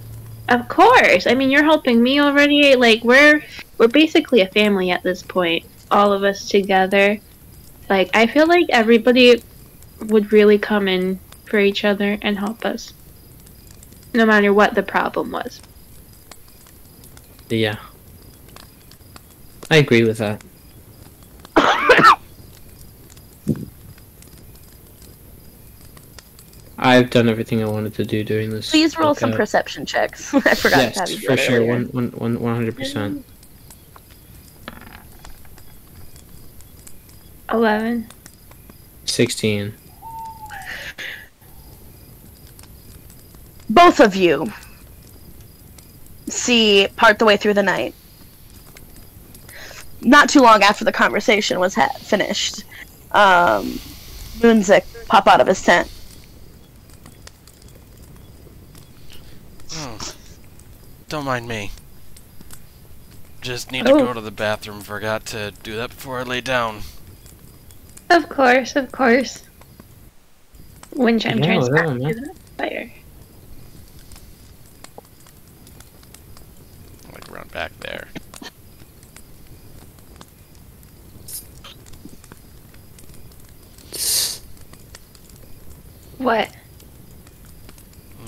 Of course. I mean, you're helping me already. Like we're we're basically a family at this point. All of us together. Like I feel like everybody would really come in for each other and help us. No matter what the problem was. Yeah. I agree with that. I've done everything I wanted to do during this. Please roll some perception checks. I forgot to have you Yes, do for sure. earlier. One, one, one, one hundred percent. Eleven. Sixteen. Both of you see part the way through the night. Not too long after the conversation was ha- finished, um, Moonzik pop out of his tent. Oh, don't mind me. Just need to Oh. go to the bathroom. Forgot to do that before I lay down. Of course, of course. Windchime Yeah, turns back to the fire. Like around back there. What?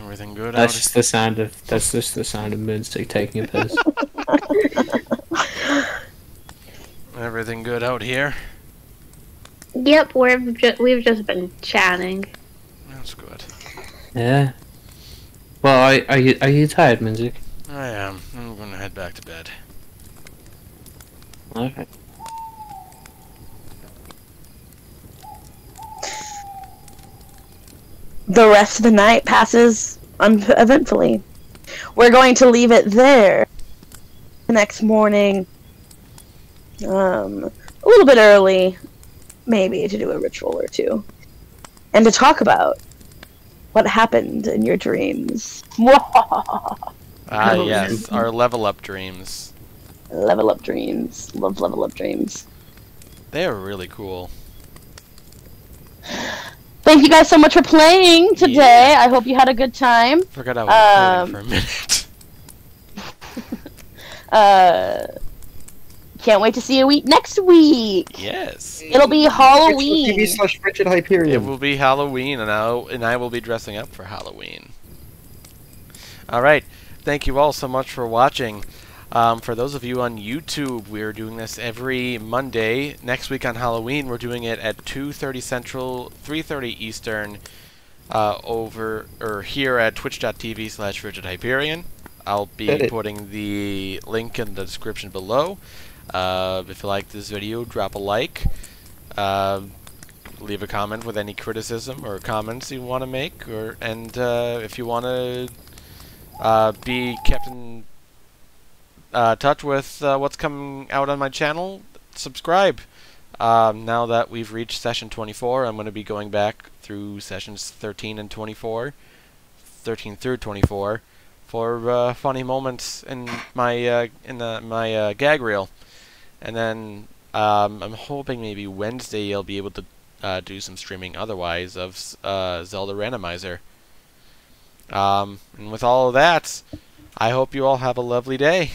Everything good That's out? just the sound of. That's just the sound of Moonzik taking a piss. Everything good out here? Yep, we've ju- we've just been chatting. That's good. yeah. Well, are, are you are you tired, Moonzik? I am. I'm gonna head back to bed. Okay. The rest of the night passes uneventfully. We're going to leave it there. The next morning, um, a little bit early, maybe to do a ritual or two, and to talk about what happened in your dreams. Ah, yes, our level up dreams. level up dreams. Love level up dreams. They are really cool. Thank you guys so much for playing today. I hope you had a good time. Forgot I was Um, for a minute. Uh, can't wait to see you week next week. yes. It'll be Halloween. TV slash Frigid It will be Halloween, and I and I will be dressing up for Halloween. All right, thank you all so much for watching. Um, for those of you on YouTube, we're doing this every Monday. Next week on Halloween, we're doing it at 2:30 Central, 3:30 Eastern, uh, over or here at Twitch.tv/slash Frigid Hyperion. I'll be putting the link in the description below. Uh, if you like this video, drop a like. Uh, leave a comment with any criticism or comments you want to make, or and uh, if you want to uh, be kept in uh, touch with uh, what's coming out on my channel, subscribe. Um, now that we've reached session 24, I'm going to be going back through sessions 13 and 24, 13 through 24, for uh, funny moments in my uh, in the, my gag reel, and then um, I'm hoping maybe Wednesday I'll be able to do some streaming otherwise of Zelda Randomizer. Um, and with all of that, I hope you all have a lovely day.